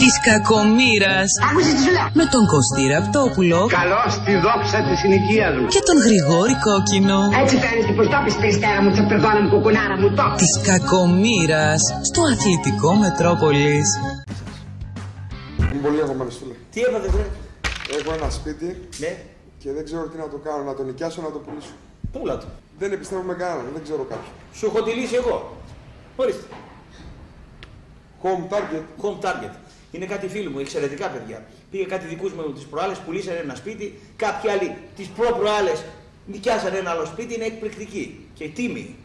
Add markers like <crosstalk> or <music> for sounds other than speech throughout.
Της κακομήρας Άκουσε τι σου λέω. με τον Κωστή Ραπτόπουλο Καλώς τη δόξα της συνοικία μου. και τον Γρηγόρη Κόκκινο. Έτσι κάνει και πως το πεις περιστέρα μου, τσαπερδόνα μου, κουκουνάρα μου, το. Της κακομήρας στο αθλητικό Μετρόπολης. Είμαι πολύ αγχωμένος φίλε. Τι έπαθε, βρε; Έχω ένα σπίτι Ναι, και δεν ξέρω τι να το κάνω, να το νοικιάσω, να το πουλήσω. πούλα το. Δεν επιστρέφω με κανέναν, δεν ξέρω κάποιον. Σου έχω τη λύση εγώ. Ορίστε. Home target. Home target. Είναι κάτι φίλοι μου, εξαιρετικά παιδιά. Πήγε κάτι δικούς μου τις προάλλες, πουλήσανε ένα σπίτι. Κάποιοι άλλοι τις προ-προάλλες νοικιάσανε ένα άλλο σπίτι. Είναι εκπληκτική και τίμη.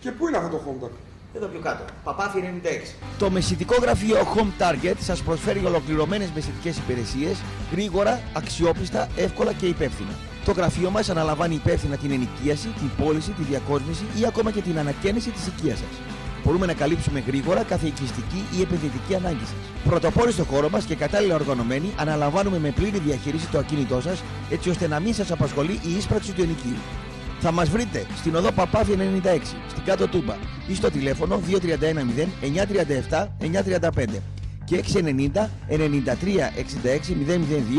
Και πού είναι αυτό το home target; Εδώ πιο κάτω. Παπάθη 96. Το μεσητικό γραφείο Home Target σας προσφέρει ολοκληρωμένες μεσητικές υπηρεσίες, γρήγορα, αξιόπιστα, εύκολα και υπεύθυνα. Το γραφείο μας αναλαμβάνει υπεύθυνα την ενοικίαση, την πώληση, τη διακόσμηση ή ακόμα και την ανακαίνιση της οικίας σας. Μπορούμε να καλύψουμε γρήγορα κάθε οικιστική ή επενδυτική ανάγκη σας. Πρωτοπόροι στο χώρο μας και κατάλληλα οργανωμένοι, αναλαμβάνουμε με πλήρη διαχείριση το ακίνητό σας, έτσι ώστε να μην σας απασχολεί η ίσπραξη του ενοικίου. Θα μας βρείτε στην οδό Παπάθη 96, στην κάτω Τούμπα ή στο τηλέφωνο 2310 937 935 και 690 93 66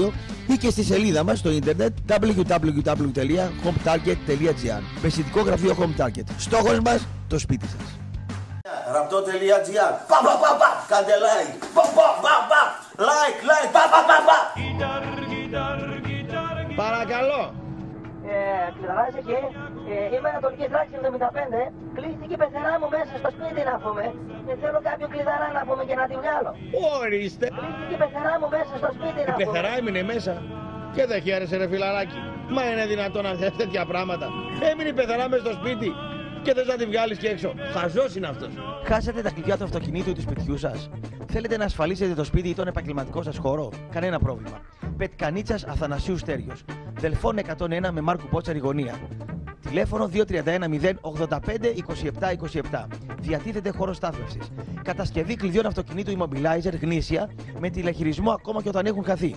002 ή και στη σελίδα μας στο ίντερνετ www.hometarget.gr Πεσητικό γραφείο Home Target. Στόχος μας το σπίτι σας. Ραπτό.gr Πα πα πα πα Κάντε like Πα πα πα πα Like like Πα πα πα πα Παρακαλώ. Ε, ξεδράζει και ε, είμαι Ανατολική Δράξη 75. Κλείστηκε η πεθερά μου μέσα στο σπίτι να πούμε. Και θέλω κάποιο κλειδαρά να πούμε και να τη βγάλω. Ορίστε. Κλείστηκε η πεθερά μου μέσα στο σπίτι να Η πούμε. πεθερά έμεινε μέσα. Και δεν χαίρεσε ρε φιλαράκι. Μα είναι δυνατόν να θες τέτοια πράγματα. Έμεινε η πεθερά μέσα στο σπίτι. Και θες να τη βγάλεις και έξω. Χαζός είναι αυτός. Χάσατε τα κλειδιά του αυτοκινήτου ή του σπιτιού σας; Θέλετε να ασφαλίσετε το σπίτι ή τον επαγγελματικό σας χώρο; Κανένα πρόβλημα. Πετκανίτσας Αθανασίου Στέριος. Δελφών 101 με Μάρκου Πότσαρη γωνία. Τηλέφωνο 231 085 27 27. Διατίθεται χώρος στάθμευσης. Κατασκευή κλειδιών αυτοκινήτου immobilizer γνήσια με τηλεχειρισμό ακόμα και όταν έχουν χαθεί.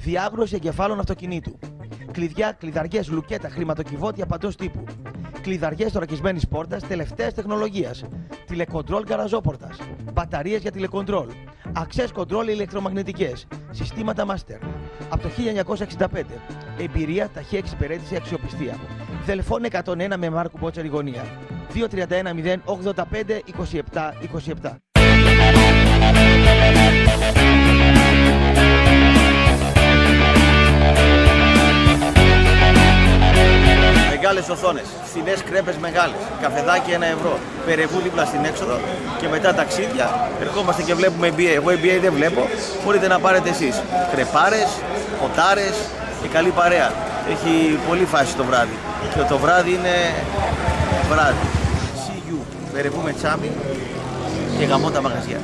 Διάβρωση εγκεφάλων αυτοκινήτου. Κλειδιά, κλειδαριές, λουκέτα, χρηματοκιβώτια παντό τύπου. Κλειδαριές θωρακισμένης πόρτας τελευταία τεχνολογίας. Τηλεκοντρόλ γαραζόπορτα. Μπαταρίες για τηλεκοντρόλ. Access control ηλεκτρομαγνητικές. Συστήματα master. Από το 1965. Εμπειρία, ταχεία εξυπηρέτηση, αξιοπιστία. Δελφών 101 με Μάρκου Μπότσαρη γωνία. 231 085 27 27. Μεγάλες οθόνες. Φθηνές κρέπες μεγάλες. Καφεδάκι 1 ευρώ. Περεβού δίπλα στην έξοδο. Και μετά ταξίδια. Ερχόμαστε και βλέπουμε NBA Εγώ NBA δεν βλέπω. Μπορείτε να πάρετε εσείς Κρεπάρες, ποτάρες Και καλή παρέα. Έχει πολύ φάση το βράδυ. Και το βράδυ είναι βράδυ. See you. Περεβού με τσάμι Και γαμώ τα μαγαζιά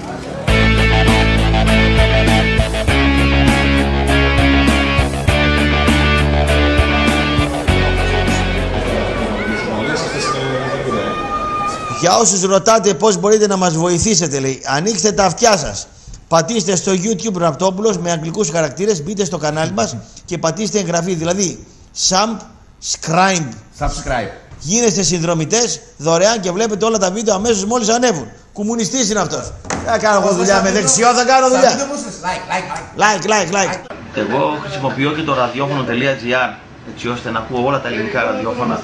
Για όσους ρωτάτε πώς μπορείτε να μας βοηθήσετε λέει, ανοίξτε τα αυτιά σας. Πατήστε στο YouTube Ραπτόπουλος με αγγλικούς χαρακτήρες, μπείτε στο κανάλι μας και πατήστε εγγραφή. Δηλαδή, subscribe. Subscribe. Γίνεστε συνδρομητές δωρεάν και βλέπετε όλα τα βίντεο αμέσως μόλις ανέβουν. Κουμουνιστής είναι αυτός. Θα κάνω εγώ δουλειά με δεξιό, θα κάνω δουλειά. Like, like, like. Like, like, like. Εγώ χρησιμοποιώ και το ραδιόφωνο.gr έτσι ώστε να ακούω όλα τα ελληνικά ραδιόφωνα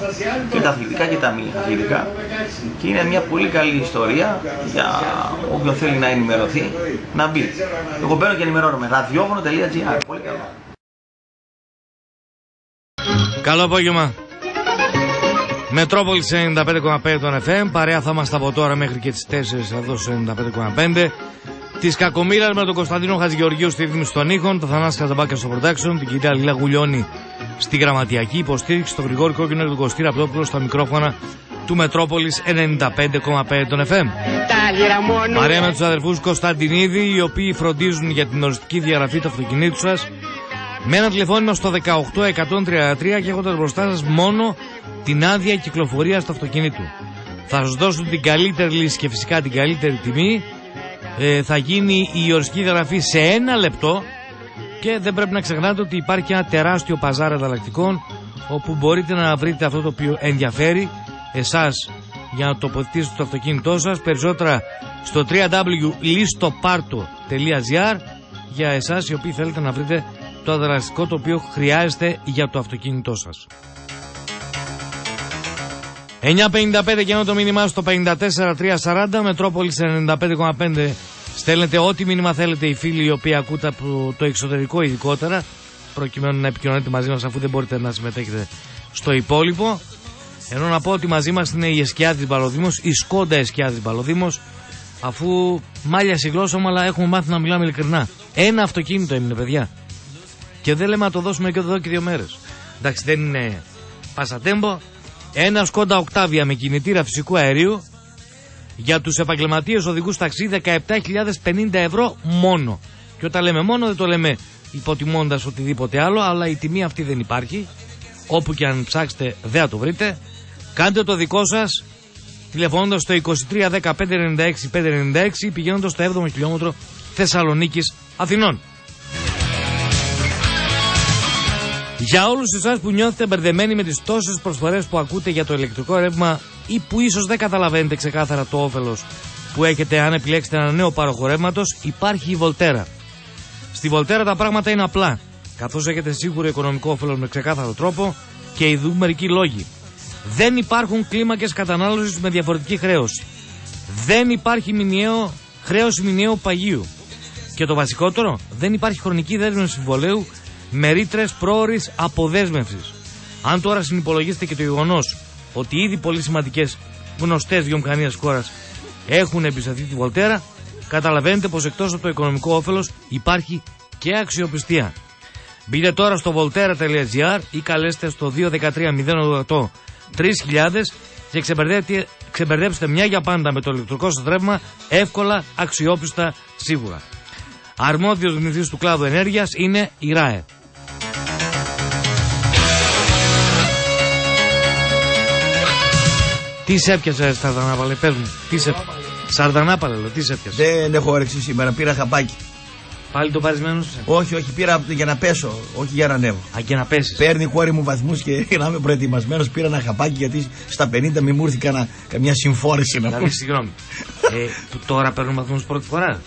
και τα αθλητικά και τα μη αθλητικά και είναι μια πολύ καλή ιστορία για όποιον θέλει να ενημερωθεί να μπει. Εγώ μπαίνω και ενημερώνομαι. ραδιόφωνο.gr Πολύ καλό. Καλό απόγευμα. Μετρόπολης 95,5 των FM. Παρέα θα είμαστε από τώρα μέχρι και τις 4 εδώ στο 95,5. Τη Κακομήρα με τον Κωνσταντίνο Χατζηγεωργίου στη ρύθμιση των ήχων, τον Θανάση Καζαμπάκα στο production, την κυρία Λίλα Γουλιώνη στη γραμματιακή υποστήριξη, τον Γρηγόρη Κόκκινο και τον Κωστή Ραπτόπουλο στα μικρόφωνα του Μετρόπολης 95,5 των FM. Παρέα με τους αδερφούς Κωνσταντινίδη, οι οποίοι φροντίζουν για την οριστική διαγραφή του αυτοκινήτου σας με ένα τηλεφώνημα στο 18133 και έχοντας μπροστά σας μόνο την άδεια κυκλοφορίας του αυτοκινήτου. Θα σας δώσουν την καλύτερη λύση και φυσικά την καλύτερη τιμή. Ε, θα γίνει η οριστική διαγραφή σε ένα λεπτό και δεν πρέπει να ξεχνάτε ότι υπάρχει ένα τεράστιο παζάρ ανταλλακτικών όπου μπορείτε να βρείτε αυτό το οποίο ενδιαφέρει εσάς για να τοποθετήσετε το αυτοκίνητό σας περισσότερα στο www.listoparto.gr για εσάς οι οποίοι θέλετε να βρείτε το αδραστικό το οποίο χρειάζεστε για το αυτοκίνητό σας. 9.55 και ενώ το μήνυμά στο 54.340 Μετρόπολης 95,5 στέλνετε ό,τι μήνυμα θέλετε οι φίλοι οι οποίοι ακούτε από το εξωτερικό ειδικότερα προκειμένου να επικοινωνείτε μαζί μας αφού δεν μπορείτε να συμμετέχετε στο υπόλοιπο ενώ να πω ότι μαζί μας είναι η Εσκιάδης Μπαλοδήμος, η Σκόντα Εσκιάδης Μπαλοδήμος αφού μάλια η γλώσσα μου αλλά έχουμε μάθει να μιλάμε ειλικρινά. Ένα αυτοκίνητο έμεινε παιδιά και δεν λέμε να το δώσουμε και εδώ και δύο μέρες. Εντάξει δεν είναι πασατέμπο, ένας σκόντα οκτάβια με κινητήρα φυσικού αερίου για τους επαγγελματίες οδηγούς ταξί 17.050 ευρώ μόνο. Και όταν λέμε μόνο δεν το λέμε υποτιμώντας οτιδήποτε άλλο, αλλά η τιμή αυτή δεν υπάρχει. Όπου και αν ψάξετε δεν θα το βρείτε. Κάντε το δικό σας τηλεφωνώντας στο 23 15 96 596 πηγαίνοντας στο 7ο χιλιόμετρο Θεσσαλονίκης Αθηνών. Για όλους εσάς που νιώθετε μπερδεμένοι με τις τόσες προσφορές που ακούτε για το ηλεκτρικό ρεύμα ή που ίσως δεν καταλαβαίνετε ξεκάθαρα το όφελος που έχετε αν επιλέξετε ένα νέο πάροχο ρεύματος, υπάρχει η Βολτέρα. Στη Βολτέρα τα πράγματα είναι απλά, καθώς έχετε σίγουρο οικονομικό όφελος με ξεκάθαρο τρόπο και ειδού μερικοί λόγοι. Δεν υπάρχουν κλίμακες κατανάλωσης με διαφορετική χρέωση. Δεν υπάρχει μηνιαίο, χρέωση μηνιαίου παγίου. Και το βασικότερο, δεν υπάρχει χρονική δέσμευση συμβολέου με ρήτρες πρόορης αποδέσμευσης. Αν τώρα συνυπολογίσετε και το γεγονός ότι ήδη πολύ σημαντικές γνωστές βιομηχανίες χώρας έχουν εμπιστευτεί τη Βολτέρα, καταλαβαίνετε πως εκτός από το οικονομικό όφελος υπάρχει και αξιοπιστία. Μπείτε τώρα στο voltera.gr ή καλέστε στο 213 088 3000 και ξεμπερδέψτε μια για πάντα με το ηλεκτρικό σας ρεύμα εύκολα, αξιόπιστα, σίγουρα. Αρμόδιος γνηθής του κλάδου ενέργειας είναι η ΡΑΕ. Τι σε έπιασε, Σαρδανάπαλε, πες μου. Τι σε... Σαρδανάπαλε, λέω, τι σε έπιασε. Δεν έχω όρεξη σήμερα, πήρα χαπάκι. Πάλι το παρισμένο σου. Όχι, όχι, πήρα για να πέσω, όχι για να ανέβω. Α, για να πέσεις. Παίρνει η κόρη μου βαθμούς και <laughs> να είμαι προετοιμασμένος. Πήρα ένα χαπάκι γιατί στα 50 μη μου ήρθε κανένα- καμιά συμφόρηση να Δηλαδή, συγγνώμη. <laughs> ε, που τώρα παίρνουν βαθμούς πρώτη φορά;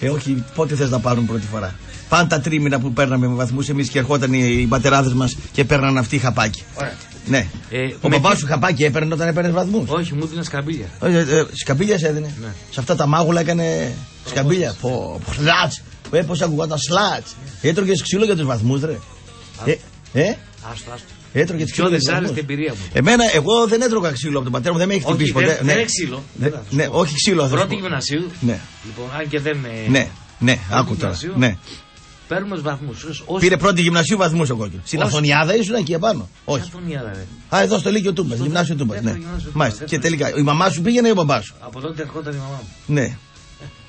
Ε, όχι, πότε θες να πάρουν πρώτη φορά; Πάντα τρίμηνα που παίρναμε με βαθμούς εμείς και ερχόταν οι, οι πατεράδες μας και παίρναν αυτοί χαπάκι. Ωραία. Ναι. Ε, Ο με μπαμπά τι- σου χαπάκι έπαιρνε όταν έπαιρνες βαθμούς; Όχι, μου δίνει σκαμπίλια. Ε, ε, σκαμπίλιας σε έδινε. Ναι. Σε αυτά τα μάγουλα έκανε σκαμπίλια. Πω, πω, σλάτς. Ε, πώς ακουγόταν σλάτς. Έτρωγες ξύλο για τους βαθμούς, ρε. Ε, ε, Άστο, άστο. έτρωγες Πιο ξύλο για τους δυσάρεστη βαθμούς. εμπειρία μου. Εμένα, εγώ δεν έτρωγα ξύλο από τον πατέρα μου, δεν με έχει Όχι, χτυπήσει δεν, ποτέ. δεν ναι. είναι ξύλο. Ναι, Δεν θα σου ναι, πω. όχι ξύλο. θα σου Πρώτη πω. γυμνασίου. Ναι, Λοιπόν, αν και δεν με. ναι, ναι, άκου τώρα. γυμνασίου. Ναι. Παίρνουμε βαθμούς. Πήρε πρώτη γυμνασίου βαθμούς ο κόκκινος. Στην Όχι. Αθωνιάδα ήσουν εκεί επάνω. Όχι. Α, εδώ στο Λύκειο Τούμπας, γυμνάσιο Τούμπας. Ναι. δεύτερο γυμνάσιο Τούμπας, Μάλιστα. Και δεύτερο. τελικά, η μαμά σου πήγαινε ή ο μπαμπά σου; Από τότε ερχόταν η μαμά μου. Ναι.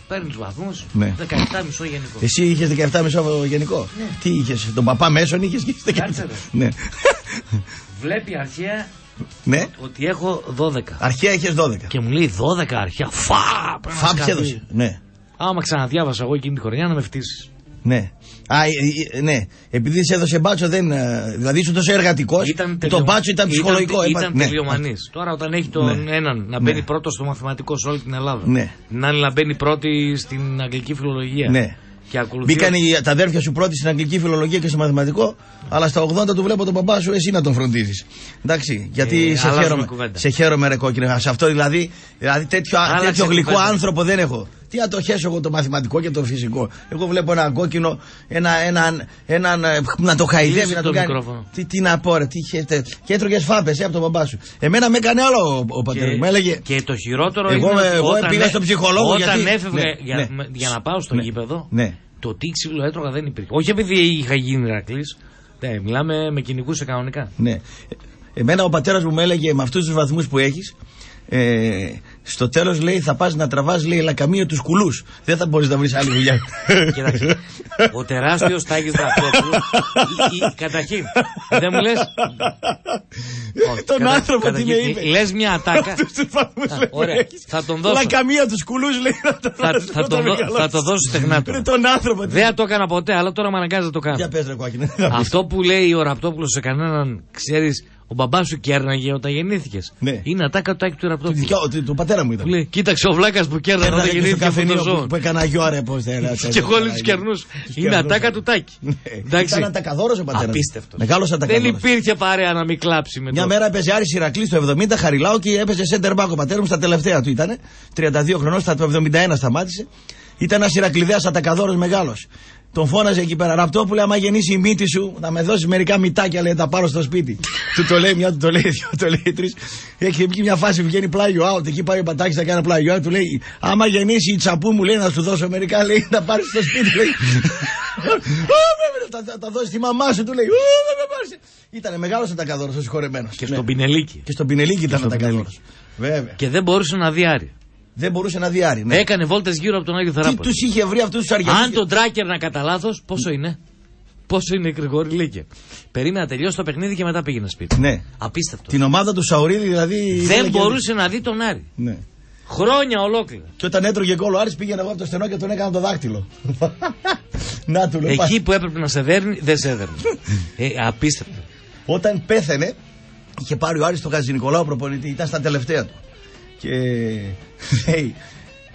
Παίρνει τους βαθμούς. Ναι. 17 μισό γενικό. Εσύ είχες 17 μισό γενικό; Ναι. Τι είχες, τον παπά μέσον είχες και είχε 17. Κάτσε, ρε. Ναι. Βλέπει αρχαία ναι. ότι έχω 12. Αρχαία είχες 12. Και μου λέει 12 αρχαία. Φα! πρέπει να Φάπ σκαθεί. έδωσε. Ναι. Άμα ξαναδιάβασα εγώ εκείνη τη χρονιά να με φτύσεις. Ναι. Α, ε, ε, ναι. Επειδή σε έδωσε μπάτσο δεν. ε, Δηλαδή ήσουν τόσο εργατικός. Το μπάτσο ήταν ψυχολογικό. Ήταν, έπα- ήταν ναι. τελειομανής. Τώρα όταν έχει τον Ναι. έναν να μπαίνει Ναι. πρώτος στο μαθηματικό σε όλη την Ελλάδα. Ναι. Την άλλη να μπαίνει πρώτη στην αγγλική φιλολογία. Ναι. Και ακολουθεί. Μπήκαν οι- τα αδέρφια σου πρώτη στην αγγλική φιλολογία και στο μαθηματικό, αλλά στα 80 του βλέπω τον μπαμπά σου εσύ να τον φροντίζεις. Εντάξει, γιατί Ε, σε, αλλάζουμε χαίρομαι, κουβέντα. σε χαίρομαι ρε κόκκινε. Σε αυτό δηλαδή, δηλαδή τέτοιο, Άλλαξε τέτοιο γλυκό κουβέντα. άνθρωπο δεν έχω. Τι να το χέσω εγώ το μαθηματικό και το φυσικό. Εγώ βλέπω ένα κόκκινο, ένα, έναν, έναν, ε, να το χαϊδεύει, Κλείσε να το το κάνει. μικρόφωνο. Τι, τι να πω, ρε, τι χέστε. Και έτρωγες φάπες ε, από τον μπαμπά σου. Εμένα με έκανε άλλο ο, ο πατέρας μου. Έλεγε, και το χειρότερο Εγώ είναι με- ότι εγώ όταν πήγα έ- στον ψυχολόγο Όταν γιατί- έφευγε Ναι, για, ναι. με- για να πάω στο Ναι. γήπεδο, ναι. το τι ξύλο έτρωγα δεν υπήρχε. Όχι επειδή είχα γίνει Ηρακλής. Ναι, μιλάμε με κυνηγούσε κανονικά. Ναι. Εμένα ο πατέρας μου με έλεγε με αυτούς τους βαθμούς που έχεις, ε, στο τέλος λέει θα πας να τραβάς λέει λακαμία τους κουλούς. Δεν θα μπορείς να βρεις άλλη δουλειά. Κοίταξε. Ο τεράστιος Τάκης Δραπτόπουλο. Καταρχήν, δεν μου λες; Τον άνθρωπο τι με είπε. Λες μια ατάκα. Αυτούς τους βαθμούς, Α, λέει, Ωραία. έχεις. Θα τον δώσω. Λακαμία τους κουλούς λέει. να το Θα, βάζεις, θα, να τον, δω- μεγαλώσεις. θα το δώσω στεγνά του. Ρε, τον άνθρωπο. τι- Δεν θα το έκανα ποτέ, αλλά τώρα με αναγκάζει να το κάνω. Για πες ρε κόκκινε. Αυτό που λέει ο Ραπτόπουλος σε κανέναν, ξέρεις Ο μπαμπάς σου κέρναγε όταν γεννήθηκες. Ναι. Είναι ατάκα του Τάκη του Του, Ραπτόπουλου. δικιά- του, του πατέρα μου ήταν. Λέει, κοίταξε ο βλάκας που κέρναγε όταν Κέρναγε και στο γεννήθηκε από καφενείο το ζώο. που, που έκανα γιο ρε πώς δεν <laughs> Και εγώ όλους του κερνούς. Είναι ατάκα του Τάκη. Εντάξει. Ήταν ατακαδόρος ο πατέρας. Απίστευτος. Μεγάλος Δεν ατακαδόρος. υπήρχε παρέα να μην κλάψει με Μια το. μέρα έπαιζε Άρης Ηρακλής στο 70 Χαριλάου και έπαιζε center back ο πατέρας μου στα τελευταία του ήταν. 32 χρονών, στα το 71 σταμάτησε. Ήταν ένας Ηρακλειδέα ατακαδόρος μεγάλος. Τον φώναζε εκεί πέρα. Ραπτόπουλε, άμα γεννήσει η μύτη σου, να με δώσεις μερικά μυτάκια, λέει, τα πάρω στο σπίτι. του το λέει μια, του το λέει δύο, το λέει τρεις. Έχει βγει μια φάση που βγαίνει πλάγιο out. Εκεί πάει ο πατάκι να κάνει πλάγιο out. Του λέει, άμα γεννήσει η τσαπού μου, λέει, να σου δώσω μερικά, λέει, να πάρεις στο σπίτι, λέει. «Ω, βέβαια, θα, θα, τα δώσεις τη μαμά σου, του λέει. «Ω, βέβαια, πάρεις». Ήταν μεγάλος ατακαδόρο ο συγχωρεμένος. Και στον Πινελίκη. Και στον Πινελίκη ήταν στον ατακαδόρο. Βέβαια. Και δεν μπορούσε να δει Άρη. Δεν μπορούσε να διάρει. Ναι. Έκανε βόλτες γύρω από τον Άγιο Τι Θεράπολο. τους είχε βρει αυτούς τους αργιανού. Αν τον τράκερ να κατά λάθος, πόσο είναι; Πόσο είναι η Γρηγόρη Λίκε. Περίμενα να τελειώσει το παιχνίδι και μετά πήγαινε σπίτι. Ναι. Απίστευτο. Την ομάδα του Σαουρίδη δηλαδή. Δεν έλεγε- μπορούσε να δει τον Άρη. Ναι. Χρόνια ολόκληρα. Και όταν έτρωγε γκολ ο Άρης πήγαινε εγώ από το στενό και τον έκανα το δάκτυλο. <laughs> να του λέω. Εκεί που έπρεπε να σε δέρνει, δεν σε έδερνε. <laughs> ε, απίστευτο. Όταν πέθανε, είχε πάρει ο Άρης τον Χατζη Νικολάου προπονητή, ήταν στα τελευταία του. Και λέει,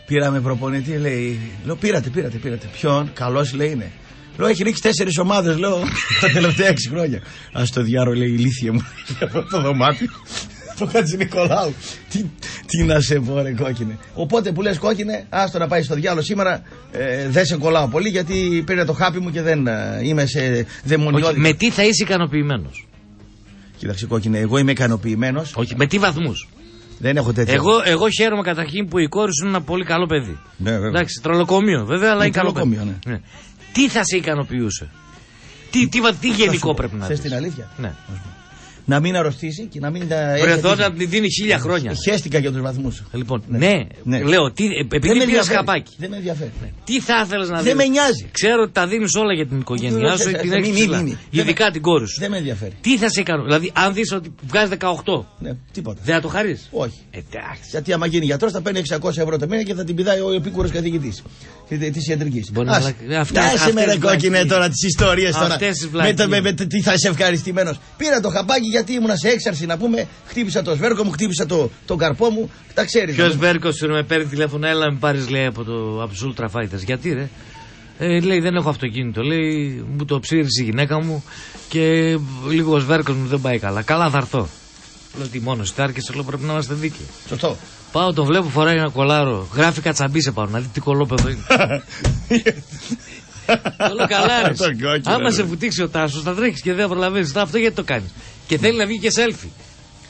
πήραμε προπονητή, λέει, λέω πήρατε, πήρατε, πήρατε. Ποιον, καλός λέει είναι. Λέω, έχει ρίξει τέσσερις ομάδες, λέω, <laughs> τα τελευταία έξι χρόνια. Α το διάρο, λέει, ηλίθεια μου, <laughs> από το δωμάτιο. <laughs> Το Χατζη Νικολάου. Τι, τι να σε πω, ρε κόκκινε. Οπότε που λες κόκκινε, άστο να πάει στο διάλογο σήμερα. Ε, δεν σε κολλάω πολύ γιατί πήρε το χάπι μου και δεν ε, είμαι σε δαιμονιώδη. Όχι, με τι θα είσαι ικανοποιημένος; Κοίταξε κόκκινε, εγώ είμαι ικανοποιημένος. Όχι, με τι βαθμούς; Δεν έχω τέτοια. Εγώ, εγώ χαίρομαι καταρχήν που η κόρη σου είναι ένα πολύ καλό παιδί. Ναι, βέβαια. Εντάξει, τρολοκομείο βέβαια, αλλά Ναι, είναι καλό παιδί. τρολοκομείο, ναι. Τι θα σε ικανοποιούσε; Τι, τι, βα- τι γενικό πρέπει να Θες δεις; την αλήθεια; Ναι. Να μην αρρωστήσει και να μην τα Βρεθώ να την δίνει χίλια χρόνια. Χαίστηκα για τους βαθμούς. Λοιπόν, ναι, Ναι. λέω, τι, ε, Δεν επειδή με πήρες ενδιαφέρει. χαπάκι. Δεν με ενδιαφέρει. Τι θα ήθελες να δει. Δεν με νοιάζει. Ξέρω ότι τα δίνεις όλα για την οικογένειά σου, Δεν- την μην- έχεις μην- ψηλά. μην- Ειδικά δεν- την κόρη σου. Δεν με ενδιαφέρει. Τι θα σε κάνω, δηλαδή αν δεις ότι βγάζεις 18, Ναι, τίποτα. δεν θα το χαρείς; Όχι. Εντάξει. Γιατί άμα γίνει γιατρός θα παίρνει 600 ευρώ το μήνα και θα την πηδάει ο επίκουρος καθηγητής τη ιατρικής. Μπορεί να αλλα- αυτές- Άσε με αυτές ρε κόκκινε βλακίες. τώρα τις ιστορίες τώρα. Αυτές τις Με βλακίες. το- με- με το- Τι θα είσαι ευχαριστημένος. Πήρα το χαπάκι γιατί ήμουνα σε έξαρση να πούμε. Χτύπησα το σβέρκο μου, χτύπησα το, τον καρπό μου. Τα ξέρεις. Ποιος Βέρκο σου με παίρνει τηλέφωνο, έλα να με πάρεις λέει από το από τους Ultra Fighters. Γιατί ρε; Ε, λέει δεν έχω αυτοκίνητο. Λέει μου το ψήρισε η γυναίκα μου και λίγο ο Βέρκο μου δεν πάει καλά. Καλά θα έρθω. Λέω ότι μόνος στάρκεσαι, λέω πρέπει να είμαστε δίκαιοι. Σωστό. Πάω, τον βλέπω, φοράει ένα κολάρο. Γράφει κατσαμπί πάνω, να δει τι κολόπεδο είναι. Το <laughs> λέω καλά, ρε. Το κόκκινο, Άμα ρε. σε βουτήξει ο τάσος, θα τρέχεις και δεν θα προλαβαίνεις. Αυτό γιατί το κάνεις. Και θέλει να βγει και selfie.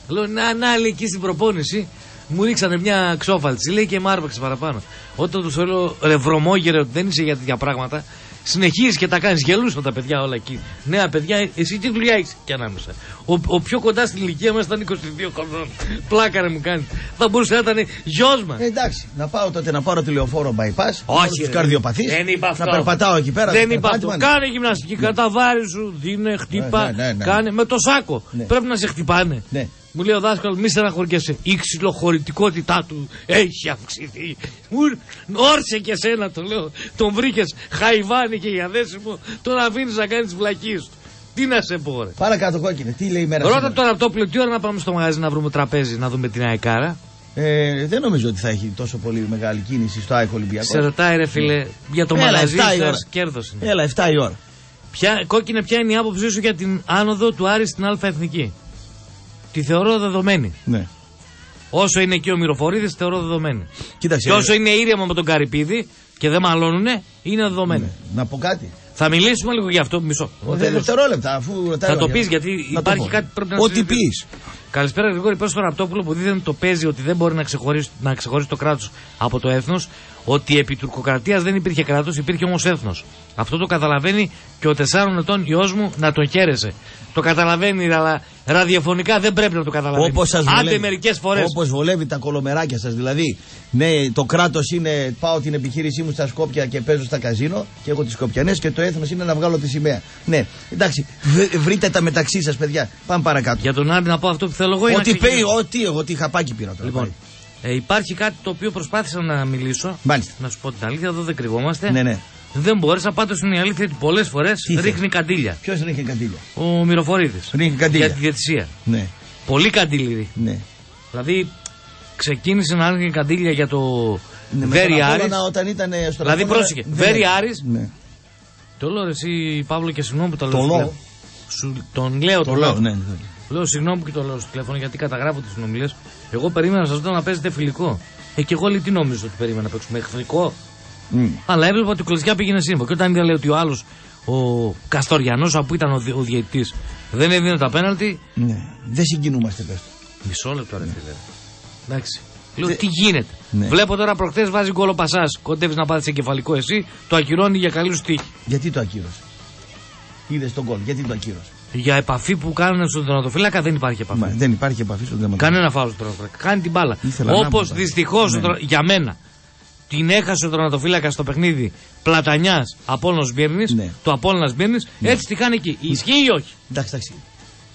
Λέω, να, να, λέει εκεί στην προπόνηση, μου ρίξανε μια ξόφαλτση, λέει και μ' άρπαξε παραπάνω. Όταν του λέω, ρε βρωμόγερε, ότι δεν είσαι για τέτοια πράγματα, συνεχίζεις και τα κάνεις. Γελούσαν τα παιδιά όλα εκεί. Νέα παιδιά, εσύ τι δουλειά έχεις; Και ανάμεσα. Ο, ο πιο κοντά στην ηλικία μας ήταν 22 χρονών. Πλάκα ρε μου κάνεις. Θα μπορούσε να ήταν γιος μας. Ε, εντάξει, να πάω τότε να πάρω τηλεοφόρο bypass. Όχι, Τους ρε. καρδιοπαθείς. Δεν είπα αυτό. Να περπατάω εκεί πέρα. Δεν το είπα αυτό. περπάτημα, ναι. Κάνε γυμναστική, καταβάρι σου, δίνε, χτύπα. Ναι, ναι, ναι. Κάνε με το σάκο. Ναι. Πρέπει να σε χτυπάνε. Ναι. Μου λέει ο δάσκαλος, μη στεναχωριέσαι. Η ξυλοχωρητικότητά του έχει αυξηθεί. Μου όρσε και σένα το λέω. Τον βρήκες χαϊβάνι και για δέσιμο. Τον αφήνεις να κάνεις τι βλακίες του. Τι να σε πω, ρε. Παρακάτω κόκκινε, τι λέει η μέρα Ρώτα σήμερα; τώρα από το πλοίο, τι ώρα να πάμε στο μαγαζί να βρούμε τραπέζι, να δούμε την αεκάρα. Ε, δεν νομίζω ότι θα έχει τόσο πολύ μεγάλη κίνηση στο Άικο Ολυμπιακό. Σε ρωτάει, ρε φίλε, για το Έλα, μαγαζί, εφτά η ώρα. κέρδο είναι. Έλα, 7 η ώρα. Ποια, κόκκινε, ποια είναι η άποψή σου για την άνοδο του Άρη στην Α Εθνική; Τη θεωρώ δεδομένη. Ναι. Όσο είναι εκεί ο Μυροφορίδης, τη θεωρώ δεδομένη. Κοίταξε. Και όσο είναι ήρεμο με τον Καρυπίδη και δεν μαλώνουνε, είναι δεδομένη. Ναι. Να πω κάτι. Θα μιλήσουμε λίγο γι' αυτό. Μισό. Δε- Τέλος. Δευτερόλεπτα, αφού ρωτάει. Θα ο το Άγιος. πεις γιατί Να το υπάρχει πω. κάτι που πρέπει να Ό,τι συζητήσουμε. πεις. Καλησπέρα, Γρηγόρη. Πες στον Ραπτόπουλο που δεν το παίζει ότι δεν μπορεί να ξεχωρίσει, να ξεχωρίσει το κράτος από το έθνος. Ότι επί τουρκοκρατίας δεν υπήρχε κράτος, υπήρχε όμως έθνος. Αυτό το καταλαβαίνει και ο τεσσάρων ετών ιό μου να τον χαίρεσε. Το καταλαβαίνει, αλλά ραδιοφωνικά δεν πρέπει να το καταλαβαίνει. Όπως σας Άντε βολεύει. μερικές φορές. Όπως βολεύει τα κολομεράκια σας. Δηλαδή, ναι, το κράτος είναι πάω την επιχείρησή μου στα Σκόπια και παίζω στα καζίνο και έχω τις Σκοπιανέ και το έθνος είναι να βγάλω τη σημαία. Ναι, εντάξει, βρ- βρείτε τα μεταξύ σας, παιδιά. Πάμε παρακάτω. Για τον Άρη να πω αυτό που θέλω εγώ. ή να Ό,τι ξεκινήσω; πει, ό,τι εγώ, τι χαπάκι πήρα τώρα. Λοιπόν, ε, υπάρχει κάτι το οποίο προσπάθησα να μιλήσω. Μάλιστα. Να σου πω την αλήθεια, εδώ δεν κρυβόμαστε. Ναι, ναι. Δεν μπόρεσα, πάντως είναι η αλήθεια ότι πολλές φορές Τι ρίχνει καντήλια. Ποιος ρίχνει καντήλια; Ο Μυροφορίδης. Ρίχνει καντήλια. Για τη διαιτησία. Ναι. Πολύ καντήληρη. Ναι. Δηλαδή ξεκίνησε να είναι καντήλια για το Ναι, με Βέρι τον Άρης. Απόλλωνα όταν ήταν στον Δηλαδή Απόλλωνα, πρόσεχε. δεν Βέρι έκανε. Άρης. Ναι. Το λέω ρε εσύ Παύλο και συγγνώμη που το Το λέω. στο λέω. τηλέφωνο. Σου, τον λέω, Το τον λέω, λέω. ναι. ναι. Λέω συγγνώμη που το λέω στο τηλέφωνο γιατί καταγράφω τις συνομιλίες. Εγώ περίμενα σα δω να παίζετε φιλικό. Ε, και εγώ λέει τι νόμιζα ότι περίμενα να παίξουμε εχθρικό. Μμ. Αλλά έβλεπα ότι η Κλωσιά πήγαινε σύμβο. Και όταν είδα λέει ότι ο άλλος, ο Καστοριανός, που ήταν ο, δι- ο διαιτητής, δεν έδινε τα πέναλτι. Ναι. Δεν συγκινούμαστε πες το. Μισό λεπτό ρε φίλε. Εντάξει. Λέω τι γίνεται; Ναι. Βλέπω τώρα προχθές βάζει γκολ ο Πασάς. Κοντεύεις να πάρεις εγκεφαλικό εσύ, το ακυρώνει για καλή σου τύχη. Γιατί το ακύρωσες; Είδες τον κόλ, γιατί το ακύρωσες; Για επαφή που κάνουν στον τερματοφύλακα δεν υπάρχει επαφή. Μα, δεν υπάρχει επαφή στον τερματοφύλακα. Κανένα φάουλ στον τερματοφύλακα. Κάνει την μπάλα. Ήθελα να Όπως πω, δυστυχώς ναι. για μένα την έχασε ο τερματοφύλακας στο παιχνίδι Πλατανιάς Απόλυτο Μπύρνης, Ναι. του Απόλυτο Μπύρνης, έτσι τη χάνει εκεί. Ισχύει ή όχι; Εντάξει, εντάξει.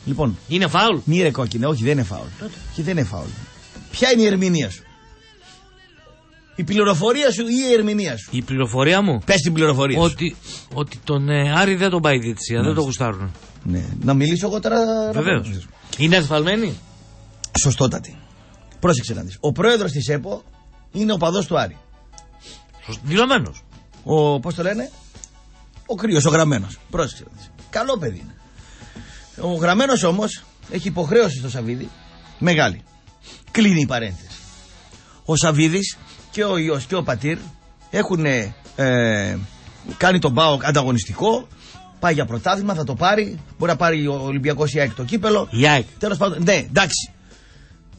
Λοιπόν, Είναι φάουλ; μη ρε κόκκινε, όχι δεν είναι φάουλ. Και δεν είναι φάουλ. Ποια είναι η ερμηνεία σου; Η πληροφορία σου ή η ερμηνεία σου; Η πληροφορία μου; Πες την πληροφορία σου. ότι, ότι τον ε, Άρη δεν τον πάει η διετησία, δεν τον γουστάρουν. Ναι. Να μιλήσω εγώ τώρα. Βεβαίως. Είναι ασφαλμένη; Σωστότατη. Πρόσεξε να δεις. Ο πρόεδρος της ΕΠΟ είναι ο παδός του Άρη. Δηλωμένος. Ο, πώς το λένε, ο κρύος, ο γραμμένος. Πρόσεξε να δεις. Καλό παιδί είναι. Ο γραμμένος όμως έχει υποχρέωση στο Σαββίδι μεγάλη. Κλείνει η παρένθεση. Ο Σαββίδης και ο Ιος και ο Πατήρ έχουν ε, κάνει τον ΠΑΟΚ ανταγωνιστικό. Πάει για πρωτάθλημα, θα το πάρει. Μπορεί να πάρει ο Ολυμπιακός η ΑΕΚ το κύπελο. Η ΑΕΚ. Τέλος πάντων, ναι, εντάξει.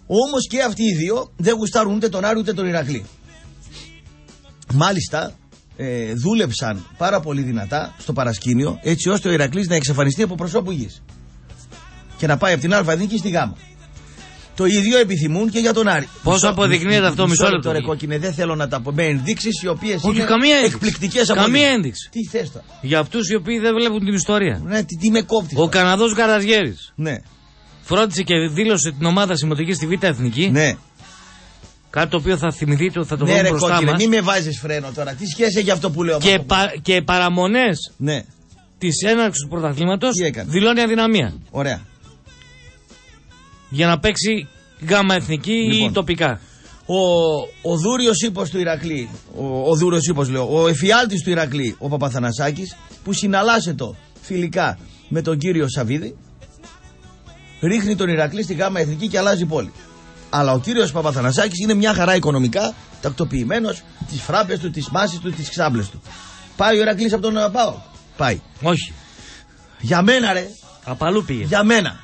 Όμως και αυτοί οι δύο δεν γουστάρουν ούτε τον Άρη ούτε τον Ηρακλή. Μάλιστα, ε, δούλεψαν πάρα πολύ δυνατά στο παρασκήνιο έτσι ώστε ο Ηρακλής να εξαφανιστεί από προσώπου γης και να πάει από την Α Εθνική στη Γ. Το ίδιο επιθυμούν και για τον Άρη. Πώς Μισό- αποδεικνύεται αυτό, μισό λεπτό. ρε κόκκινε, δεν θέλω να τα πω με ενδείξεις οι οποίες Όχι, είναι καμία ένδειξη. εκπληκτικές Καμία ένδειξη. Τι θες τώρα; Για αυτούς οι οποίοι δεν βλέπουν την ιστορία. Ναι, τι, τι με κόπτεις. Ο Καναδός Γκαραζιέρη Ναι, φρόντισε και δήλωσε την ομάδα συμμετοχή στη Β' Εθνική. ναι. Κάτι το οποίο θα θυμηθείτε ότι θα το Ναι, βρούμε ρε μπροστά κόκκινε, μας. μην με βάζεις φρένο τώρα. Τι σχέση έχει αυτό που λέω. Και, με αυτό που- πα, και παραμονές Ναι, της έναρξης του πρωταθλήματος Τι έκανε; δηλώνει αδυναμία. ωραία. Για να παίξει γάμα εθνική ή Λοιπόν. τοπικά. Ο, ο δούριος ύπος του Ηρακλή, ο, ο δούριος ύπος λέω, ο εφιάλτης του Ηρακλή, ο Παπαθανασάκης, που συναλλάσσεται φιλικά με τον κύριο Σαββίδη, ρίχνει τον Ηρακλή στη γάμα εθνική και αλλάζει πόλη. Αλλά ο κύριος Παπαθανασάκης είναι μια χαρά οικονομικά, τακτοποιημένος, τι φράπες του, τις μάσεις του, τις ξάμπλες του. Πάει ο Ηρακλής από τον Πάο; Πάει. Όχι. Για μένα ρε, Απαλού πήγε. για μένα.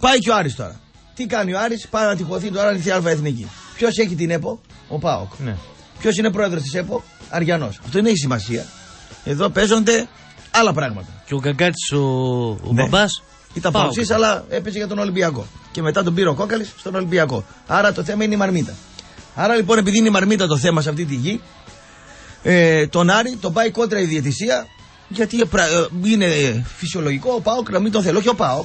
Πάει και ο Άρης τώρα. Τι κάνει ο Άρης, πάει να τυχωθεί τώρα η Α Εθνική. Ποιος έχει την ΕΠΟ, ο Πάοκ. Ναι. Ποιος είναι πρόεδρος της ΕΠΟ, Αριανός. Αυτό δεν έχει σημασία. Εδώ παίζονται άλλα πράγματα. Και ο Γκαγκάτση ο, ο Ναι. μπαμπάς. Ήταν παοξή, αλλά έπαιζε για τον Ολυμπιακό. Και μετά τον πήρε ο Κόκαλης στον Ολυμπιακό. Άρα το θέμα είναι η μαρμίτα. Άρα λοιπόν, επειδή είναι η μαρμίτα το θέμα σε αυτή τη γη, ε, τον Άρη τον πάει κόντρα η διαιτησία, γιατί ε, πρα- ε, είναι ε, φυσιολογικό ο Πάοκ να μην τον θέλω. Όχι ο Πάοκ,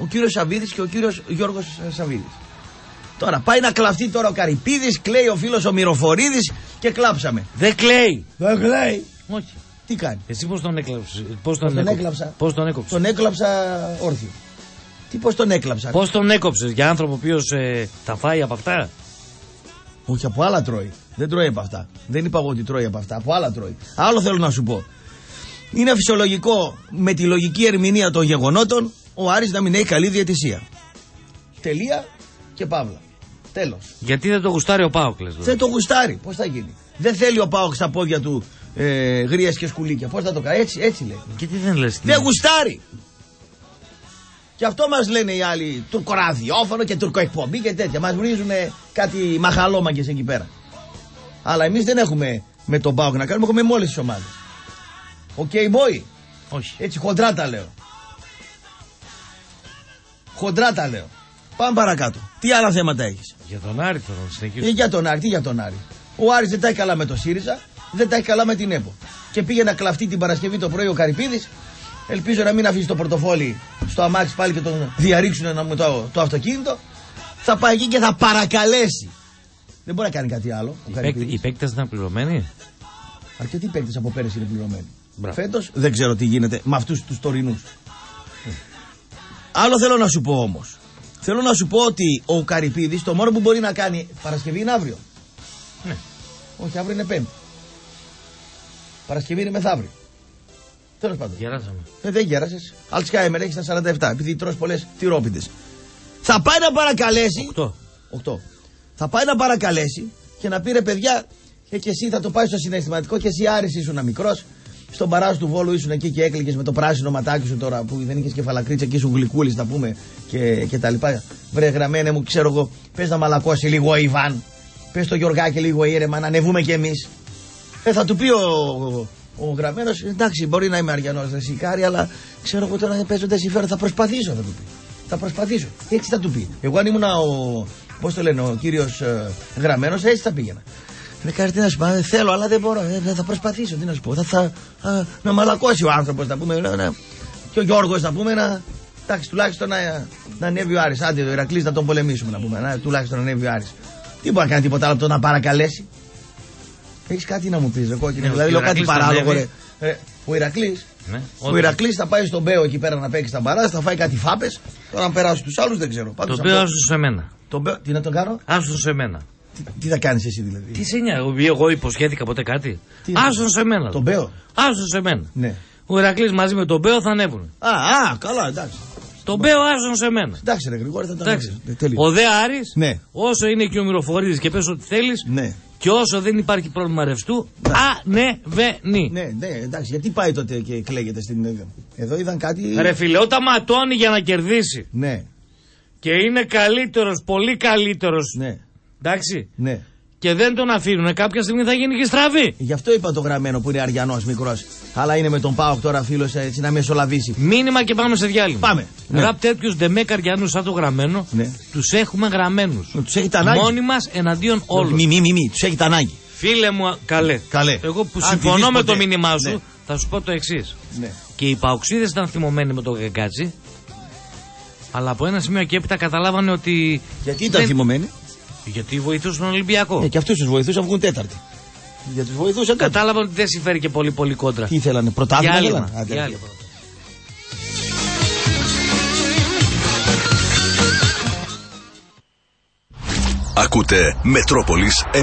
ο κύριος Σαββίδης και ο κύριος Γιώργος Σαββίδης. Τώρα πάει να κλαφτεί τώρα ο Καρυπίδης, κλαίει ο φίλος ο Μυροφορίδης και κλάψαμε. Δεν κλαίει. Δεν κλαίει. Όχι. Τι κάνει; Εσύ πώς τον έκλαψες. Πώς τον έκοψες; έκλαψα; Πώς τον έκοψες; Τον έκλαψα όρθιο. Τι πώς τον έκλαψα; Πώς τον έκοψες για άνθρωπο ο οποίος ε, τα φάει από αυτά; Όχι, από άλλα τρώει. Δεν τρώει από αυτά. Δεν είπα εγώ ότι τρώει από αυτά. Από άλλα τρώει. Άλλο θέλω να σου πω. Είναι φυσιολογικό με τη λογική ερμηνεία των γεγονότων ο Άρης να μην έχει καλή διαιτησία. Τελεία και παύλα. Τέλος. Γιατί δεν το γουστάρει ο Πάοκ, λες, Δεν το γουστάρει. Πώς θα γίνει; Δεν θέλει ο Πάοκ στα πόδια του ε, γριές και σκουλήκια. Πώς θα το κάνει; Έτσι, έτσι λέει. Γιατί δεν λες. Δεν γουστάρει. Και αυτό μας λένε οι άλλοι τουρκοραδιόφωνο και τουρκοεκπομπή και τέτοια. Μας βρίζουν κάτι μαχαλόμαγκες εκεί πέρα. Αλλά εμείς δεν έχουμε με τον Πάοκ να κάνουμε, έχουμε με όλες τις ομάδες. Ok, boy. Όχι. Έτσι χοντρά τα λέω. Χοντρά τα λέω. Πάμε παρακάτω. Τι άλλα θέματα έχεις; Για τον Άρη θέλω να συνεχίσω. Ε, για τον Άρη, τι για τον Άρη. Ο Άρης δεν τα έχει καλά με το ΣΥΡΙΖΑ, δεν τα έχει καλά με την ΕΠΟ. Και πήγε να κλαφτεί την Παρασκευή το πρωί ο Καρυπίδης. Ελπίζω να μην αφήσει το πορτοφόλι στο αμάξι πάλι και τον διαρρήξουν να μου το, το αυτοκίνητο. Θα πάει εκεί και θα παρακαλέσει. Δεν μπορεί να κάνει κάτι άλλο. Ο Οι παίκτε- Καρυπίδης. Οι παίκτες ήταν πληρωμένοι; Αρκετοί παίκτες από πέρυσι είναι πληρωμένοι; Μπράβο. Φέτος δεν ξέρω τι γίνεται με αυτούς τους τωρινούς. Άλλο θέλω να σου πω όμως. Θέλω να σου πω ότι ο Καρυπίδης το μόνο που μπορεί να κάνει Παρασκευή είναι αύριο. Ναι. Όχι, αύριο είναι Πέμπτη. Παρασκευή είναι μεθαύριο. Τέλος πάντων. Γεράσαμε. Ε, δεν γέρασες. Αλτσχάιμερ έχει στα 47, επειδή τρως πολλές τυρόπιτες. Θα πάει να παρακαλέσει. 8. 8. Θα πάει να παρακαλέσει και να πει ρε παιδιά, ε, και εσύ θα το πάει στο συναισθηματικό και εσύ Άρης ήσουν μικρός. Στον παράζο του Βόλου ήσουν εκεί και έκλειγε με το πράσινο ματάκι σου τώρα που δεν είχες κεφαλακρίτσα και ήσουν γλυκούλης, να πούμε και, και τα λοιπά. Βρε γραμμένε μου, ξέρω εγώ, πες να μαλακώσει λίγο ο Ιβάν. Πες το Γιωργάκι λίγο ήρεμα, να ανεβούμε κι εμείς. Ε, θα του πει ο, ο, ο γραμμένος, εντάξει, μπορεί να είμαι αριανό, δεν σηκάρει, αλλά ξέρω εγώ τώρα παίζονται συμφέροντα. Θα προσπαθήσω, θα του πει. Θα προσπαθήσω. Έτσι θα του πει. Εγώ αν ήμουν ο, πώς το λένε, ο κύριος ε, γραμμένος, έτσι θα πήγαινα. Με κάνει τι να σου πω, «Ε, θέλω, αλλά δεν μπορώ. Ε, θα προσπαθήσω, τι να σου πω. Θα, θα, α, να μαλακώσει ο άνθρωπος, να πούμε. Να, να, και ο Γιώργος, να πούμε, να. Εντάξει, τουλάχιστον να, να ανέβει ο Άρης. Άντε, ο Ηρακλής να τον πολεμήσουμε, να πούμε. Να, τουλάχιστον να ανέβει ο Άρης. Τι μπορεί να κάνει τίποτα άλλο από το να παρακαλέσει. Έχεις κάτι να μου πεις, ρε κόκκινο. Ναι, δηλαδή, ο λέω κάτι Ηρακλής θα παράλογο, ρε. ανέβει. Ε, ο Ηρακλής. Ναι. Ο Όντως. Ηρακλής θα πάει στον Μπέο εκεί πέρα να παίξει τα μπαράζ, θα φάει κάτι φάπες. Τώρα αν περάσει του άλλους δεν ξέρω. Πάντως Το αυτό- πέω άσου σε μένα. τον Μπέο- Τι να τον κάνω, Άσου σε μένα. Τι, τι θα κάνεις εσύ δηλαδή; Τι σε νοιάζει, εγώ- εγώ υποσχέθηκα ποτέ κάτι; Τι Άσου σε μένα. Τον Μπέο; Άσου σε μένα. Ναι. Ο Ηρακλής μαζί με τον Μπέο θα ανέβουν. Α, α, καλά, εντάξει. Τον Μπέο άσον σε μένα. Εντάξει, ρε Γρηγόρη, θα τον Εντάξει. έχεις. Ε, τέλειος. Ο Δε Άρης, Ναι. όσο είναι και ο Μυροφορίδης και πες ό,τι θέλεις Ναι. και όσο δεν υπάρχει πρόβλημα ρευστού, ανεβαίνει. Ναι, ναι, εντάξει, γιατί πάει τότε και κλαίγεται στην. Εδώ είδαν κάτι. Ρε φίλε, όταν ματώνει για να κερδίσει Ναι, και είναι καλύτερος, πολύ καλύτερος, ναι, εντάξει, ναι. και δεν τον αφήνουν, κάποια στιγμή θα γίνει και στραβή. Γι' αυτό είπα το γραμμένο που είναι αριανός μικρός. Αλλά είναι με τον Πάοκ τώρα φίλος έτσι να μεσολαβήσει. Μήνυμα και πάμε σε διάλειμμα. Πάμε. Ναι. Ραπ τέτοιους ντεμέ καριανού σαν το γραμμένο, Ναι. τους έχουμε γραμμένους. Τους έχει τα ανάγκη. Μόνοι μας εναντίον όλων. Μη, μη, μη, μη. τους έχει τα ανάγκη. Φίλε μου, καλέ. Καλέ. Εγώ που Αν συμφωνώ τη δεις με ποτέ. το μήνυμά σου, Ναι. θα σου πω το εξής. Ναι. Και οι παοξίδες ήταν θυμωμένοι με τον Γκαγκάτσι. Αλλά από ένα σημείο και έπειτα καταλάβανε ότι. Γιατί ήταν δεν- θυμωμένοι; Γιατί βοηθούσαν τον Ολυμπιακό; Ε, και αυτούς τους βοηθούσαν βγουν τέταρτη. Για τους βοηθούσαν τέταρτη. Κατάλαβαν ότι δεν συμφέρει και πολύ πολύ κόντρα. Τι ήθελανε, πρωτάθλημα Διάλειμμα, ήθελαν. Άντε, διάλειμμα. Ακούτε Μετρόπολης 95,5.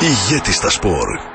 Ηγέτη στα σπορ.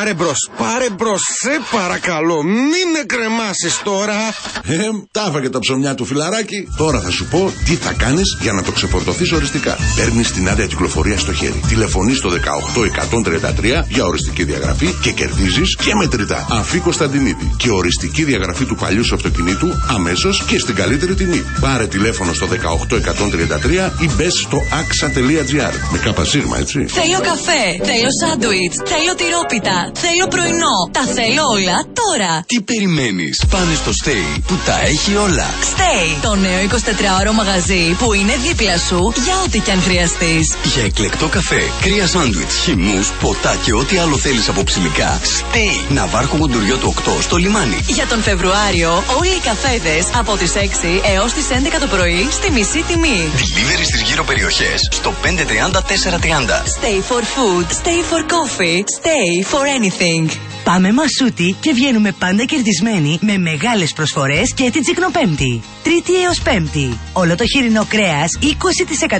Οχ, πάρε μπρος, πάρε μπρος, σε παρακαλώ, μην με κρεμάσεις τώρα. Ε, τα έφαγε τα ψωμιά του φιλαράκι. Τώρα θα σου πω τι θα κάνεις για να το ξεφορτωθείς οριστικά. Παίρνεις την άδεια κυκλοφορία στο χέρι. Τηλεφωνείς στο 18133 για οριστική διαγραφή και κερδίζεις και μετρητά. Αφή Κωνσταντινίδη και οριστική διαγραφή του παλιού σου αυτοκινήτου αμέσως και στην καλύτερη τιμή. Πάρε τηλέφωνο στο 18133 ή μπες στο axa.gr. Με κάπα σίγμα, έτσι. Θέλω καφέ, θέλω σάντουιτς, θέλω τυρόπιτα, θέλω πρωινό. Τα θέλω όλα τώρα. Τι περιμένεις, πάνε στο Stay που τα έχει όλα. Stay, το νέο 24ωρο μαγαζί που είναι δίπλα σου για ό,τι και αν χρειαστείς. Για εκλεκτό καφέ, κρύα σάντουιτς, χυμούς, ποτά και ό,τι άλλο θέλεις από ψηλικά. Stay, Ναβάρχο Μοντουριό του 8 στο λιμάνι. Για τον Φεβρουάριο, όλοι οι καφέδες από τις 6 έως τις 11 το πρωί στη μισή τιμή. Delivery στις γύρω περιοχές στο 530-430. Stay for food, stay for coffee, stay for anything. Πάμε μασούτι και βγαίνουμε πάντα κερδισμένοι με μεγάλες προσφορές και την Τσικνοπέμπτη. Τρίτη έως Πέμπτη. Όλο το χοιρινό κρέας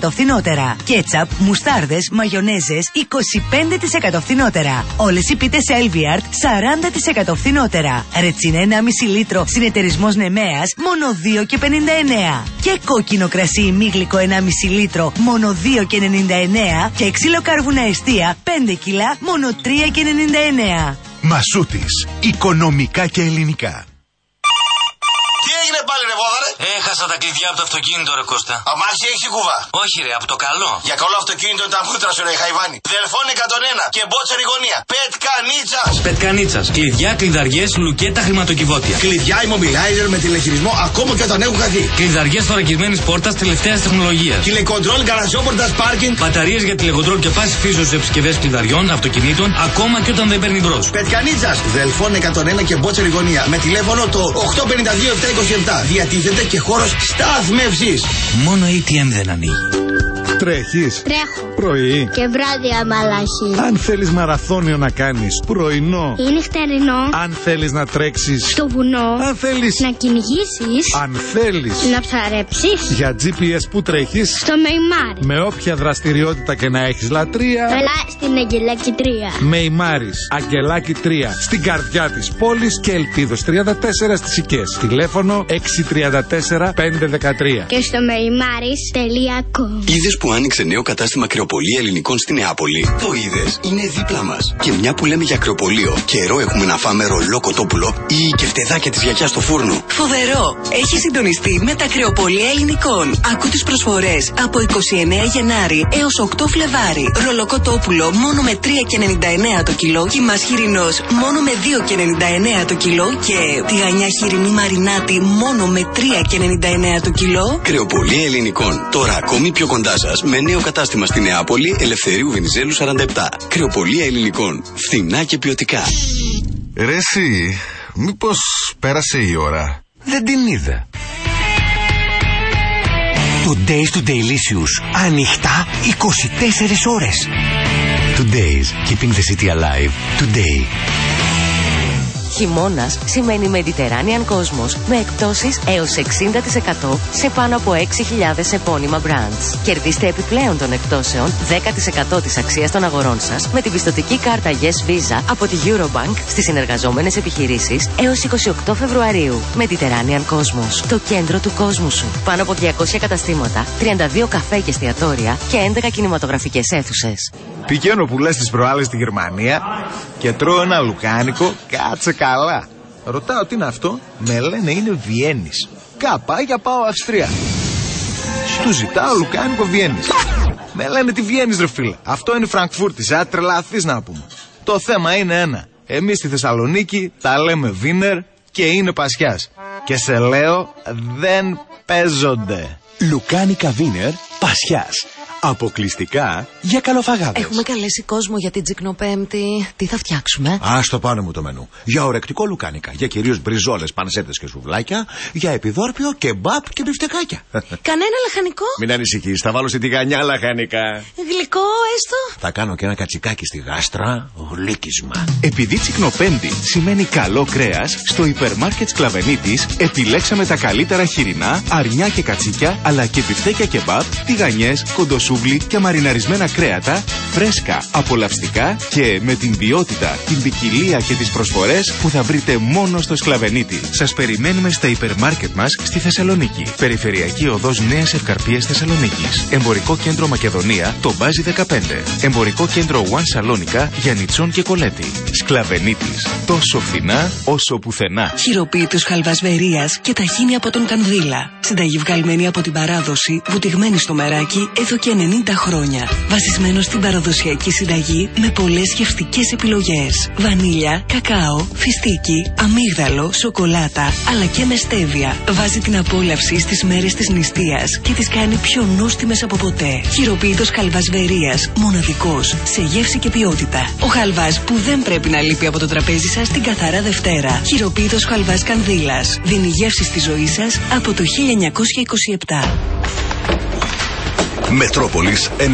20% φθηνότερα. Κέτσαπ, μουστάρδες, μαγιονέζες 25% φθηνότερα. Όλες οι πίτες Elviart 40% φθηνότερα. Ρετσινέ 1,5 λίτρο συνεταιρισμός Νεμέας μόνο 2 και 59. Και κόκκινο κρασί ημίγλικο 1,5 λίτρο μόνο 2 και 99. Και ξύλο κάρβουνα εστία 5 κιλά μόνο 3 και 99. Μασούτης. Οικονομικά και ελληνικά. Τι έγινε πάλι ρε βόδαρε. Έχασα τα κλειδιά από το αυτοκίνητο, ρε Κώστα. Αμάξι έχει κουβά. Όχι, ρε, από το καλό. Για καλό αυτοκίνητο είναι τα μούτρα σου ρε Χαϊβάνι. Δελφών 101 και μπότσερ γωνία. Πετκανίτσας. Πετκανίτσας. Κλειδιά, κλειδαριές, λουκέτα, χρηματοκιβώτια. Κλειδιά immobilizer με τηλεχειρισμό ακόμα και όταν έχουν χαθεί. Κλειδαριές θωρακισμένης πόρτας τελευταίας τεχνολογίας. Τηλεκοντρόλ, γαραζόπορτα, πάρκινγκ. Μπαταρίες για τηλεκοντρόλ και πάση φύσεως επισκευές κλειδαριών, αυτοκινήτων, ακόμα και όταν δεν παίρνει μπρος. Πετκανίτσας. Δελφών 101 και μπότσερ γωνία. Με τηλέφωνο το 852 727. Διατίθεται και χώρο στάθμευσης. Μόνο ATM δεν ανοίγει. Τρέχεις; Τρέχω. Πρωί. Και βράδυ αμαλάχη. Αν θέλεις μαραθώνιο να κάνεις. Πρωινό. Ή νυχτερινό. Αν θέλεις να τρέξεις. Στο βουνό. Αν θέλεις. Να κυνηγήσεις. Αν θέλεις. Να ψαρέψεις. Για GPS που τρέχεις. Στο Μεϊμάρι. Με όποια δραστηριότητα και να έχεις λατρεία. Έλα στην Αγγελάκη 3. Μεϊμάρης, Αγγελάκη 3, στην καρδιά της πόλης και Ελπίδος 34 στις Οικές. Τηλέφωνο 634 513. Και στο μεϊμάρι.com. Είδες που άνοιξε νέο κατάστημα κρεοπολία ελληνικών στη Νεάπολη. Το είδες; Είναι δίπλα μας. Και μια που λέμε για κρεοπολείο, καιρό έχουμε να φάμε ρολό κοτόπουλο ή και φτεδάκια της γιαγιάς στο φούρνο. Φοβερό! Έχει συντονιστεί με τα κρεοπολία ελληνικών. Άκου τις προσφορές από 29 Γενάρη έως 8 Φλεβάρι. Ρολοκοτόπουλο μόνο με 3,99 το κιλό. Κοιμά χοιρινός μόνο με 2,99 το κιλό. Και τηγανιά χοιρινή μαρινάτη μόνο με 3,99 το κιλό. Κρεοπολία ελληνικών. Τώρα ακόμη πιο κοντά σας με νέο κατάστημα στη Νεάπολη Ελευθερίου Βενιζέλου 47. Κρεοπολία ελληνικών. Φθηνά και ποιοτικά. Ρε εσύ, μήπως πέρασε η ώρα; Δεν την είδα. Το Days του Delicious. Ανοιχτά 24 ώρες. Today's Keeping the City Alive. Today. Χειμώνας σημαίνει Mediterranean Cosmos με εκπτώσεις έως 60% σε πάνω από 6.000 επώνυμα brands. Κερδίστε επιπλέον των εκπτώσεων 10% της αξίας των αγορών σας με την πιστοτική κάρτα Yes Visa από τη Eurobank στις συνεργαζόμενες επιχειρήσεις έως 28 Φεβρουαρίου. Mediterranean Cosmos, το κέντρο του κόσμου σου. Πάνω από 200 καταστήματα, 32 καφέ και εστιατόρια και 11 κινηματογραφικές αίθουσες. Πηγαίνω που λες τις προάλλες στη Γερμανία και τρώω ένα λουκάνικο, κάτσε καλά. Ρωτάω τι είναι αυτό, με λένε είναι Βιέννης. Καπά για πάω Αυστρία. Του ζητάω λουκάνικο Βιέννης. Με λένε τι Βιέννης ρε φίλε. Αυτό είναι Φραγκφούρτη, α τρελαθείς να πούμε. Το θέμα είναι ένα. Εμείς στη Θεσσαλονίκη τα λέμε Βίνερ και είναι Πασιάς. Και σε λέω δεν παίζονται. Λουκάνικα Βίνερ Πασιάς. Αποκλειστικά για καλοφαγάδες. Έχουμε καλέσει κόσμο για την Τσικνοπέμπτη. Τι θα φτιάξουμε; Άσ' το πάνω μου το μενού. Για ορεκτικό λουκάνικα. Για κυρίως μπριζόλες, πανσέτες και σουβλάκια. Για επιδόρπιο, κεμπάπ και μπιφτεκάκια. <laughs> Κανένα λαχανικό; Μην ανησυχείς, θα βάλω στη τηγανιά λαχανικά. Γλυκό έστω; Θα κάνω και ένα κατσικάκι στη γάστρα. Γλύκισμα. Επειδή τσικνοπέμπτη σημαίνει καλό κρέας, στο υπερμάρκετ Σκλαβενίτης επιλέξαμε τα καλύτερα χοιρινά, αρνιά και κατσίκια, αλλά και μπιφτέκια κεμπάπ, τηγανιές, κοντοσούβλι και μαριναρισμένα κρέατα, φρέσκα, απολαυστικά και με την ποιότητα, την ποικιλία και τις προσφορές που θα βρείτε μόνο στο Σκλαβενίτη. Σας περιμένουμε στα υπερμάρκετ μας στη Θεσσαλονίκη. Περιφερειακή οδός Νέας Ευκαρπίας Θεσσαλονίκης. Εμπορικό κέντρο Μακεδονία, το Μπάζι 15. Εμπορικό κέντρο One Σαλόνικα, Γιανιτσόν και Κολέτη. Σκλαβενίτης. Τόσο φθηνά όσο πουθενά. Χειροποίητο χαλβασβερίας και ταχύνη από τον Κανδύλα. Συνταγή βγαλμένη από την παράδοση, βουτυγμένη στο μεράκι εδώ και 90 χρόνια. Βασισμένο στην παραδοσιακή συνταγή με πολλές γευστικέ επιλογές. Βανίλια, κακάο, φιστίκι, αμύγδαλο, σοκολάτα, αλλά και με στέβια. Βάζει την απόλαυση στις μέρες της νηστείας και τις κάνει πιο νόστιμες από ποτέ. Χειροποίητος χαλβασβερία, μοναδικός, σε γεύση και ποιότητα. Ο χαλβάς που δεν πρέπει να λείπει από το τραπέζι σας την καθαρά Δευτέρα. Χειροποίητος χαλβάς Κανδύλας. Δίνει γεύση στη ζωή σας από το 1927. Μετρόπολης 95,5.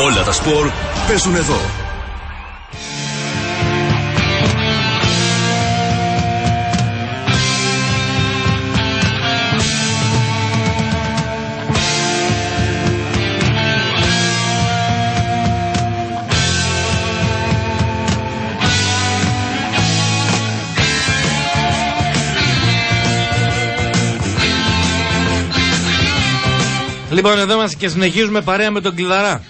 Όλα τα σπορ παίζουν εδώ. Λοιπόν, εδώ είμαστε και συνεχίζουμε παρέα με τον Κλειδαρά.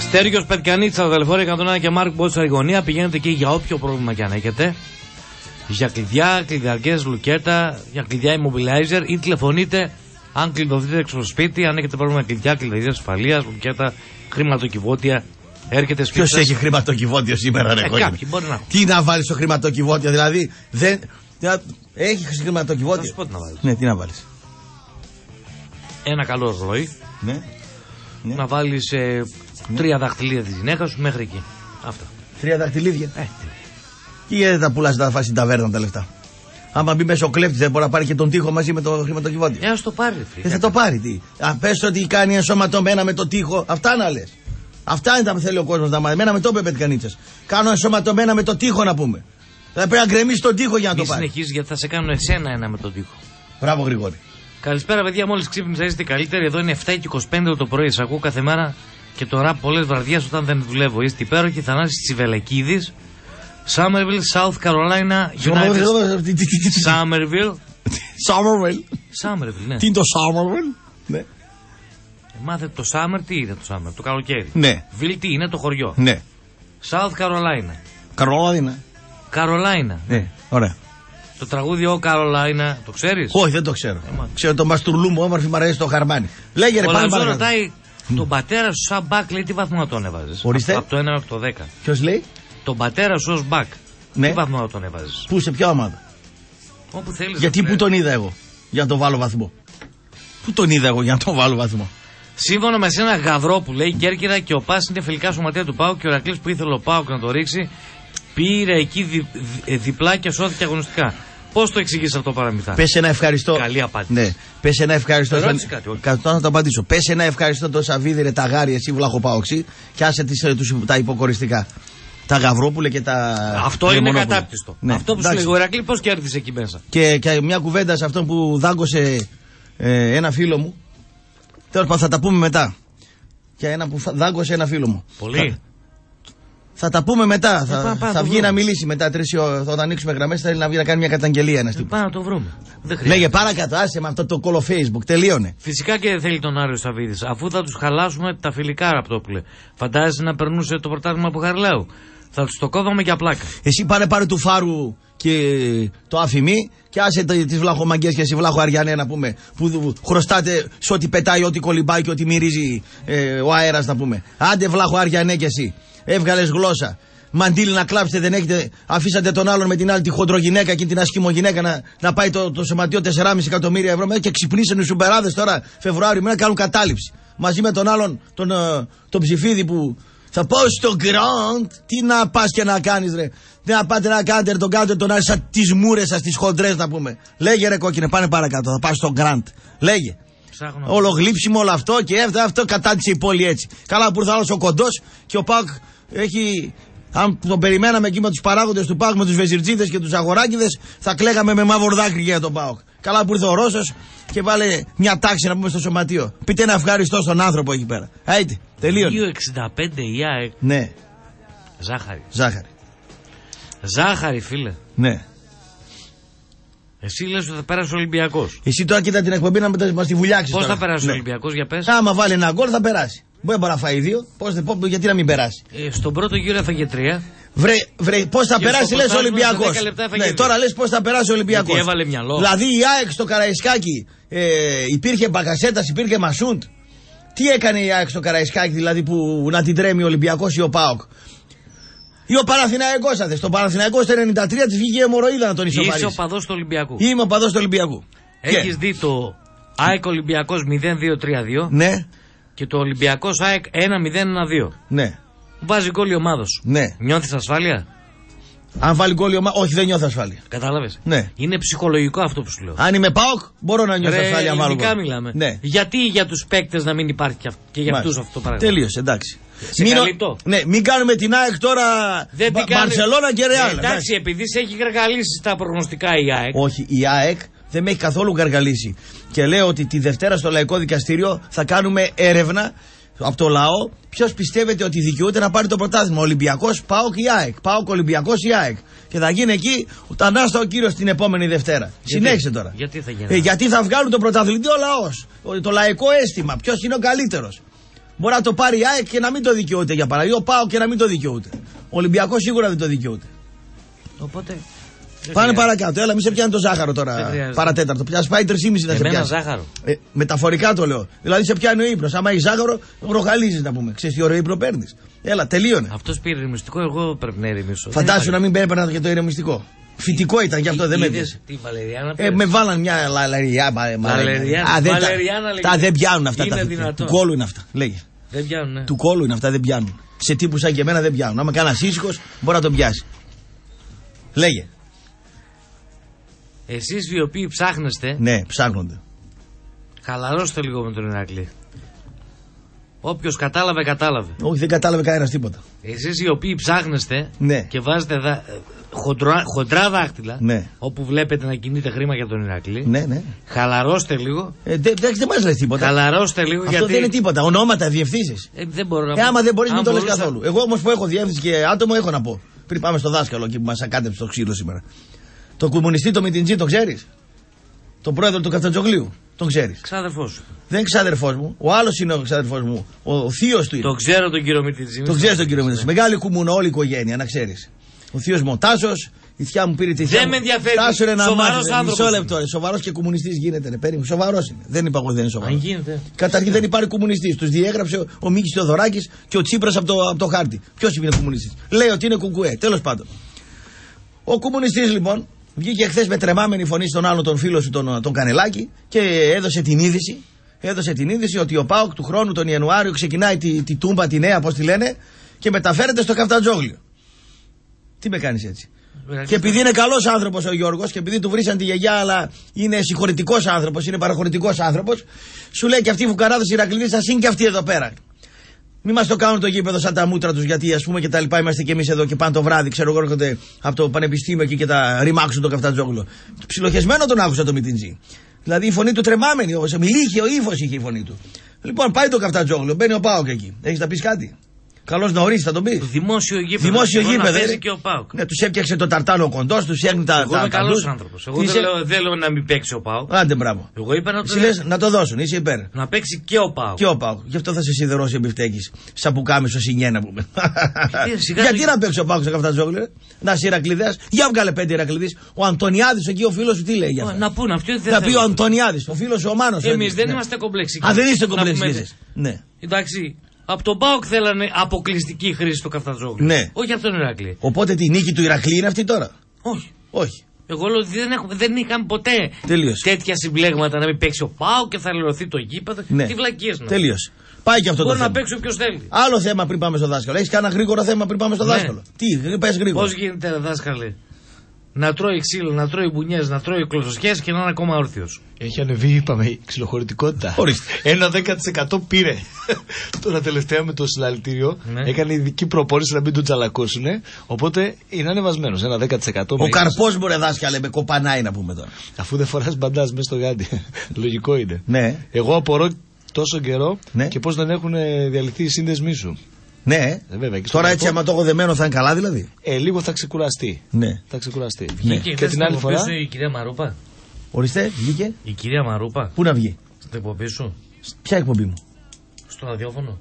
Στέργιος Πετκανίτσα, αδελφόρια 101 και Μάρκ Μπότσα Γωνία. Πηγαίνετε εκεί για όποιο πρόβλημα και αν έχετε. Για κλειδιά, κλειδαρκές, λουκέτα, για κλειδιά immobilizer ή τηλεφωνείτε αν κλειδωθείτε έξω στο σπίτι, αν έχετε πρόβλημα με κλειδιά, κλειδαριά ασφαλείας, λουκέτα, χρηματοκιβώτια. Έρχεται σπίτι. Ποιος σας. έχει χρηματοκιβώτιο σήμερα, ρε Ε, κόλλημα. κάποιοι μπορεί να έχουν. Τι να βάλεις στο χρηματοκιβώτιο, δηλαδή. Δεν... Έχεις χρηματοκιβώτιο. Θα σου πω τι να βάλεις. Ναι, τι να βάλεις. Ένα καλό ρολόι. Ναι. Να βάλεις ε, τρία δαχτυλίδια της γυναίκας σου μέχρι εκεί. Αυτά. Τρία δαχτυλίδια. Ε, Και γιατί τα πουλάς τα φάσει στην ταβέρνα τα λεφτά. Άμα μπει μέσα ο κλέφτη, δεν μπορεί να πάρει και τον τοίχο μαζί με το χρηματοκιβώτιο. Ε, ας το πάρει. φίλε. Δεν θα το πάρει τι. Αν πες ότι κάνει ενσωματωμένα με το τοίχο, αυτά να λες. Αυτά είναι τα που θέλει ο κόσμος να μάθει. Εμένα με το είπε Πετκανίτσας. Κάνω ενσωματωμένα με το τοίχο να πούμε. Θα πρέπει να γκρεμίσει τον τοίχο για να Μη το πάρει. συνεχίζεις γιατί θα σε κάνουν εσένα ένα με τον τοίχο. Μπράβο, Γρηγόρη. Καλησπέρα, παιδιά. Μόλις ξύπνησα, είστε καλύτεροι. Εδώ είναι 7 και 25 το πρωί. Σας ακούω κάθε μέρα και το ραπ πολλές βραδιές όταν δεν δουλεύω. Είστε υπέροχοι. Θανάσης Τσιβελεκίδη. Summerville, South Carolina, United Summerville. Summerville. Summerville, ναι. Τι είναι το Summerville. Ναι. Ε, Μάθε το Summer, τι είναι το Summer, το καλοκαίρι. Ναι. Ville τι είναι το χωριό. Ναι. South Carolina. Καρολάδινα. Carolina. Ναι. Ωραία. Το τραγούδι Ο Carolina, το ξέρεις; Όχι, δεν το ξέρω. Ξέρω τον Μαστουρλού μου, όμορφη μου αρέσει το χαρμάνι. Λέγε ρε, Ο πάμε Λαζό παρακάτω. ρωτάει τον πατέρα σου σαν μπακ, λέει τι βαθμό να τον έβαζες; Ορίστε. Από το 1 μέχρι το 10. Ποιος λέει, Τον πατέρα σου ως μπακ. Ναι. Τι βαθμό να τον έβαζες; πού σε ποια ομάδα; Όπου θέλεις. Γιατί πού τον είδα εγώ για να το βάλω βαθμό; Πού τον είδα εγώ για να το βάλω βαθμό; Σύμφωνα με σένα γαβρό που λέει η Κέρκυρα και ο Πα είναι φιλικά σωματεία του Πάου και ο Ρακλής που ήθελε ο Πάου να το ρίξει πήρε εκεί δι, δι- διπλά και σώθηκε αγωνιστικά. Πώς το εξηγείς αυτό το παραμυθά; Πες ένα ευχαριστώ. Καλή απάντηση. Ναι. Πες ένα ευχαριστώ. Δεν στον- ρώτησε κάτι, όχι. Κατώ να το απαντήσω. Πες ένα ευχαριστώ τον Σαββίδη, ρε, τα γάρι, εσύ βλαχοπάοξη και άσε τις, ε, τους, τα υποκοριστικά. Τα Γαβρόπουλε και τα. Αυτό είναι Λεμονόπουλε. κατάπτυστο. Ναι, Αυτό που σου εντάξει. λέει ο Ηρακλή, πώς κέρδισε εκεί μέσα. Και, και μια κουβέντα σε αυτόν που δάγκωσε ε, ένα φίλο μου. Τέλος πάντων, θα τα πούμε μετά. Και ένα που φα- δάγκωσε ένα φίλο μου. Πολύ. Θα τα πούμε μετά. θα πάμε, πάμε, θα το βγει βρούμε. να μιλήσει μετά. Τρεις, ώρα, θα ανοίξουμε γραμμές. Θέλει να βγει να κάνει μια καταγγελία ένας τύπος. Πάμε να το βρούμε. Δεν χρειάζεται. Λέγε παρακάτω, άσε με αυτό το κόλλο Facebook. Τελείωνε. Φυσικά και δεν θέλει τον Άριο Σαββίδη. Αφού θα τους χαλάσουμε τα φιλικά ραπτόπουλε. Φαντάζεσαι να περνούσε το πρωτάθλημα από Χαρλέου. Θα τους το κόβαμε για πλάκα. Εσύ πάνε πάρε του φάρου και το αφημί και άσε τις βλαχομαγκές και εσύ βλάχο Αριανέ να πούμε. Που χρωστάτε σε ό,τι πετάει, ό,τι κολυμπάει και ό,τι μυρίζει ε, ο αέρας να πούμε. Άντε βλάχο Αριανέ και εσύ. Έβγαλες γλώσσα. Μαντήλι να κλάψετε, δεν έχετε. Αφήσατε τον άλλον με την άλλη τη χοντρογυναίκα και την ασκημογυναίκα να, να πάει το, το σωματείο 4,5 εκατομμύρια ευρώ. Μέσα και ξυπνήσανε οι σουμπεράδες τώρα Φεβρουάριο να κάνουν κατάληψη. Μαζί με τον άλλον, τον, ε, τον ψηφίδη που θα πάω στο Grand. Τι να πας και να κάνεις, ρε. Δεν να πάτε να κάνετε ρε, τον κάτω τον άλλη σαν τις μούρες σας, τις χοντρές να πούμε. Λέγε ρε κόκκινε, πάνε παρακάτω. Θα πάω στο Grand. Λέγε. Ψάχνω. Όλο γλύψιμο όλο αυτό και αυτό, αυτό κατάντησε η πόλη έτσι. Καλά που ήρθε άλλος ο κοντός και ο Πάκ έχει. Αν τον περιμέναμε εκεί με τους παράγοντες του Πάκ, με τους βεζιρτζίδες και τους αγοράκιδε, θα κλαίγαμε με μαύρο δάκρυ για τον Πάοκ. Καλά που ήρθε ο Ρώσος και βάλε μια τάξη να πούμε στο σωματείο. Πείτε ένα ευχαριστώ στον άνθρωπο εκεί πέρα. Άιτε, τελείωνε. 2,65 η ΑΕΚ. Ναι, Ζάχαρη. ζάχαρη. Ζάχαρη, φίλε. Ναι. Εσύ λες ότι θα πέρασε ο Ολυμπιακός. Εσύ τώρα κοίτα την εκπομπή να μας τη βουλιάξεις. Πώς θα περάσει ο Ολυμπιακός, για πες. Άμα βάλει ένα γκολ θα περάσει. Μπορεί να φάει δύο. Πώς, δεν- πώς- γιατί να μην περάσει. Ε, στον πρώτο γύρο έφαγε τρία. Βρε, βρε πώς θα Και περάσει, στο λες ο πρωτάθλημα σε Ολυμπιακός. 10 λεπτά έφαγε Ναι, δύο. τώρα λες πώς θα περάσει ο Ολυμπιακός. Γιατί έβαλε μυαλό. Δηλαδή η ΑΕΚ στο Καραϊσκάκι ε, υπήρχε Μπακασέτας, υπήρχε Μασούντ. Τι έκανε η ΑΕΚ στο Καραϊσκάκι, δηλαδή που να την τρέμει ο Ολυμπιακός ή ο Πάοκ; Ή ο Παναθηναϊκός θα θες. Στον Παναθηναϊκό στο 93 της βγήκε η αιμορροίδα να τον Είσαι ισοπαρίσει. ο παδός του Ολυμπιακού. Είμαι ο παδός του Ολυμπιακού. Έχεις Και- δει το ΑΕΚ Ολυμπιακός 0-2-3-2 Ναι, και το Ολυμπιακός ΑΕΚ 1-0-1-2. ναι, Βάζει γκολ η ομάδα σου. ναι. Νιώθεις ασφάλεια; Αν βάλει γκολ η ομάδα. Όχι, δεν νιώθω ασφάλεια. Κατάλαβες; Ναι. Είναι ψυχολογικό αυτό που σου λέω. Αν είμαι Πάοκ, μπορώ να νιώθω Ρε, ασφάλεια μάλλον. ελληνικά μιλάμε. Ναι. Γιατί για τους παίκτες να μην υπάρχει και, αυ- και για αυτούς αυτό το πράγμα; Τελείωσε, εντάξει. Σε Μην, καλύπτω. ναι, μην κάνουμε την ΑΕΚ τώρα Δεν Μπα- την κάνει- Μπαρσελόνα και Ρεάλ. Ε, εντάξει, επειδή σε έχει γαργαλίσει στα προγνωστικά η ΑΕΚ. Όχι, η ΑΕΚ δεν με έχει καθόλου καργαλίσει. Και λέω ότι τη Δευτέρα στο Λαϊκό Δικαστήριο θα κάνουμε έρευνα από το λαό ποιος πιστεύετε ότι δικαιούται να πάρει το πρωτάθλημα. Ολυμπιακός, ΠΑΟΚ ή ΑΕΚ; ΠΑΟΚ, Ολυμπιακός ή ΑΕΚ; Και θα γίνει εκεί ο Τανάστα ο κύριος την επόμενη Δευτέρα. Γιατί; Συνέχισε τώρα. Γιατί θα γίνει. Ε, γιατί θα βγάλουν τον πρωταθλητή ο λαός; Το λαϊκό αίσθημα. Ποιος είναι ο καλύτερος; Μπορεί να το πάρει η ΑΕΚ και να μην το δικαιούται για παράδειγμα. Ή ο ΠΑΟΚ και να μην το δικαιούται. Ο Ολυμπιακός σίγουρα δεν το δικαιούται. Οπότε. δεν Πάνε χρειάζεται. παρακάτω. Έλα, μη σε πιάνει το ζάχαρο Δεν τώρα. χρειάζεται. Παρατέταρτο. Πια πάει 3,5 να σε Εμένα πιάσει. ζάχαρο. Ε, μεταφορικά το λέω. Δηλαδή σε πιάνει ο ύπνο. Άμα έχεις ζάχαρο, ροχαλίζει να πούμε. Ξέρεις τι ωραίο ύπνο παίρνεις. Έλα, τελείωνε. Αυτός πήρε ηρεμιστικό, εγώ πρέπει να ηρεμήσω. Φαντάσου να μην έπαιρνας και το ηρεμιστικό. Φυτικό ήταν γι' αυτό, δεν με Είδες έπιασε. Τι Βαλεριάνα Ε, πήρες; με βάλαν μια λαλεριά. μα- μα- Βαλεριάνα. Α, δεν τα- Βαλεριάνα λέγεται. Τα δεν πιάνουν αυτά Είναι τα φυτικά. δυνατόν. Του κόλου είναι αυτά. Λέγε. Δεν πιάνουν, ναι. Του κόλου είναι αυτά, δεν πιάνουν. Σε τύπους σαν και εμένα δεν πιάνουν. Άμα κανένας ήσυχος μπορεί να τον πιάσει. Λέγε. Εσείς οι οποίοι ψάχνεστε, Ναι, ψάχνονται. χαλαρώστε λίγο με τον Ηρακλή. Όποιος κατάλαβε, κατάλαβε. Όχι, δεν κατάλαβε κανένας τίποτα. Εσείς οι οποίοι ψάχνεστε Ναι. και βάζετε δα... ε, χοντρά, χοντρά δάχτυλα, Ναι. όπου βλέπετε να κινείται χρήμα για τον Ηρακλή, Ναι, ναι. χαλαρώστε λίγο. Ε, δεν δεν δεν μας λες τίποτα. Χαλαρώστε λίγο Αυτό γιατί. δεν είναι τίποτα. Ονόματα, διευθύνσεις. Ε, δεν μπορώ να Ε, άμα δεν μπορείς, Αν μην το λες μπορούσα- καθόλου. Εγώ όμως που έχω διεύθυνση και άτομο έχω να πω. Πριν πάμε στο δάσκαλο εκεί που μας ακάτεψε το ξύλο σήμερα. Το κομμουνιστή το Μιτιντζή το ξέρεις; Τον πρόεδρο του Καφτατζογλίου. Τον ξέρεις. Ξάδερφός σου. Δεν είναι ξάδερφός μου. Ο άλλος είναι ο ξάδερφός μου. Ο, ο θείος του είναι. Το ξέρω τον κύριο Μητριτζή. Το ξέρεις τον κύριο Μιτιντζή. Μεγάλη κουμούνα, όλη η οικογένεια, να ξέρεις. Ο θείος μου ο Τάσο, η θιά μου πήρε τη θιά Δεν μου. με ενδιαφέρει. Τάσο είναι ένα Σοβαρός μάτι. άνθρωπος Μισό είναι. λεπτό. Σοβαρός και κομμουνιστής γίνεται. Ναι, περίμενε. Σοβαρός είναι. Δεν είπα εγώ ότι δεν είναι σοβαρός. Αν γίνεται. Καταρχήν δεν υπάρχει κομμουνιστής. Τους διέγραψε ο, ο Μίκης Θεοδωράκης και ο Τσίπρας από το, από το χάρτη. Ποιος είναι κομμουνιστής; Λέει ότι είναι κουκουέ. Τέλος πάντων. Ο κομμουνιστής λοιπόν βγήκε χθες με τρεμάμενη φωνή στον άλλο τον φίλο σου τον, τον Κανελάκη και έδωσε την είδηση. Έδωσε την είδηση ότι ο Πάοκ του χρόνου τον Ιανουάριο ξεκινάει τη, τη τούμπα, τη νέα, πώς τη λένε, και μεταφέρεται στο Καφτατζόγλιο. Τι με κάνεις έτσι; Και επειδή είναι καλός άνθρωπος ο Γιώργος και επειδή του βρήσαν τη γιαγιά, αλλά είναι συγχωρητικός άνθρωπος, είναι παραχωρητικός άνθρωπος, σου λέει και αυτοί οι φουκαράδε Ηρακλήδης σα είναι και αυτοί εδώ πέρα. Μην μας το κάνουν το γήπεδο σαν τα μούτρα τους, γιατί ας πούμε και τα λοιπά είμαστε και εμείς εδώ και πάνε το βράδυ, ξέρω εγώ, έρχονται από το πανεπιστήμιο εκεί και τα ρημάξουν το καφτατζόγλιο. Ψιλοχεσμένο τον άκουσα το Μιτιντζή. Δηλαδή η φωνή του τρεμάμενη, όπω μιλήχε, ο ύφος είχε η φωνή του. Λοιπόν, πάει το καφτατζόγλιο, μπαίνει ο Πάοκ εκεί. Έχεις να πεις κάτι; Καλώς νωρί, θα τον πεις. Δημόσιο γήπεδο. Δημόσιο Εγώ να γήπεδο. παίζει ε. και ο Πάοκ. Ναι, τους έπιαξε το ταρτάνο κοντός, τους έφτιαχνε τα. Εγώ τα- είμαι τα καλός μπλουζ. άνθρωπος. Εγώ Τι δεν είσαι; λέω, δεν λέω να μην παίξει ο Πάοκ. Άντε, μπράβο. Εγώ είπα να το, Εσύ λες να το δώσουν, είσαι υπέρ. να παίξει και ο Πάοκ. Και ο Πάοκ. Γι' αυτό θα σε σιδερώσει ο μπιφτέκης. Σαν που κάμισο σινιέ να πούμε. <laughs> σιγά Γιατί το- να παίξει ο Πάοκ σε καφτατζόγλιο, ρε. Να είσαι Ηρακλειδέας. Για βγάλε πέντε Ηρακλειδείς. Ο Αντωνιάδης εκεί, ο φίλος σου τι λέει για αυτό. Να πούνε αυτοί ότι δεν Θα πει ο θέλουν. Αντωνιάδης, ο φίλος σου ο Μάνος. Εμείς δεν είμαστε κομπλεξικοί. Α, δεν είστε Να πούμε- κομπλεξικοί. Ναι. Εντάξει. Από τον Πάοκ θέλανε αποκλειστική χρήση στο Καφτατζόγλιο. Ναι. Όχι από τον Ηρακλή. Οπότε τη νίκη του Ηρακλή είναι αυτή τώρα; Όχι. Όχι. Εγώ λέω ότι δεν, έχουμε, δεν είχαμε ποτέ Τελείωσε. τέτοια συμπλέγματα να μην παίξει ο Πάοκ και θα λερωθεί το γήπεδο. Ναι. Τι βλακίες να. Τελείωσε. Πάει και αυτό Μπορεί το να θέμα. παίξει όποιος θέλει. Άλλο θέμα πριν πάμε στο δάσκαλο. Έχεις κανένα γρήγορο θέμα πριν πάμε στο Ναι. δάσκαλο; Τι, πες γρήγορα. Πώς γίνεται, ρε δάσκαλε, να τρώει ξύλο, να τρώει μπουνιές, να τρώει κλωσοσιέ και να είναι ακόμα όρθιος. Έχει ανεβεί, είπαμε, η ξυλοχωρητικότητα. Ορίστε. Ένα 10% πήρε. Τώρα τελευταία με το συλλαλητήριο Ναι. έκανε ειδική προπόνηση να μην τον τσαλακώσουν. Οπότε είναι ανεβασμένος. Ένα 10%. Ο με- καρπός μπορεί δάσκαλε με κοπανάει να πούμε τώρα. Αφού δεν φοράς μπαντάζ μέσα στο γάντι. <laughs> Λογικό είναι. Ναι. Εγώ απορώ τόσο καιρό Ναι. και πώς δεν έχουν ε, διαλυθεί οι σύνδεσμοί σου. Ναι. Ε, βέβαια, και στο Τώρα καρπό, έτσι, άμα το έχω δεμένο, θα είναι καλά δηλαδή. Ε, λίγο θα ξεκουραστεί. Ναι. Θα ξεκουραστεί. Ναι. Και, Και την άλλη φορά; η κυρία Μαρούπα; Ορίστε, βγήκε; Η κυρία Μαρούπα. Πού να βγει; Στην εκπομπή σου. Ποια εκπομπή μου; Στο ραδιόφωνο.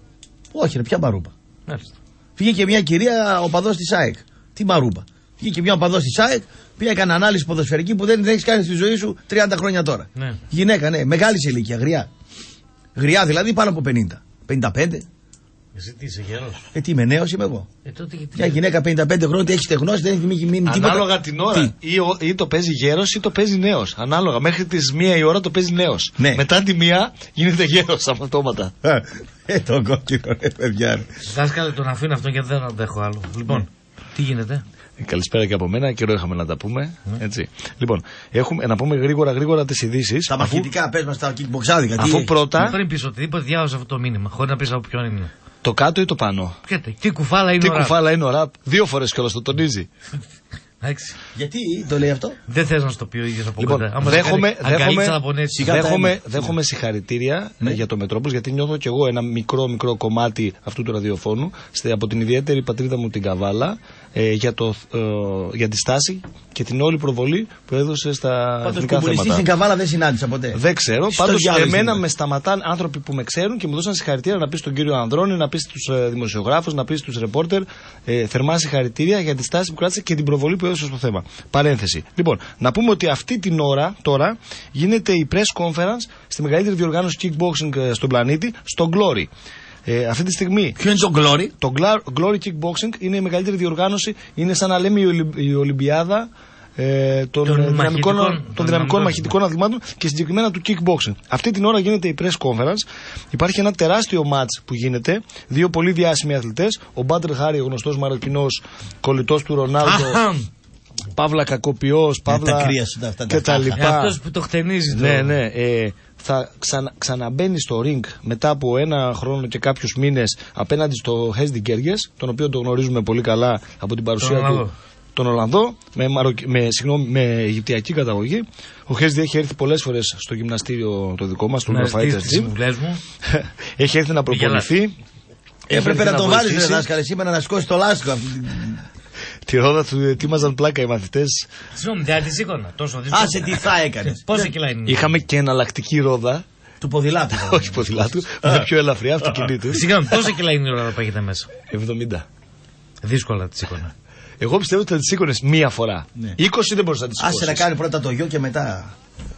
Όχι, ρε, ποια μαρούπα; Μάλιστα. Βγήκε μια κυρία οπαδός της ΑΕΚ. Τι μαρούπα; Βγήκε μια οπαδός της ΑΕΚ, πήγε έκανε ανάλυση ποδοσφαιρική που δεν, δεν έχεις κάνει στη ζωή σου 30 χρόνια τώρα. Ναι. Γυναίκα, ναι, μεγάλης σε ηλικία, γριά. Γριά δηλαδή πάνω από 50. 55. Εσύ τι είσαι γέρος; Ε, τι είμαι νέος είμαι εγώ. Ε, τότε γιατί. Μια γυναίκα 55 χρόνια τι έχει στεγνώσει, δεν έχει μείνει μείνει τίποτα. Ανάλογα την ώρα. Ή, ο- ή το παίζει γέρος ή το παίζει νέος. Ανάλογα. Μέχρι τις μία η ώρα το παίζει νέος. Ναι. Μετά τη μία γίνεται γέρος αυτόματα. Ε, το κόκκινο, ρε παιδιά. ρε. Δάσκαλε, τον αφήνω αυτό γιατί δεν αντέχω άλλο. Λοιπόν, τι γίνεται; Ε, Καλησπέρα και από μένα. Καιρό είχαμε να τα πούμε. Ναι. Έτσι. Λοιπόν, έχουμε, να πούμε γρήγορα γρήγορα τις ειδήσεις. Τα μαχητικά, πες μας τα kickboxάδικα. τι αφού έχεις. πρώτα Πριν πεις οτιδήποτε, διάβασα αυτό το μήνυμα. Χωρίς να πεις από ποιον είναι. Το κάτω ή το πάνω; Ποιο- Τι κουφάλα είναι Τι ο ραπ; κουφάλα είναι ο ραπ; Δύο φορές κιόλας το τονίζει. Εντάξει. Γιατί το λέει αυτό; Δεν θες να στο πει ο ίδιος από Λοιπόν, κοντά. Άμα δέχομαι, σε κάνει αγκαλίτσα δέχομαι, να πονέσει. Σιγά τα δέχομαι, είναι. δέχομαι συγχαρητήρια Ναι. ε, για το Μετρόπολης γιατί νιώθω κι εγώ ένα μικρό μικρό κομμάτι αυτού του ραδιοφώνου στη- από την ιδιαίτερη πατρίδα μου την Καβάλα ε, για, το, ε, για τη στάση και την όλη προβολή που έδωσε στα Πάντως εθνικά κομμουνιστή θέματα. στην Καβάλα δεν συνάντησα ποτέ. Δεν ξέρω. Στο Πάντως διάλογο εμένα είναι. με σταματάνε άνθρωποι που με ξέρουν και μου δώσαν συγχαρητήρια να πεις στον κύριο Ανδρώνη, να πεις στους ε, δημοσιογράφους, να πεις στους ρεπόρτερ. Ε, θερμά συγχαρητήρια για τη στάση που κράτησε και την προβολή που έδωσε στο θέμα. Παρένθεση. Λοιπόν, να πούμε ότι αυτή την ώρα τώρα γίνεται η press conference στη μεγαλύτερη διοργάνωση kickboxing ε, στον πλανήτη, στο Glory. Ε, αυτή τη στιγμή. Ποιο είναι το Glory? Το Gla- Glory Kickboxing είναι η μεγαλύτερη διοργάνωση. Είναι σαν να λέμε η, Ολυ- η Ολυμπιάδα ε, των, Των ε, δυναμικών, μαχητικών- των των δυναμικών δυναμικών μαχητικών αθλημάτων και συγκεκριμένα του kickboxing. Αυτή την ώρα γίνεται η press conference. Υπάρχει ένα τεράστιο match που γίνεται. Δύο πολύ διάσημοι αθλητές. Ο Μπάντρ Χάρη, ο γνωστός Μαροκινός κολλητός του Ρονάλντο. Αχαμ. παύλα κακοποιός, παύλα. τα κρύα σου τα αυτά τα και τα φτάχα. λοιπά. Αυτός που το χτενίζει το. Ναι, ναι. Ε, θα ξανα, ξαναμπαίνει στο ring μετά από ένα χρόνο και κάποιους μήνες απέναντι στο Χέσδη Γκέργε, τον οποίο τον γνωρίζουμε πολύ καλά από την παρουσία Τον του. Ολλανδό. Τον Ολλανδό, με, Μαροκ- με, συγγνώμη, με Αιγυπτιακή καταγωγή. Ο Χέσδη έχει έρθει πολλές φορές στο γυμναστήριο το δικό μας, στο Να Ultra ζητήσει Fighters τις Gym. συμβουλές μου. <laughs> έχει έρθει να προπονηθεί. Έπρεπε έρθει να τον βάλεις, βοηθήσει. ρε δάσκαλε, σήμερα να σηκώσει το λάστιχο. Αυτή την- Τη ρόδα του ετοίμαζαν πλάκα οι μαθητές. Συγγνώμη, δεν τη σήκωνα. Τόσο δύσκολο. Άσε τι θα έκανες. <laughs> Πόσα κιλά είναι; Είχαμε και εναλλακτική ρόδα. Του ποδηλάτου. <laughs> Όχι ποδηλάτου, με πιο ελαφριά αυτοκινήτου. Συγγνώμη, πόσα κιλά είναι η ώρα που έχετε μέσα; 70. Δύσκολα τη σήκωνα. Εγώ πιστεύω ότι θα τη σήκωνες μία φορά. Ναι. 20 δεν μπορούσε να τη σήκωνε. Άσε να κάνει πρώτα το γιο και μετά.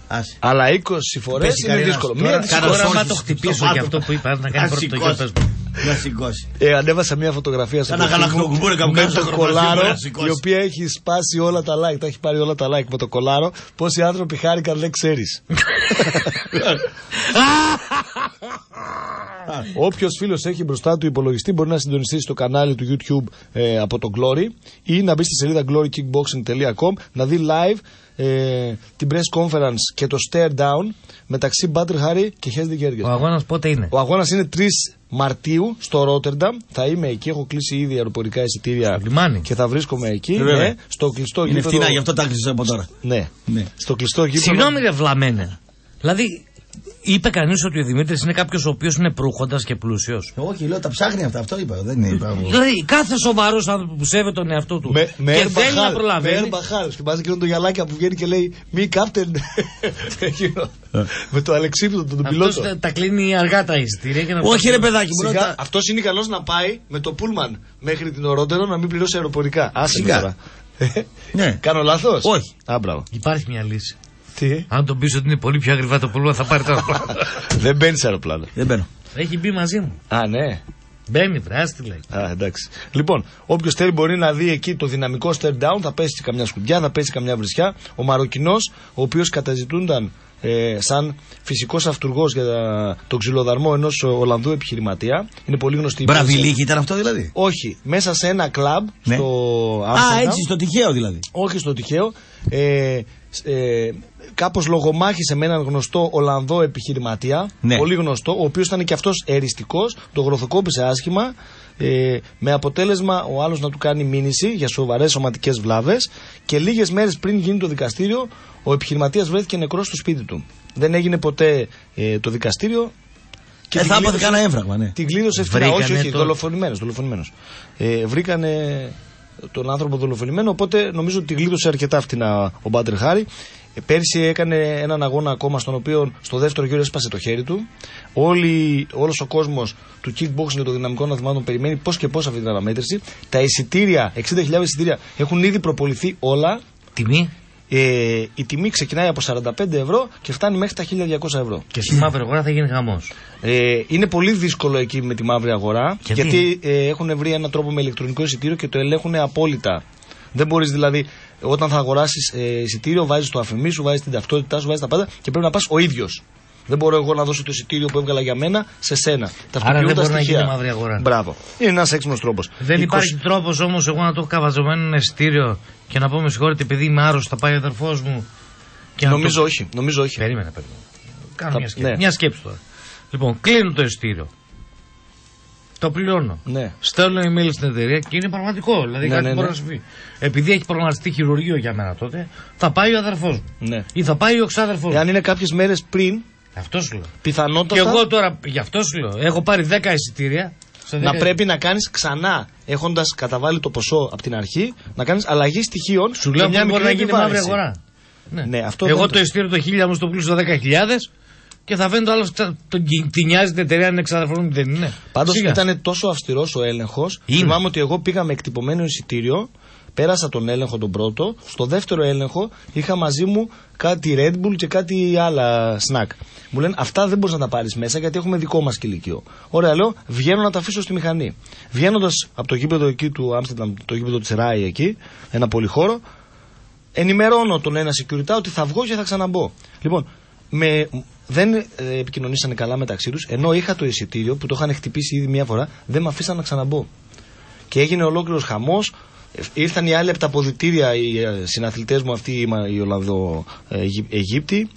Άσε. Αλλά 20 φορές Πέσει είναι κανένας. δύσκολο. Τώρα Μία τη κάνω σηκώνεις. Τώρα, άμα όρθιος το χτυπήσω στο για πάτο. αυτό που είπα, να κάνει Να πρώτο το γιο. Σηκώσει. πες μου. Να σηκώσει. Ε, ανέβασα μια φωτογραφία στο Κάνα προφίλ μου γαλακτοκουμπούρι, κάπου με κάτω στο το προφίλ μου, κολάρο, να σηκώσει. η οποία έχει σπάσει όλα τα like. Τα έχει πάρει όλα τα like με το κολάρο. Πόσοι άνθρωποι χάρηκαν δεν ξέρεις. <laughs> Όποιος φίλος έχει μπροστά του υπολογιστή μπορεί να συντονιστεί στο κανάλι του YouTube ε, από το Glory ή να μπει στη σελίδα glorykickboxing.com να δει live ε, την press conference και το stare down μεταξύ Butter Harry και Hesdy Gerges. Ο αγώνας πότε είναι; Ο αγώνας είναι 3 Μαρτίου στο Ρότερνταμ. Θα είμαι εκεί. Έχω κλείσει ήδη αεροπορικά εισιτήρια λιμάνι. και θα βρίσκομαι εκεί. Ε, βέβαια. Ναι, στο κλειστό Είναι γήπεδο. φτηνά, γι' αυτό τα κλείσει από τώρα. Ναι. Ναι. Στο κλειστό γήπεδο. Συγγνώμη, ρε βλαμμένε. Δηλαδή, είπε κανείς ότι ο Δημήτρης είναι κάποιος ο οποίος είναι προύχοντας και πλούσιος. Όχι, λέω τα ψάχνει αυτά. Αυτό είπα. Δεν είπα. εγώ. Δηλαδή, κάθε σοβαρός άνθρωπο που σέβεται τον εαυτό του Με, με και Ερμπα θέλει να Χάρ, Με προλαβαίνει. Ερμπα Χάρ. Θυμάσαι εκείνον το γυαλάκια που βγαίνει και λέει Μη κάπτεν. Εκείνο. <laughs> με το Αλεξίπτο, τον πιλότο. Αυτός τα κλείνει αργά τα εισιτήρια και να Όχι, ρε παιδάκι μου. Σιγά, ρώτα- αυτός είναι καλό να πάει με το πούλμαν μέχρι την Ορότερο να μην πληρώσει αεροπορικά. Άσε Σιγά. τώρα. Ναι. <laughs> Κάνω λάθος; Όχι. Α, μπράβο. Υπάρχει μια λύση. Τι; Αν τον πεις ότι είναι πολύ πιο ακριβά το πούλμα, θα πάρει το αεροπλάνο. <laughs> Δεν μπαίνεις σε αεροπλάνο. Δεν μπαίνω. Έχει μπει μαζί μου. Α, ναι. Μπαίνει, βράστη λέει. Α, εντάξει. Λοιπόν, όποιος θέλει μπορεί να δει εκεί το δυναμικό stare down, θα πέσει καμιά σκουτιά, θα πέσει καμιά βρισιά. Ο Μαροκινός, ο οποίος καταζητούνταν ε, σαν φυσικός αυτούργος για τον ξυλοδαρμό ενός Ολλανδού επιχειρηματία. Είναι πολύ γνωστή. η υπόθεση. Μπραβιλίκη ήταν αυτό δηλαδή; Όχι, μέσα σε ένα κλαμπ Ναι. στο Α, Άμστερνταμ. έτσι, στο τυχαίο δηλαδή. Όχι στο τυχαίο. Ε, ε, κάπως λογομάχησε με έναν γνωστό Ολλανδό επιχειρηματία, Ναι. πολύ γνωστό, ο οποίος ήταν και αυτός εριστικός, το γροθοκόπησε άσχημα, ε, με αποτέλεσμα ο άλλος να του κάνει μήνυση για σοβαρές σωματικές βλάβες και λίγες μέρες πριν γίνει το δικαστήριο, ο επιχειρηματίας βρέθηκε νεκρός στο σπίτι του. Δεν έγινε ποτέ ε, το δικαστήριο. Ε, την θα έπαθε κλείδωσε- κανένα έμφραγμα, ναι. Την κλείδωσε ευθυνά. Βρήκανε Όχι, όχι, το- δολοφονημένος, δολοφονημένος. Ε, βρήκανε τον άνθρωπο δολοφονημένο, οπότε νομίζω ότι τη γλίτωσε αρκετά φτηνά ο Μπάντερ Χάρη. Ε, Πέρσι έκανε έναν αγώνα ακόμα στον οποίο στο δεύτερο γύρο έσπασε το χέρι του. Όλοι, όλος ο κόσμος του kickboxing και των δυναμικών αθλημάτων περιμένει πώς και πώς αυτή την αναμέτρηση. Τα εισιτήρια, 60.000 εισιτήρια έχουν ήδη προποληθεί όλα. Τιμή. Ε, η τιμή ξεκινάει από 45 ευρώ και φτάνει μέχρι τα 1.200 ευρώ. Και στη μαύρη αγορά θα γίνει χαμός. Ε, είναι πολύ δύσκολο εκεί με τη μαύρη αγορά. Γιατί; ε, έχουν βρει έναν τρόπο με ηλεκτρονικό εισιτήριο και το ελέγχουν απόλυτα. Δεν μπορείς δηλαδή, όταν θα αγοράσεις ε, εισιτήριο, βάζεις το αφημί σου, βάζεις την ταυτότητά σου, βάζεις τα πάντα και πρέπει να πας ο ίδιος. Δεν μπορώ εγώ να δώσω το εισιτήριο που έβγαλα για μένα σε σένα. Ταυτοποιούν δεν τα μπορεί να στοιχεία. γίνει μαύρη αγορά. Μπράβο. Είναι ένας έξυπνος τρόπος. Δεν υπάρχει τρόπος όμως εγώ να το έχω καβαζωμένο ένα εισιτήριο και να πω με συγχωρείτε επειδή είμαι άρρωστος θα πάει ο αδερφός μου. Και να Νομίζω το... όχι. Νομίζω όχι. Περίμενε, περίμενε. Κάνω Θα- μια σκέψη. ναι. Μια σκέψη τώρα. Λοιπόν, κλείνω το εισιτήριο. Το πληρώνω. Ναι. Στέλνω email στην εταιρεία και είναι πραγματικό. Δηλαδή Ναι, κάτι ναι, μπορεί ναι. να συμβεί. Επειδή έχει προγραμματιστεί χειρουργείο για μένα τότε, θα πάει ο αδερφός μου. Ναι. Ή θα πάει ο ξάδερφός μου. Εάν είναι κάποιες μέρες πριν, Αυτός σου λέω. πιθανότατα. Και εγώ τώρα, γι' αυτός σου λέω, έχω πάρει 10 εισιτήρια. σε να 10 πρέπει να κάνεις ξανά, έχοντας καταβάλει το ποσό από την αρχή, να κάνεις αλλαγή στοιχείων. Σου λέω και μια ότι μπορεί μικρή να γίνει μαύρη επιβάρυνση. αγορά. Ναι. Ναι, αυτό Εγώ δεν το εισιτήριο το 1000 μου στο πλούσιο 10.000 και θα φαίνεται ο άλλο τον κι- την νοιάζει την εταιρεία αν είναι ξαδερφό μου δεν είναι. Πάντως Σιγά. ήταν τόσο αυστηρός ο έλεγχος. Είναι. Θυμάμαι ότι εγώ πήγα με εκτυπωμένο εισιτήριο, πέρασα τον έλεγχο τον πρώτο. Στο δεύτερο έλεγχο είχα μαζί μου κάτι Red Bull και κάτι άλλα snack. Μου λένε αυτά δεν μπορείς να τα πάρεις μέσα γιατί έχουμε δικό μας κηλικείο. Ωραία, λέω, βγαίνω να τα αφήσω στη μηχανή. Βγαίνοντας από το γήπεδο εκεί του Άμστερνταμ, το γήπεδο της Ράι εκεί, ένα πολυχώρο, ενημερώνω τον ένα security ότι θα βγω και θα ξαναμπω. Λοιπόν, με, δεν ε, επικοινωνήσανε καλά μεταξύ τους, ενώ είχα το εισιτήριο που το είχαν χτυπήσει ήδη μία φορά, δεν με αφήσαν να ξαναμπω. Και έγινε ολόκληρος χαμός. Ήρθαν οι άλλοι από τα αποδητήρια, οι συναθλητές μου αυτοί οι Μα- οι Ολλανδο-Αιγύπτιοι.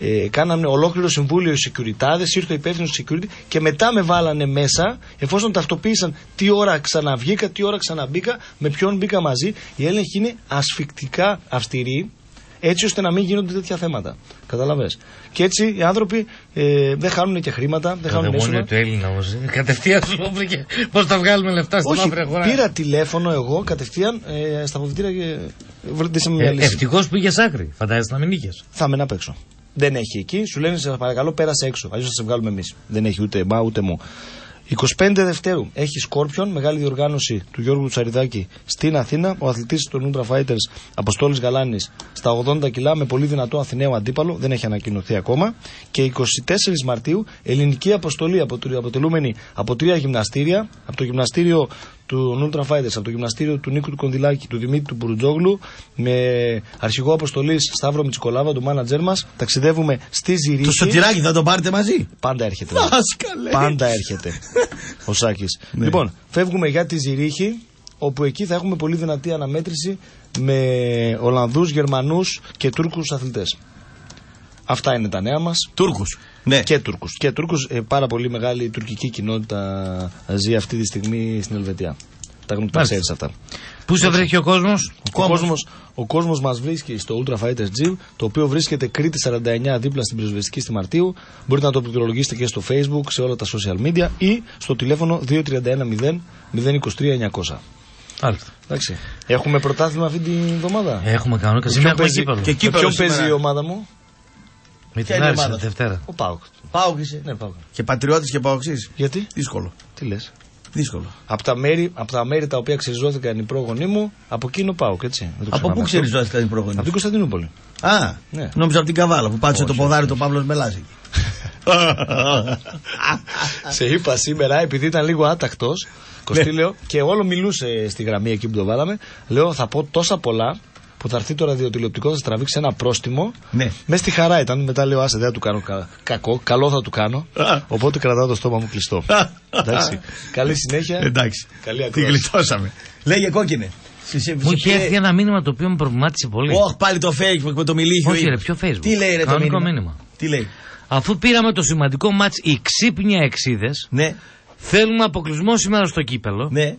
Ε, κάνανε ολόκληρο συμβούλιο οι security, ήρθε ο υπεύθυνος security και μετά με βάλανε μέσα, εφόσον ταυτοποίησαν τι ώρα ξαναβγήκα, τι ώρα ξαναμπήκα, με ποιον μπήκα μαζί. Η έλεγχη είναι ασφικτικά αυστηρή, έτσι ώστε να μην γίνονται τέτοια θέματα. Καταλαβες. Και έτσι οι άνθρωποι ε, δεν χάνουν και χρήματα, δεν Το χάνουν δαιμόνιο έσοδα. του Έλληνα όμως. Κατευθείαν <laughs> σου βρήκε πώς θα βγάλουμε λεφτά στην Όχι, μαύρη αγορά. πήρα τηλέφωνο εγώ κατευθείαν ε, στα αποδητήρια και βρήκαμε μια Ε, λύση. Ευτυχώς πήγες άκρη. Φαντάζεσαι να μην είχε. Θα είμαι απ' έξω. Δεν έχει εκεί. Σου λένε σε παρακαλώ πέρασε έξω. Αλλιώς θα σε βγάλουμε εμείς. Δεν έχει ούτε μπα ούτε μου. 25 Δευτέρου έχει Σκόρπιον, μεγάλη διοργάνωση του Γιώργου Τσαριδάκη στην Αθήνα. Ο αθλητής των Ultra Fighters Αποστόλης Γαλάνης στα 80 κιλά με πολύ δυνατό Αθηναίο αντίπαλο. Δεν έχει ανακοινωθεί ακόμα. Και 24 Μαρτίου ελληνική αποστολή αποτελ- αποτελούμενη από τρία γυμναστήρια. Από το γυμναστήριο του Ultra Fighters, από το γυμναστήριο του Νίκου του Κονδυλάκη, του Δημήτρη του Μπουρουτζόγλου, με αρχηγό αποστολής Σταύρο Μητσικολάβα, του μάνατζέρ μας. Ταξιδεύουμε στη Ζηρίχη. Το σωτηράκι θα το πάρετε μαζί; Πάντα έρχεται. Δάσκαλε. Πάντα έρχεται ο Σάκης. <laughs> Ναι. Λοιπόν, φεύγουμε για τη Ζηρίχη, όπου εκεί θα έχουμε πολύ δυνατή αναμέτρηση με Ολλανδούς, Γερμανούς και Τούρκους αθλητές. Αυτά είναι τα νέα μας. Τούρκους. Ναι. Και Τούρκους. Και Τούρκους, ε, πάρα πολύ μεγάλη τουρκική κοινότητα ζει αυτή τη στιγμή στην Ελβετία. Τα γνωρίζετε τα Μάλιστα. ξέρεις αυτά. Πού σε βρέχει ο κόσμος; Ο κόσμος, ο κόσμος μας βρίσκει στο Ultra Fighters Gym, το οποίο βρίσκεται Κρήτη 49 δίπλα στην Πυροσβεστική στη Μαρτίου. Μπορείτε να το πληκτρολογήσετε και στο Facebook, σε όλα τα social media ή στο τηλέφωνο 2310 023 900. Μάλιστα. Εντάξει. Έχουμε πρωτάθλημα αυτή την εβδομάδα. Έχουμε κανονικά. Με Σήμερα ποιον έχουμε παίζει- κύπελο. με ποιον παίζει η ομάδα μου; Με Ποια την είναι η Άρη ομάδα; τη Δευτέρα. Ο Πάοκ. Πάω είσαι. Ναι, Πάοκ. Και πατριώτης και παοξή. Γιατί; Δύσκολο. Τι λες; Δύσκολο. Από τα, μέρη, από τα μέρη τα οποία ξεριζώθηκαν οι πρόγονοί μου, από εκεί είναι ο Πάοκ, έτσι. Δεν το Από ξεχνάμε πού αυτό. ξεριζώθηκαν οι πρόγονοι; Από την Κωνσταντινούπολη. Α, Ναι. νόμιζα από την Καβάλα που πάτησε το Όχι, ποδάρι το Παύλος Μελάζη. <laughs> Σε είπα σήμερα, επειδή ήταν λίγο άτακτος, Κωστή λέω, και όλο μιλούσε στη γραμμή εκεί που το βάλαμε. Λέω, θα πω τόσα πολλά που θα έρθει το ραδιοτηλεοπτικό, θα σα τραβήξει ένα πρόστιμο. Ναι. Μες στη χαρά ήταν. Μετά λέω, άσε, δεν θα του κάνω κα- κακό. Καλό θα του κάνω. Οπότε κρατάω το στόμα μου κλειστό. Εντάξει. Καλή συνέχεια. Εντάξει. Καλή Την ακρόαση. γλιτώσαμε. Λέγε κόκκινε. Σε- σε- Μου σε είχε πήρε- έρθει ένα μήνυμα το οποίο με προβλημάτισε πολύ. Όχι, πάλι το Facebook με το μιλίχιο. Όχι, είναι. ρε, ποιο Facebook; Τι λέει ρε το Κανονικό μήνυμα; μήνυμα. Τι λέει; Αφού πήραμε το σημαντικό μάτς οι ξύπνια εξίδες, Ναι. θέλουμε αποκλεισμό σήμερα στο κύπελο. Ναι.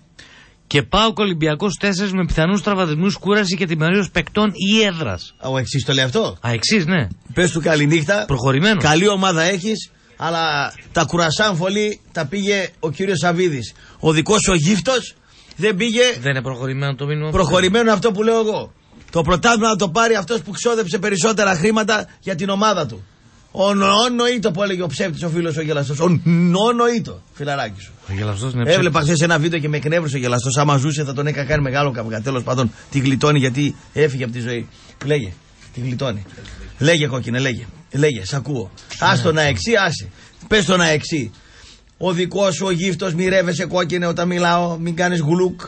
Και πάω Ολυμπιακός 4 με πιθανούς τραυματισμού, κούραση και τιμωρίο παικτών ή έδρας. Ο εξής το λέει αυτό; Α, εξής, ναι. Πες του καληνύχτα. Προχωρημένος. Καλή ομάδα έχεις, αλλά τα κουρασάν φωλή τα πήγε ο κύριος Σαββίδης. Ο δικός σου ο γύφτος δεν πήγε. Δεν είναι προχωρημένο το μήνυμα. αυτό. Προχωρημένο αυτό που λέω εγώ. Το πρωτάθλημα να το πάρει αυτός που ξόδεψε περισσότερα χρήματα για την ομάδα του. Ο νονοήτο που έλεγε ο ψεύτης ο φίλος ο γελαστό. Ο νονοήτο, φιλαράκι σου. Ο γελαστός είναι Έβλεπα ψεύτης. χθες ένα βίντεο και με εκνεύρισε ο γελαστό. Άμα ζούσε θα τον είχα κάνει μεγάλο καπκα. Τέλος πάντων, τη γλιτώνει γιατί έφυγε από τη ζωή. Λέγε, τη γλιτώνει. Λέγε κόκκινε, λέγε. Λέγε, σ' ακούω. Άστο να εξή, άσε. Πες το να εξή. Ο δικός σου ο γύφτος μοιρεύεσαι κόκκινε όταν μιλάω, μην κάνεις γλουκ.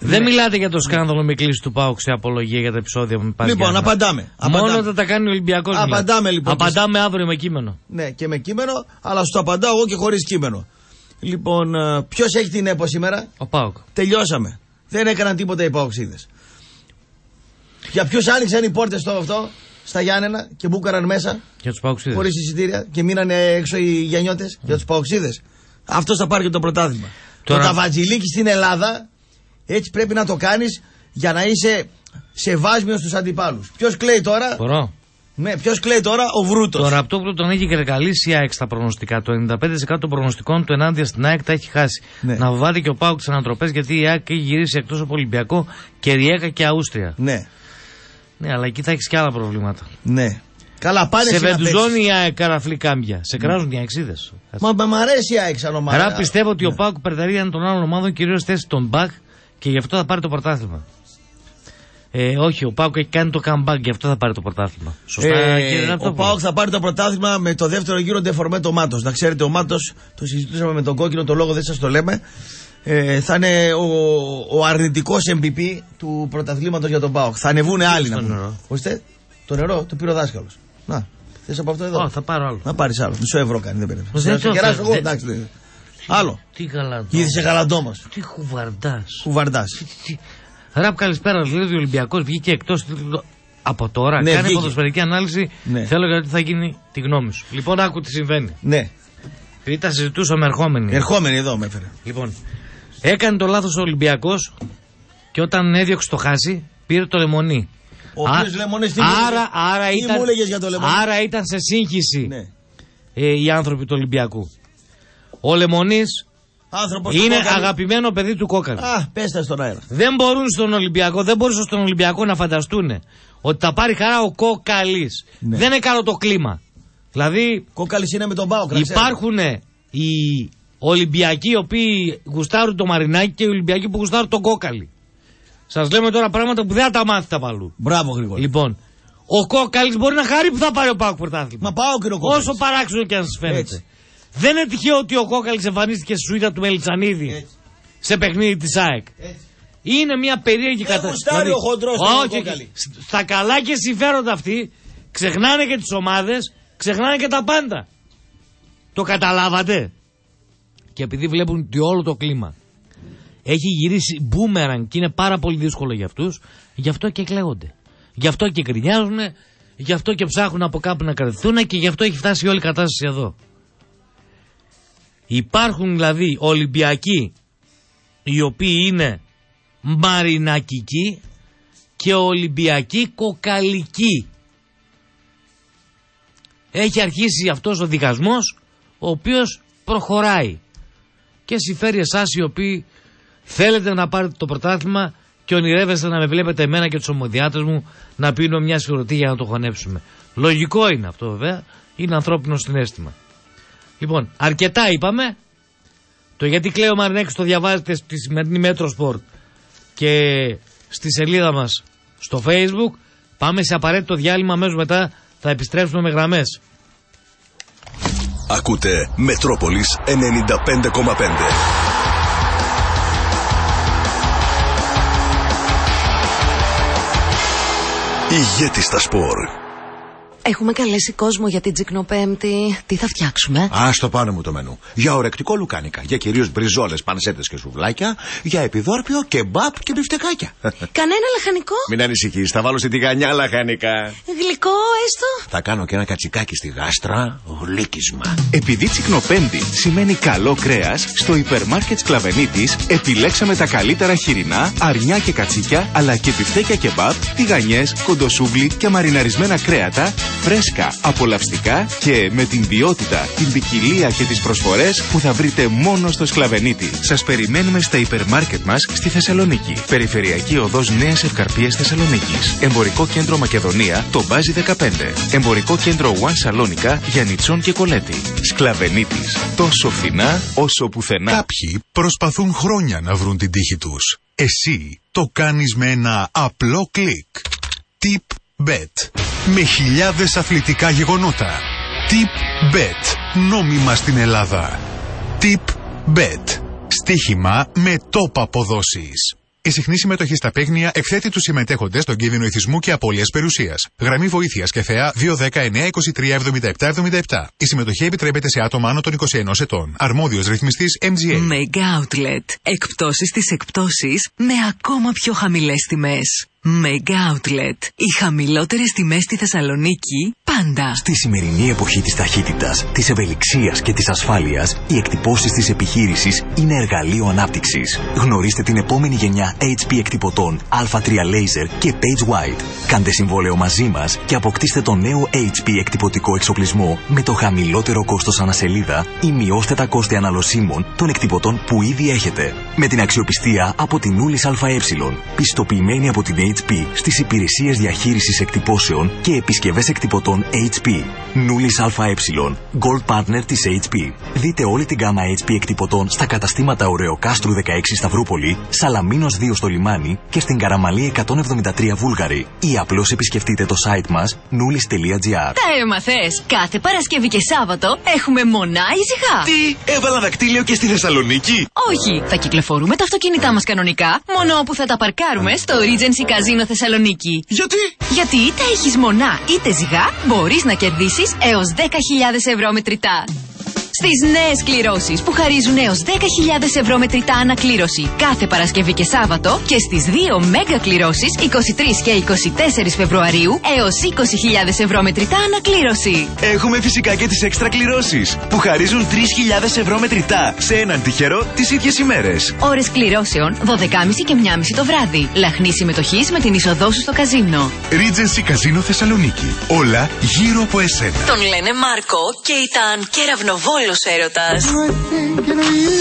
Δεν μιλάτε για το σκάνδαλο με κλίση του Πάουξ σε απολογία για τα επεισόδια που με πας Λοιπόν, Γιάννα. απαντάμε. Μόνο Απαντάμε. όταν τα κάνει ο Ολυμπιακός. Απαντάμε, λοιπόν. Απαντάμε αύριο με κείμενο. Ναι, και με κείμενο, αλλά σου το απαντάω εγώ και χωρίς κείμενο. Λοιπόν, ποιος έχει την ΕΠΟ σήμερα; Ο Πάουκ. Τελειώσαμε. Δεν έκαναν τίποτα οι υπόξιδε. Για ποιους άνοιξαν οι πόρτες στο αυτό, στα Γιάννενα και μπούκαραν μέσα, Για τους Πάουξίδες. χωρίς εισιτήρια και μείνανε έξω οι γενιώτε για τους παοξίδε. Αυτός θα πάρει και το πρωτάθλημα. Τώρα- Το ταβατζιλίκι στην Ελλάδα έτσι πρέπει να το κάνεις για να είσαι σεβάσμιος στους αντιπάλους. Ποιος κλαίει τώρα, Μπορώ. ναι, ποιος κλαίει τώρα, ο Βρούτος. Το ραπτόπουλο τον έχει κρεκαλίσει η ΑΕΚ στα προγνωστικά. Το 95% των προγνωστικών του ενάντια στην ΑΕΚ τα έχει χάσει. Ναι. Να βοβάται και ο Πάουκ τις ανατροπές γιατί η ΑΕΚ έχει γυρίσει εκτός από Ολυμπιακό και Ριέκα και Αούστρια. Ναι, Ναι, αλλά εκεί θα έχεις και άλλα προβλήματα. ναι. Καλά, πάνε σε εσύ να βεντουζώνει παίξεις. η ΑΕΚ καραφλή κάμπια. Σε κράζουν οι αεξίδες. Μα, μα μ' αρέσει η ΑΕΚ σαν ομάδα. Άρα πιστεύω ότι ο Πάουκ περταρεί έναν των άλλων ομάδων κυρίως θέση των μπακ και γι' αυτό θα πάρει το πρωτάθλημα. Ε, όχι, ο Πάουκ έχει κάνει το comeback, γι' αυτό θα πάρει το πρωτάθλημα. Σωστά, Ε, κύριε ο Ραπτόπουλο. Πάοκ θα πάρει το πρωτάθλημα με το δεύτερο γύρο ντεφορμέ το Μάτο. Να ξέρετε, ο Μάτο, το συζητούσαμε με τον κόκκινο, το λόγο δεν σας το λέμε. Ε, θα είναι ο, ο αρνητικός MVP του πρωταθλήματος για τον Πάοκ. Θα ανεβούν άλλοι να το πούμε. νερό; Ορίστε, το νερό το πήρε ο δάσκαλος. Να, θες από αυτό εδώ. Ω, θα πάρω άλλο. Να πάρεις άλλο. Μισό ευρώ κάνει, δεν πρέπει. Δεν Να σε το κεράσω θέλω, εγώ, δεν- εντάξει. δεν- Άλλο. Τι γαλαντός. Είδε σε γαλαντό μα. Τι χουβαρντά. Κουβαρντά. Ραπ καλησπέρα, λέει ότι ο Ολυμπιακός βγήκε εκτός. Από τώρα, Ναι, κάνει βγήκε. ποδοσφαιρική ανάλυση. Ναι. Θέλω γιατί θα γίνει τη γνώμη σου. Λοιπόν, άκου τι συμβαίνει. Ναι. Επειδή τα συζητούσαμε ερχόμενοι. Ερχόμενοι εδώ με έφερε. Λοιπόν, έκανε το λάθος ο Ολυμπιακός και όταν έδιωξε το χάσει, πήρε το λεμονί. Ο Α- οποίος Λεμονής τι μου άρα, έλεγες; άρα, Τι ήταν, μου έλεγες για το Λεμονή; Ναι. άρα ήταν σε σύγχυση ε, οι άνθρωποι του Ολυμπιακού. Ο Λεμονής Άνθρωπος είναι του Κόκαλη. αγαπημένο παιδί του Κόκαλη. Α, πες τα στον αέρα. Δεν μπορούν στον Ολυμπιακό, δεν μπορούσαν στον Ολυμπιακό να φανταστούν ότι θα πάρει χαρά ο Κόκαλης. Ναι. Δεν είναι καλό το κλίμα. Δηλαδή Κόκαλης είναι με τον Πάο, να ξέρεις. υπάρχουν οι Ολυμπιακοί οι οποίοι γουστάρουν το Μαρινάκι και οι Ολυμπιακοί που γουστάρουν τον Κόκαλη. Σας λέμε τώρα πράγματα που δεν θα τα μάθετε παλού. Μπράβο, Γρηγόρη. Λοιπόν, ο Κόκαλης μπορεί να χαρεί που θα πάρει ο Πάοκ πρωτάθλημα. Μα πάω και ο Κόκαλης. Όσο παράξενο και αν σας φαίνεται. Έτσι. Δεν είναι τυχαίο ότι ο Κόκαλης εμφανίστηκε στη σουίτα του Μελιτσανίδη σε παιχνίδι της ΑΕΚ. Είναι μια περίεργη κατάσταση. γουστάρει ο χοντρός τον όχι, Κόκαλη. σ- στα καλά και συμφέροντα αυτοί ξεχνάνε και τις ομάδες, ξεχνάνε και τα πάντα. Το καταλάβατε. Και επειδή βλέπουν ότι όλο το κλίμα έχει γυρίσει μπούμεραν και είναι πάρα πολύ δύσκολο για αυτούς, γι' αυτό και κλαίγονται. Γι' αυτό και γκρινιάζουν, γι' αυτό και ψάχνουν από κάπου να κρατηθούν και γι' αυτό έχει φτάσει όλη η κατάσταση εδώ. Υπάρχουν δηλαδή Ολυμπιακοί οι οποίοι είναι μαρινακικοί και Ολυμπιακοί κοκαλικοί. Έχει αρχίσει αυτός ο δικασμός ο οποίος προχωράει και συμφέρει εσάς οι οποίοι θέλετε να πάρετε το πρωτάθλημα και ονειρεύεστε να με βλέπετε εμένα και τους ομοδιάτες μου να πίνω μια σφυρωτή για να το χωνέψουμε. Λογικό είναι αυτό βέβαια, είναι ανθρώπινο συνέστημα. Λοιπόν, αρκετά είπαμε. Το γιατί κλαίω ο Μαρινέκης το διαβάζετε στη σημερινή Μέτρο Sport και στη σελίδα μας στο facebook. Πάμε σε απαραίτητο διάλειμμα αμέσως μετά θα επιστρέψουμε με γραμμές. Ακούτε Μετρόπολης 95,5. Ηγέτης στα σπορ. Έχουμε καλέσει κόσμο για την Τσικνοπέμπτη. Τι θα φτιάξουμε; Α το πάνω μου το μενού. Για ορεκτικό λουκάνικα. Για κυρίως μπριζόλες, πανσέτες και σουβλάκια. Για επιδόρπιο, κεμπάπ και μπιφτεκάκια. <laughs> Κανένα λαχανικό; Μην ανησυχείς, θα βάλω στη τηγανιά λαχανικά. Γλυκό έστω; Θα κάνω και ένα κατσικάκι στη γάστρα. Γλύκισμα. Επειδή τσικνοπέμπτη σημαίνει καλό κρέας, στο υπερμάρκετ Σκλαβενίτης επιλέξαμε τα καλύτερα χοιρινά, αρνιά και κατσίκια, αλλά και μπιφτέκια κεμπάπ, τηγανιές, κοντοσούβλι και μαριναρισμένα κρέατα, φρέσκα, απολαυστικά και με την ποιότητα, την ποικιλία και τις προσφορές που θα βρείτε μόνο στο Σκλαβενίτη. Σας περιμένουμε στα υπερμάρκετ μας στη Θεσσαλονίκη. Περιφερειακή οδός Νέας Ευκαρπίας Θεσσαλονίκης. Εμπορικό κέντρο Μακεδονία, το Μπάζι 15. Εμπορικό κέντρο One Σαλόνικα, Γιανιτσόν και Κολέτη. Σκλαβενίτης. Τόσο φθηνά όσο πουθενά. Κάποιοι προσπαθούν χρόνια να βρουν την τύχη τους. Εσύ το κάνεις με ένα απλό κλικ. Tip Bet. Με χιλιάδες αθλητικά γεγονότα. Tip Bet. Νόμιμα στην Ελλάδα. Tip Bet. Στοίχημα με τόπα αποδόσεις. Η συχνή συμμετοχή στα παίγνια εκθέτει τους συμμετέχοντες στον κίνδυνο ηθισμού και απώλειας περιουσίας. Γραμμή βοήθειας και θεά 219-23-77-77. Η συμμετοχή επιτρέπεται σε άτομα άνω των 21 ετών. Αρμόδιος ρυθμιστής MGA. Mega Outlet. Εκπτώσεις στις εκπτώσεις με ακόμα πιο χαμηλές τιμές. Mega Outlet. Οι χαμηλότερες τιμές στη Θεσσαλονίκη πάντα. Στη σημερινή εποχή της ταχύτητας, της ευελιξίας και της ασφάλειας, οι εκτυπώσεις της επιχείρησης είναι εργαλείο ανάπτυξης. Γνωρίστε την επόμενη γενιά HP εκτυπωτών Α3 Laser και Page Wide. Κάντε συμβόλαιο μαζί μας και αποκτήστε το νέο HP εκτυπωτικό εξοπλισμό με το χαμηλότερο κόστος ανασελίδα ή μειώστε τα κόστη αναλωσίμων των εκτυπωτών που ήδη έχετε. Με την αξιοπιστία από την Ούλης ΑΕ, πιστοποιημένη από την HP στις υπηρεσίες διαχείρισης εκτυπώσεων και επισκευές εκτυπωτών HP. Νούλης ΑΕ, Gold Partner της HP. Δείτε όλη την γάμα HP εκτυπωτών στα καταστήματα Ωρεοκάστρου 16 Σταυρούπολη, Σαλαμίνος 2 στο λιμάνι και στην Καραμαλή 173 Βούλγαρη. Ή απλώς επισκεφτείτε το site μας nulis.gr. Τα έμαθες. Κάθε Παρασκευή και Σάββατο έχουμε μονά ησυχά. Τι, έβαλα δακτύλιο και στη Θεσσαλονίκη; Όχι, θα κυκλοφορούμε τα αυτοκίνητά μας κανονικά, μόνο όπου θα τα παρκάρουμε στο Regency Casino Θεσσαλονίκη. Γιατί; Γιατί είτε έχεις μονά είτε ζυγά, μπορείς να κερδίσεις έως 10.000 ευρώ μετρητά. Στις νέες κληρώσεις που χαρίζουν έως 10.000 ευρώ μετρητά ανακλήρωση κάθε Παρασκευή και Σάββατο και στις δύο μέγα κληρώσεις 23 και 24 Φεβρουαρίου έως 20.000 ευρώ μετρητά ανακλήρωση. Έχουμε φυσικά και τις έξτρα κληρώσεις που χαρίζουν 3.000 ευρώ μετρητά σε έναν τυχερό τις ίδιες ημέρες. Ώρες κληρώσεων 12.30 και 1.30 το βράδυ. Λαχνή συμμετοχής με την είσοδό σου στο καζίνο. Regency Casino Θεσσαλονίκη. Όλα γύρω από εσένα. Τον λένε Μάρκο και ήταν κεραυνοβόλος έρωτας.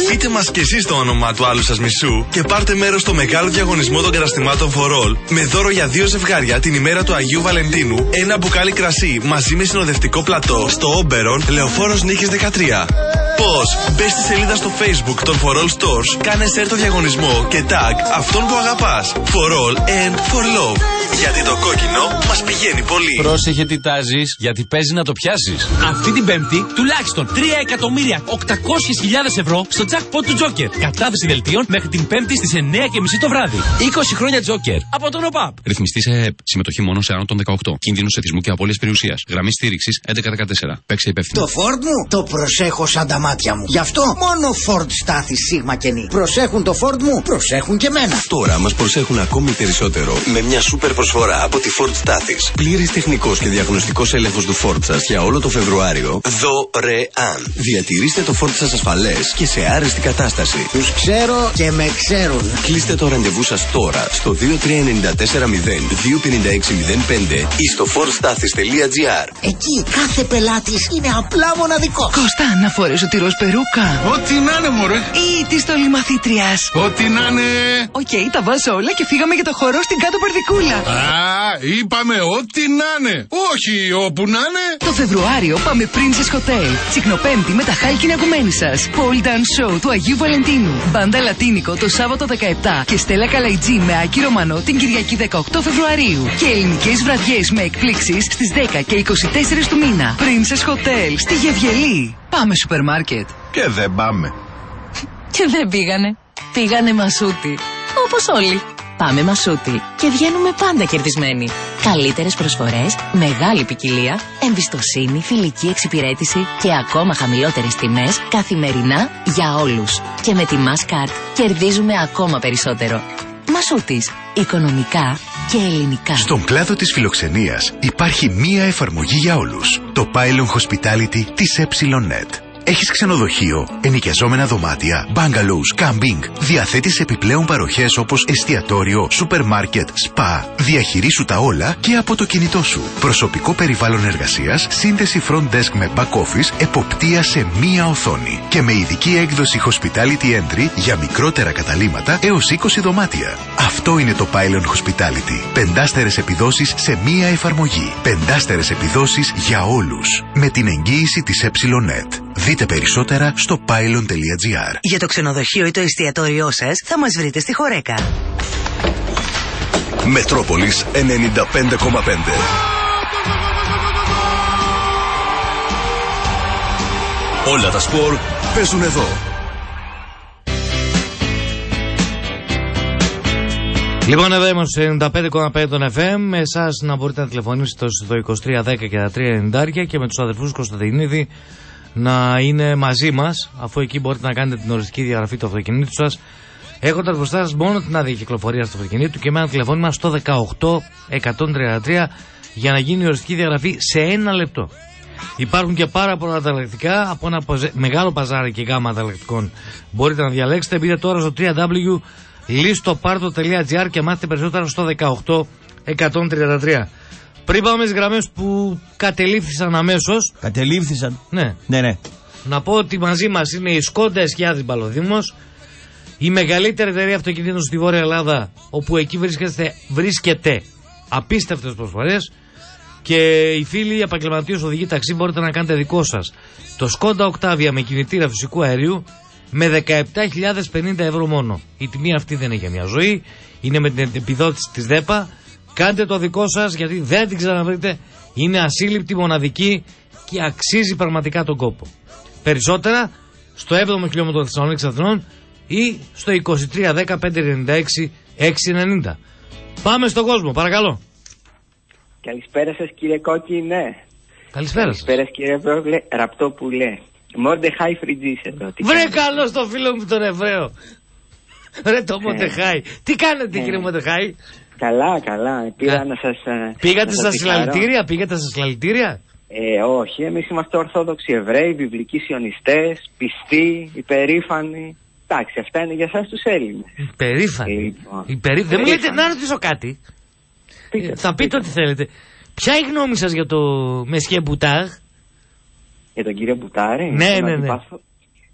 Πείτε μας κι εσείς το όνομα του άλλου σας μισού και πάρτε μέρος στο μεγάλο διαγωνισμό των καταστημάτων For All με δώρο για δύο ζευγάρια την ημέρα του Αγίου Βαλεντίνου ένα μπουκάλι κρασί μαζί με συνοδευτικό πλατό στο Όμπερον Λεωφόρος Νίκης 13. Πώς; Μπες στη σελίδα στο Facebook των For All Stores, κάνε share το διαγωνισμό και tag αυτόν που αγαπάς. For All and For Love. Γιατί το κόκκινο μας πηγαίνει πολύ. Πρόσεχε τι τάζεις, γιατί παίζει να το πιάσεις. Αυτή την Πέμπτη τουλάχιστον 3 εκατομμύρια 800.000 ευρώ στο jackpot του Joker. Κατάθεση δελτίων μέχρι την Πέμπτη στις 9.30 το βράδυ. 20 χρόνια Joker από τον ΟΠΑΠ. Ρυθμιστή σε συμμετοχή μόνο σε άνω των 18. Κίνδυνο εθισμού και απώλειας περιουσίας. Γραμμή στήριξης 1114. Παίξε υπεύθυνο. Το Ford μου το προσέχω σαν τα μάτια μου. Γι' αυτό μόνο Ford στάθη σίγμα και νη. Προσέχουν το Ford μου, προσέχουν και μένα. Τώρα μας προσέχουν ακόμη περισσότερο με μια σούπερ προσφορά από τη Ford Stathis. Πλήρης τεχνικός και διαγνωστικός έλεγχος του Ford σας για όλο το Φεβρουάριο δωρεάν. Διατηρήστε το Ford σας ασφαλές και σε άρεστη κατάσταση. Τους ξέρω και με ξέρουν. Κλείστε το ραντεβού σας τώρα στο 2394 25605 ή στο fordstathis.gr. Εκεί κάθε πελάτης είναι απλά μοναδικός. Κώστα, να φορέσω τη ροζ περούκα. Ό,τι να είναι, μωρέ. Ή τη στολή μαθήτριας. Ό,τι να είναι. Οκ, τα βάζω όλα και φύγαμε για το χορό στην κάτω περδικούλα. Α, είπαμε ό,τι να είναι. Όχι, όπου να είναι. Το Φεβρουάριο πάμε Princess Hotel. Τσικνοπέμπτη με τα χάλκινα Γουμένισσας. Pole Dance Show του Αγίου Βαλεντίνου. Μπάντα Λατίνικο το Σάββατο 17. Και Στέλλα Καλαϊτζή με Άκη Ρωμανό την Κυριακή 18 Φεβρουαρίου. Και ελληνικές βραδιές με εκπλήξεις στις 10 και 24 του μήνα. Princess Hotel στη Γευγελή. Πάμε σούπερ μάρκετ. Και δεν πάμε. Και δεν πήγανε. Πήγανε μασούτι. Όπως όλοι. Πάμε μασούτι και βγαίνουμε πάντα κερδισμένοι. Καλύτερες προσφορές, μεγάλη ποικιλία, εμπιστοσύνη, φιλική εξυπηρέτηση και ακόμα χαμηλότερες τιμές καθημερινά για όλους. Και με τη Masscard κερδίζουμε ακόμα περισσότερο. Μασούτης. Οικονομικά και ελληνικά. Στον κλάδο της φιλοξενίας υπάρχει μία εφαρμογή για όλους. Το Pylon Hospitality της EPSILONET. Έχεις ξενοδοχείο, ενοικιαζόμενα δωμάτια, bungalows, camping. Διαθέτεις επιπλέον παροχές όπως εστιατόριο, σούπερ μάρκετ, σπα. Διαχειρίσου τα όλα και από το κινητό σου. Προσωπικό περιβάλλον εργασίας, σύνδεση front desk με back office, εποπτεία σε μία οθόνη. Και με ειδική έκδοση Hospitality Entry για μικρότερα καταλήματα έως 20 δωμάτια. Αυτό είναι το Pylon Hospitality. Πεντάστερες επιδόσεις σε μία εφαρμογή. Πεντάστερες επιδόσεις για όλους. Με την εγγύηση της EPSILONET. Δείτε περισσότερα στο pylon.gr. Για το ξενοδοχείο ή το εστιατόριό σας θα μας βρείτε στη Χορέκα. Μετρόπολης 95,5. Όλα τα σπορ παίζουν εδώ. Λοιπόν, εδώ είμαστε στο 95,5 των FM. Εσάς να μπορείτε να τηλεφωνήσετε στο 2310 και τα 390 και με τους αδερφούς Κωνσταντινίδη να είναι μαζί μας, αφού εκεί μπορείτε να κάνετε την οριστική διαγραφή του αυτοκινήτου σας, έχοντας μπροστά σας μόνο την άδεια κυκλοφορίας του αυτοκινήτου και με ένα τηλεφώνημα στο 18133 για να γίνει η οριστική διαγραφή σε ένα λεπτό. Υπάρχουν και πάρα πολλά ανταλλακτικά από ένα ποζε- μεγάλο παζάρι και γάμα ανταλλακτικών. Μπορείτε να διαλέξετε. Μπείτε τώρα στο www.listoparto.gr και μάθετε περισσότερα στο 18133. Πριν πάμε στις γραμμές που κατελήφθησαν αμέσως. Κατελήφθησαν. Ναι. Ναι, ναι. Να πω ότι μαζί μας είναι η Σκόντα Εσχιάδη Μπαλοδήμο, η μεγαλύτερη εταιρεία αυτοκινήτων στη Βόρεια Ελλάδα, όπου εκεί βρίσκεστε, βρίσκεται απίστευτες προσφορές. Και οι φίλοι επαγγελματίες οδηγοί ταξί μπορείτε να κάνετε δικό σας. Το Σκόντα Οκτάβια με κινητήρα φυσικού αερίου με 17.050 ευρώ μόνο. Η τιμή αυτή δεν έχει μια ζωή. Είναι με την επιδότηση της ΔΕΠΑ. Κάντε το δικό σας γιατί δεν την ξαναβρείτε. Είναι ασύλληπτη, μοναδική και αξίζει πραγματικά τον κόπο. Περισσότερα στο 7ο χιλιόμετρο Θεσσαλονίκης Αθηνών ή στο 2310 596 690. Πάμε στον κόσμο, παρακαλώ. Καλησπέρα σας κύριε Κόκκινε. Καλησπέρα σας. Καλησπέρα κύριε Πρόεδρε Ραπτόπουλε. Μόρντεχάι Φριτζή εδώ. Τι Βρε κάνετε; καλός το φίλο μου τον Εβραίο. Ρε το Μοντεχάι. Τι κάνετε Ε. κύριε Μοντεχάι. Καλά, καλά. Πήρα να σας... ε, Πήγατε να στα σας συγχαρώ. συλλαλητήρια, πήγατε στα συλλαλητήρια; Ε, όχι, εμείς είμαστε Ορθόδοξοι Εβραίοι, βιβλικοί σιωνιστές, πιστοί, υπερήφανοι. Εντάξει, αυτά είναι για εσάς τους Έλληνες. Περήφανοι. Λοιπόν. Υπερήφανοι. Δεν μου λέτε, Περήφανοι. να ρωτήσω κάτι. Πείτε, Ε, θα πείτε ό,τι θέλετε. Ποια είναι η γνώμη σας για το Μεσχέ Μπουτάγ. Για τον κύριο Μπουτάρη. Ναι, τον ναι, ναι. αντιπάθω.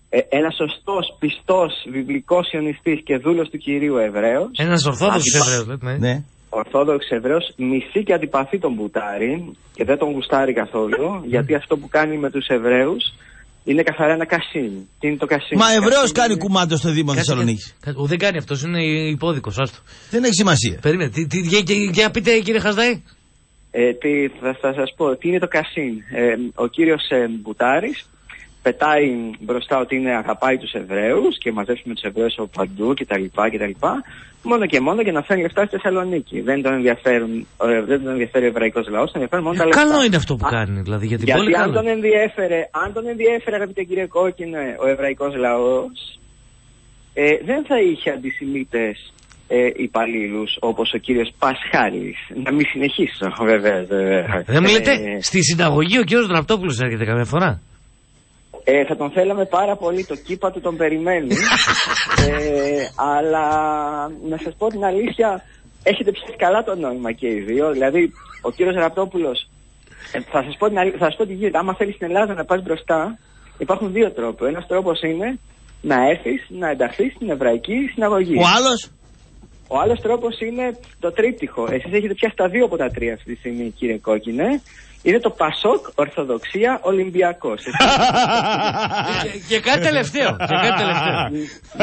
Ε, ένας σωστός, πιστός, βιβλικός σιωνιστή και δούλος του κυρίου Εβραίος. Ένας Ορθόδοξος Αντιπα- Εβραίος, λέτε. Ναι. Ναι. Ορθόδοξος Εβραίος μισεί και αντιπαθεί τον Μπουτάρη και δεν τον γουστάρει καθόλου γιατί αυτό που κάνει με τους Εβραίους είναι καθαρά ένα κασίν. Τι είναι το κασίν; Μα Κασίν Εβραίος είναι- κάνει κουμάντο στο Δήμο Κάτσε, Θεσσαλονίκης. κάτσε. Ο, δεν κάνει αυτός, είναι υπόδικος. Άστο. Δεν έχει σημασία. Περίμενε. Τι, τι, για, για- για πείτε, κύριε Χασδάη. Ε, τι, θα, θα σας πω, τι είναι το κασίν. Ε, ο κύριος ε, Μπουτάρης πετάει μπροστά ότι είναι αγαπάει τους Εβραίους και μαζεύει με τους Εβραίους από παντού κτλ. κτλ. Μόνο και μόνο για να φέρνει λεφτά στη Θεσσαλονίκη. Δεν τον, ενδιαφέρουν, ε, δεν τον ενδιαφέρει ο εβραϊκός λαός, τον ενδιαφέρουν μόνο τα λεφτά. Καλό είναι αυτό που κάνει, δηλαδή για την Γιατί πόλη. αν Καλό. τον, ενδιέφερε, αν τον ενδιέφερε, αγαπητέ κύριε Κόκκινε, ο εβραϊκός λαός, ε, δεν θα είχε αντισημίτες ε, υπαλλήλους όπως ο κύριος Πασχάλης. Να μην συνεχίσω, <laughs> βέβαια. Δεν μου λέτε, Ε, στη συναγωγή ο κύριος Δραπτόπουλος έρχεται καμιά φορά; Ε, θα τον θέλαμε πάρα πολύ, το κήπα του τον περιμένει. <laughs> ε, αλλά να σας πω την αλήθεια, έχετε πιάσει καλά το νόημα και οι δύο. Δηλαδή, ο κύριος Ραπτόπουλος, ε, θα σας πω την αλήθεια, θα σας πω τι γίνεται. Άμα θέλεις στην Ελλάδα να πας μπροστά, υπάρχουν δύο τρόποι. Ένας τρόπος είναι να έρθεις, να ενταχθείς στην εβραϊκή συναγωγή. Ο άλλος; Ο άλλος τρόπος είναι το τρίπτυχο. Εσείς έχετε πιάσει τα δύο από τα τρία αυτή τη στιγμή, κύριε Κόκκινε. Είναι το Πασόκ, Ορθοδοξία, Ολυμπιακός. <laughs> και, και κάτι τελευταίο. Και κάτι τελευταίο.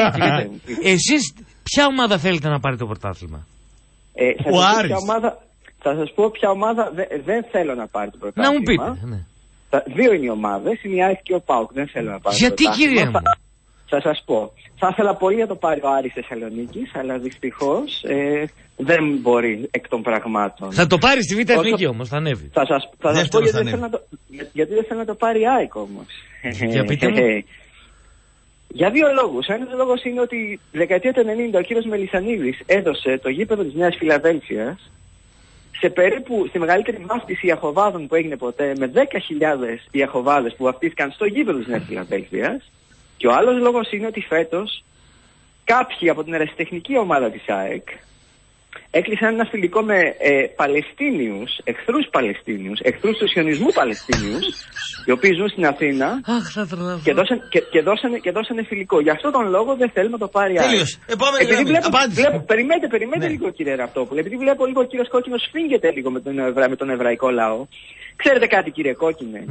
<laughs> Εσείς ποια ομάδα θέλετε να πάρει το πρωτάθλημα; Ε, θα Ο σας πω Άρης. ποια ομάδα, θα σας πω ποια ομάδα δε- δεν θέλω να πάρει το Να πρωτάθλημα. μου πείτε. ναι. Τα- δύο είναι οι ομάδες, είναι η ΑΕΚ και ο ΠΑΟΚ. Δεν θέλω να πάρει Γιατί, το πρωτάθλημα. κύριε μου; Θα, θα σας πω. Θα ήθελα πολύ να το πάρει ο Άρης Θεσσαλονίκης, αλλά δυστυχώς ε, δεν μπορεί εκ των πραγμάτων. Θα το πάρει στη Β' Όσο- Εθνική όμως, θα ανέβει. Θα σας, θα σας πω Δεύτερος γιατί θα δεν, θέλω να το, για- γιατί δεν θέλω να το πάρει η ΑΕΚ όμως. Για <laughs> πείτε μου. Για δύο λόγους. Ένας λόγος είναι ότι τη δεκαετία του 90 ο κύριος Μελισανίδης έδωσε το γήπεδο της Νέας Φιλαδέλφειας σε περίπου στη μεγαλύτερη βάφτιση Ιαχωβάδων που έγινε ποτέ με 10.000 Ιαχωβάδες που βαφτίστηκαν στο γήπεδο της Νέας Φιλαδέλφειας και ο άλλος λόγος είναι ότι φέτος κάποιοι από την ερασιτεχνική ομάδα της ΑΕΚ έκλεισαν ένα φιλικό με ε, Παλαιστίνιους, εχθρούς Παλαιστίνιους, εχθρούς του σιωνισμού Παλαιστίνιους, οι οποίοι ζουν στην Αθήνα Αχ, θα τρελαθώ. και, δώσαν, και, και, δώσανε, και δώσανε φιλικό. Γι' αυτόν τον λόγο δεν θέλουμε να το πάρει άλλο. Τέλειος. Επόμενη Επειδή γραμμή. βλέπω, Απάντηση. βλέπω, περιμένετε, περιμένετε Ναι. λίγο κύριε Ραπτόπουλο. Επειδή βλέπω λίγο ο κύριος Κόκκινος φύγεται λίγο με τον, Εβρα, με τον εβραϊκό λαό. Ξέρετε κάτι κύριε Κόκκινε;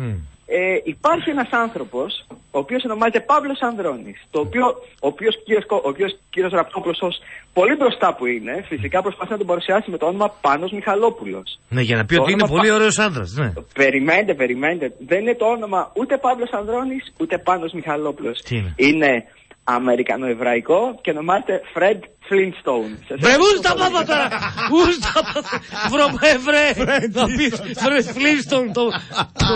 Ε, υπάρχει ένας άνθρωπος, ο οποίος ονομάζεται Παύλος Ανδρώνης, το οποίο, ο οποίος κύριος, Κο- ο οποίος κύριος Ραπτόπουλος ως πολύ μπροστά που είναι, φυσικά προσπαθεί να τον παρουσιάσει με το όνομα Πάνος Μιχαλόπουλος. Ναι, για να πει Το ότι είναι όνομα πολύ Πα- ωραίος άντρα. Ναι. Περιμένετε, περιμένετε. Δεν είναι το όνομα ούτε Παύλος Ανδρώνης, ούτε Πάνος Μιχαλόπουλος. Τι είναι; Είναι Αμερικανοεβραϊκό και ονομάζεται Fred Flintstone. Σας Βρε, ευχαριστώ ούς τα πολύ. πάπα τώρα! Ούς τα πάπα! Βρωμέ, βρε! Θα πεις, βρε, Φλίστον, το, το,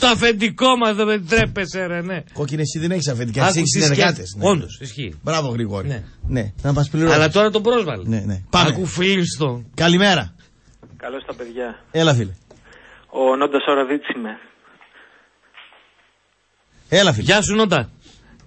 το αφεντικό μας δεν με τρέπεσαι, ρε, ναι. Κόκκινε, εσύ δεν έχεις αφεντικά, Άκου εσύ έχεις τι συνεργάτε. σκέφτεται. Όντως, ισχύει. Μπράβο, Γρηγόρη. Ναι. Ναι, να μας πληρώσεις. Αλλά τώρα τον πρόσβαλε. Ναι, ναι. Πάμε. Άκου Φλίστον. Καλημέρα. Καλώς τα παιδιά. Έλα, φίλε. Ο Νόντας Οραδίτης είμαι. Έλα, φίλε. Γεια σου, Νότα.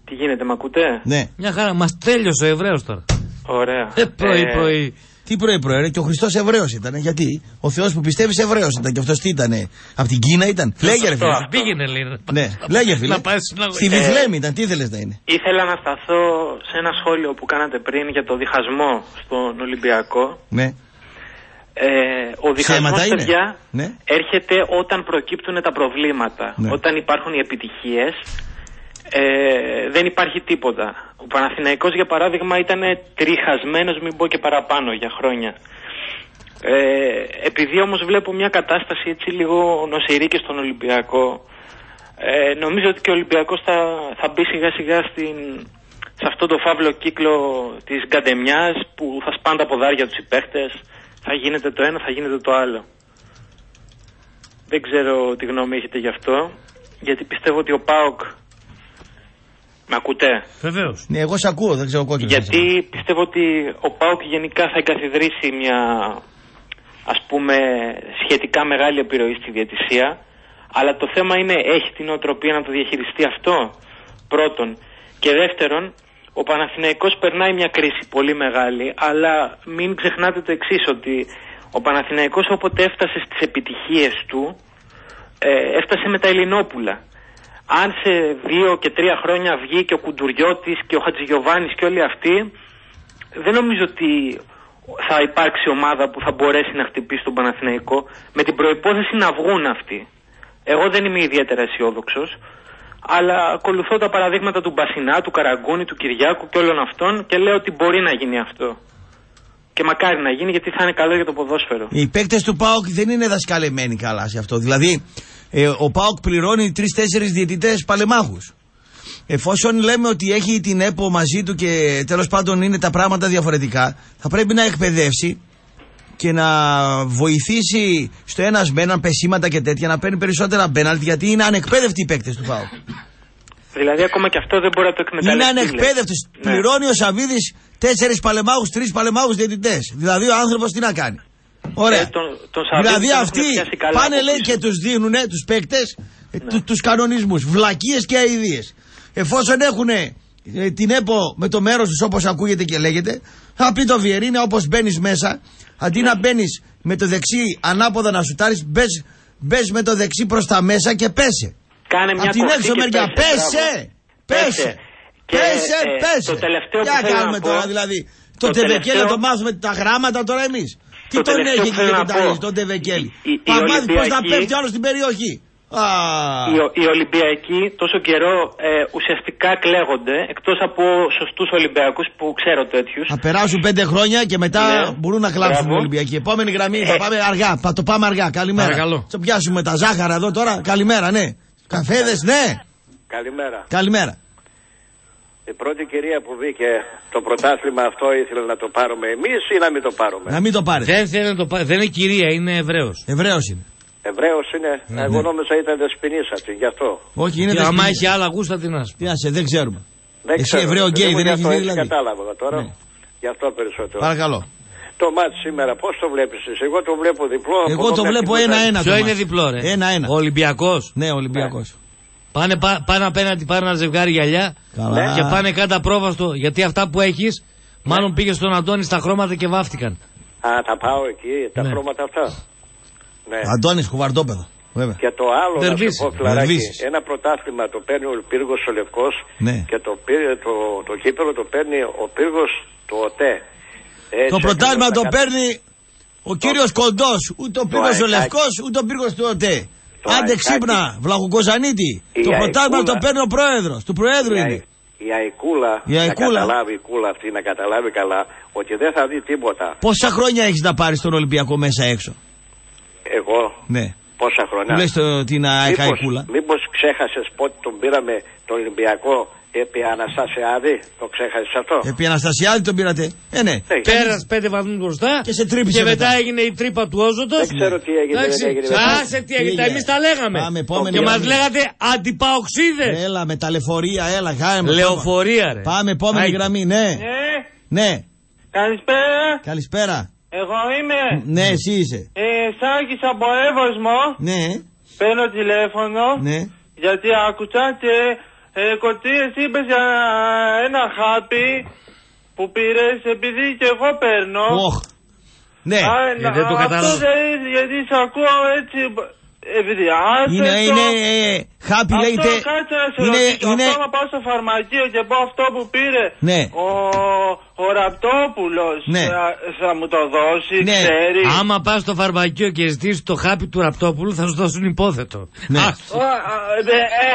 Τι γίνεται, μ' ακούτε; Ναι. Μια χαρά, μας τέλειωσε ο Εβραίος τώρα. Ωραία. Ε, πρωί, πρωί. Τι πρωί-πρωί, ρε, και ο Χριστός Εβραίος ήταν. Γιατί; Ο Θεός που πιστεύεις Εβραίος ήταν και αυτός τι ήταν. Από την Κίνα ήταν; Λέγε, ρε, φίλε. Πήγαινε, λέει. ρε. Ναι, λέγε, φίλε. Να πάει στην Στη αγωγή. Βιθλέμ ήταν, τι ήθελες να είναι; Ήθελα να σταθώ σε ένα σχόλιο που κάνατε πριν για το διχασμό στον Ολυμπιακό. Ναι. Ε, ο διχασμός, Ψέματα είναι. παιδιά, Ναι. έρχεται όταν προκύπτουν τα προβλήματα. Ναι. Όταν υπάρχουν οι επιτυχίες, ε, δεν υπάρχει τίποτα. Ο Παναθηναϊκός, για παράδειγμα, ήταν τριχασμένος, μην πω και παραπάνω, για χρόνια. Ε, επειδή όμως βλέπω μια κατάσταση έτσι λίγο νοσηρή και στον Ολυμπιακό, ε, νομίζω ότι και ο Ολυμπιακός θα, θα μπει σιγά σιγά στην, σε αυτό το φαύλο κύκλο της γκαντεμιάς που θα σπάνε τα ποδάρια τους οι παίχτες, θα γίνεται το ένα, θα γίνεται το άλλο. Δεν ξέρω τι γνώμη έχετε γι' αυτό, γιατί πιστεύω ότι ο ΠΑΟΚ Με ακούτε; Βεβαίως. Ναι, εγώ σε ακούω, δεν ξέρω κόκκινο. Γιατί πιστεύω ότι ο ΠΑΟΚ γενικά θα εγκαθιδρύσει μια ας πούμε σχετικά μεγάλη επιρροή στη διαιτησία αλλά το θέμα είναι έχει την οτροπία να το διαχειριστεί αυτό πρώτον και δεύτερον ο Παναθηναϊκός περνάει μια κρίση πολύ μεγάλη αλλά μην ξεχνάτε το εξής ότι ο Παναθηναϊκός όποτε έφτασε στις επιτυχίες του ε, έφτασε με τα Ελληνόπουλα αν σε δύο και τρία χρόνια βγει και ο Κουντουριώτης και ο Χατζηγιοβάνης και όλοι αυτοί δεν νομίζω ότι θα υπάρξει ομάδα που θα μπορέσει να χτυπήσει τον Παναθηναϊκό με την προϋπόθεση να βγουν αυτοί. Εγώ δεν είμαι ιδιαίτερα αισιόδοξος, αλλά ακολουθώ τα παραδείγματα του Μπασινά, του Καραγκούνη, του Κυριάκου και όλων αυτών και λέω ότι μπορεί να γίνει αυτό. Και μακάρι να γίνει γιατί θα είναι καλό για το ποδόσφαιρο. Οι παίκτες του ΠΑΟΚ δεν είναι δασκαλεμένοι καλά σε αυτό. Δηλαδή, ε, ο ΠΑΟΚ πληρώνει τρει-τέσσερι διαιτητές παλεμάχους. Εφόσον λέμε ότι έχει την ΕΠΟ μαζί του και τέλος πάντων είναι τα πράγματα διαφορετικά, θα πρέπει να εκπαιδεύσει και να βοηθήσει στο ένας με έναν πεσήματα και τέτοια να παίρνει περισσότερα μπέναλτ γιατί είναι ανεκπαίδευτοι οι παίκτες του ΠΑΟΚ. Δηλαδή ακόμα και αυτό δεν μπορεί να το εκμεταλλευτεί. Είναι ανεκπαίδευτος. Ναι. Πληρώνει ο Σαββίδης τέσσερις παλεμάχους, τρεις παλεμάχους διαιτητές. Δηλαδή ο άνθρωπος τι να κάνει; Ωραία. Ε, τον, τον Σαββίδη δηλαδή τον έχουν αυτοί πιάσει καλά πάνε από λέει πίσω. και τους δίνουν τους παίκτες Ναι. του τους κανονισμούς, βλακίες και αηδίες. Εφόσον έχουν την ΕΠΟ με το μέρος τους όπως ακούγεται και λέγεται, θα πει το Βιερίνε όπως μπαίνεις μέσα, αντί να μπαίνεις με το δεξί ανάποδα να σουτάρεις, μπες, μπες με το δεξί προς τα μέσα και πέσε. Κάνε μια Απ' την κοφτή έξω και μεριά, πέσε, πέσε, μπράβο. πέσε, Και, πέσε, ε, πέσε. το τελευταίο Τι που να θέλω να κάνουμε πω- τώρα δηλαδή; Το, το τεβεκέλι να τελευταίο- το μάθουμε τα γράμματα τώρα εμείς. Τι Το τον τελευταίο έχει που και θέλω να κεντάρι πω. τον Τεβεκέλη. η- η Θα μάθει πώς να Ολυμπιακή- πέφτει άλλος στην περιοχή. Α, Οι, Ο- οι Ολυμπιακοί τόσο καιρό ε, ουσιαστικά κλαίγονται εκτός από σωστούς Ολυμπιακούς που ξέρω τέτοιους. Θα περάσουν πέντε χρόνια και μετά Ναι. μπορούν να κλάψουν Μπράβο. οι Ολυμπιακοί. Επόμενη γραμμή, θα Ε. πάμε αργά. Θα το πάμε αργά. Καλημέρα. Παρακαλώ. Θα πιάσουμε τα ζάχαρα εδώ τώρα. Καλημέρα, ναι. Καφέδες, ναι. Καλημέρα. Καλημέρα. Η πρώτη κυρία που μπήκε το πρωτάθλημα αυτό ήθελε να το πάρουμε εμείς ή να μην το πάρουμε; Να μην το πάρετε. Δεν θέλει να το πάρει. Δεν είναι κυρία, είναι Εβραίος. Εβραίος είναι. Εβραίος είναι. Ναι, Εγώ ναι. νόμιζα ήταν δεσποινής αυτή, γι' αυτό. Όχι, είναι Και άμα δεσποινή. έχει άλλα γούστα, τι να σου Τι άσε, δεν ξέρουμε. Δεν Εσύ ξέρω, Εβραίο παιδί γκέι, μου, δεν γι' έχεις αυτό δει έτσι δηλαδή. κατάλαβα εγώ τώρα. Ναι. Γι' αυτό περισσότερο. Παρακαλώ. Το μάτι σήμερα πώς το βλέπεις εσύ; Εγώ το βλέπω διπλό. από Εγώ εδώ το μέχρι βλέπω μετά. ένα-ένα. Ποιο το είναι μάτς. διπλό, ρε; Ένα-ένα. Ο Ολυμπιακός. Ναι, Ολυμπιακός. Πάνε, πά, πάνε απέναντι, πάρε ένα ζευγάρι γυαλιά Καλά. και πάνε κάτω απρόβαστο. Γιατί αυτά που έχεις, μάλλον πήγες στον Αντώνη στα χρώματα και βάφτηκαν. Α, θα πάω εκεί, τα Ναι. χρώματα αυτά. Ναι. Αντώνης Κουβαρτόπεδο. Βέβαια. Και το άλλο να Δερβίς. σου πω φιλαράκι, Δερβίς. ένα πρωτάθλημα το παίρνει ο Πύργος ο Λευκός Ναι. και το, πήρε- το, το κύπελο το παίρνει ο Πύργος του ΟΤΕ. Έτσι, Το πρωτάθλημα ακριβώς το τα παίρνει ο κύριος Κοντός. Ούτε ο πύργος ο Αεκάκι. Λευκός, ούτε ο πύργος του ΟΤΕ. Το Άντε Αεκάκι. ξύπνα, Βλαχοκοζανίτη. Η Το πρωτάθλημα Αεκούλα. το παίρνει ο πρόεδρος. Του προέδρου Η, είναι. Αι- η Αϊκούλα, Η Αϊκούλα. να καταλάβει η κούλα αυτή, να καταλάβει καλά ότι δεν θα δει τίποτα. Πόσα χρόνια έχεις να πάρεις τον Ολυμπιακό μέσα έξω; Εγώ; Ναι. πόσα Που χρόνια. λες το, την Αεκαϊκούλα. μήπως ξέχασες πότε τον πήραμε τον Ολυμπιακό επί Αναστασιάδη, το ξέχασες αυτό; Επί Αναστασιάδη τον πήρατε. Ε, ναι. Ναι. Πέρασε πέντε βαθμού μπροστά Και σε τρύπησε και μετά μετά. έγινε η τρύπα του όζοντος. Δεν ξέρω τι έγινε, δεν έγινε μετά. Άσε τι έγινε, έγινε. εμείς τα λέγαμε. Πάμε, επόμενη και μας γραμμή. λέγατε αντιπαοξίδες. Έλα με τα λεωφορεία, έλα. Γάμε, Λεωφορεία, ρε. Πάμε, επόμενη Άιντε. γραμμή, ναι. Ναι. Καλησπέρα. Καλησπέρα. Εγώ είμαι. Ναι, εσύ είσαι. Ε, Σάκης από Εύωσμο. Ναι, Παίρνω τηλέφωνο. ναι. Γιατί άκουσα και ε, Κωτήρες είπες για ένα χάπι που πήρες επειδή και εγώ παίρνω. Οχ. Ναι. Α, Ε, να- δεν το αυτό κατάλαβα. δεν είναι γιατί σε ακούω έτσι επειδή άσε Είναι, το- είναι, ε, χάπι αυτό λέγεται. κάτσε να σε Είναι, ρωτήσω, είναι, αυτό άμα πάω στο φαρμακείο και πω αυτό που πήρε Ναι. ο, ο Ραπτόπουλος Ναι. θα, θα μου το δώσει, Ναι. ξέρεις. Άμα πας στο φαρμακείο και ζητήσεις το χάπι του Ραπτόπουλου, θα σου δώσουν υπόθετο. Ναι. Α, Ω, α, ε, ε,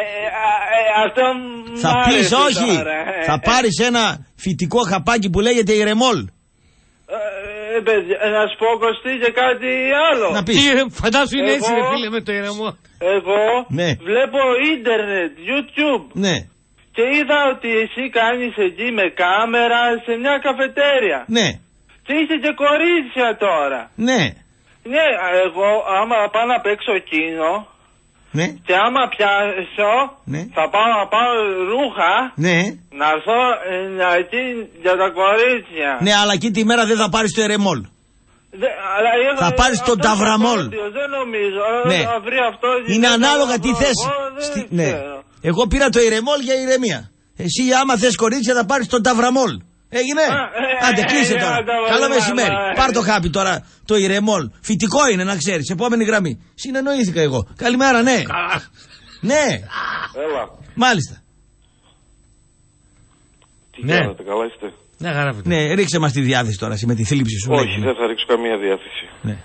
ε, α, ε, Αυτό μ' θα πεις άρεσε όχι. τώρα, ε. Θα πάρεις ένα φυτικό χαπάκι που λέγεται ηρεμόλ. Ε, παιδιά, να σου πω Κωστή και κάτι άλλο. Να πεις. τι, ρε, φαντάσου είναι έτσι, Εγώ- ρε φίλε, με το ηρεμό. Εγώ Ναι. βλέπω ίντερνετ, YouTube Ναι, και είδα ότι εσύ κάνεις εκεί με κάμερα σε μια καφετέρια. ναι, Και είσαι και κορίτσια τώρα. ναι. Ναι, εγώ άμα πάω να παίξω εκείνο, Ναι. Και άμα πιάσω, Ναι. θα πάω να πάω ρούχα Ναι. να έρθω ε, για εκεί για τα κορίτσια. Ναι, αλλά εκεί τη μέρα δεν θα πάρεις το ερεμόλ. Δε- αλλά είχα- Θα πάρεις τον αυτός Ταβραμόλ. ο Δεν νομίζω. Ναι. Θα βρει αυτό. Είναι δεν ανάλογα θα τι βρω. θες. Εγώ δεν Ναι. ξέρω. Εγώ πήρα το ηρεμόλ για ηρεμία. Εσύ, άμα θες κορίτσια, θα πάρεις τον ταβραμόλ. Έγινε; ε, Άντε, κλείσε ε, τώρα. άντε, Καλό βάλε, μεσημέρι. βάλε. Πάρ το χάπι τώρα το ηρεμόλ. Φυτικό είναι, να ξέρεις. Επόμενη γραμμή. Συνεννοήθηκα εγώ. Καλημέρα, ναι. Ναι, Έλα. μάλιστα. Τι Ναι. κάνετε, καλά είστε; Ναι, γράφει. Ναι, ρίξε μας τη διάθεση τώρα εσύ με τη θλίψη σου. Όχι, λέγε. δεν θα ρίξω καμία διάθεση. Ναι.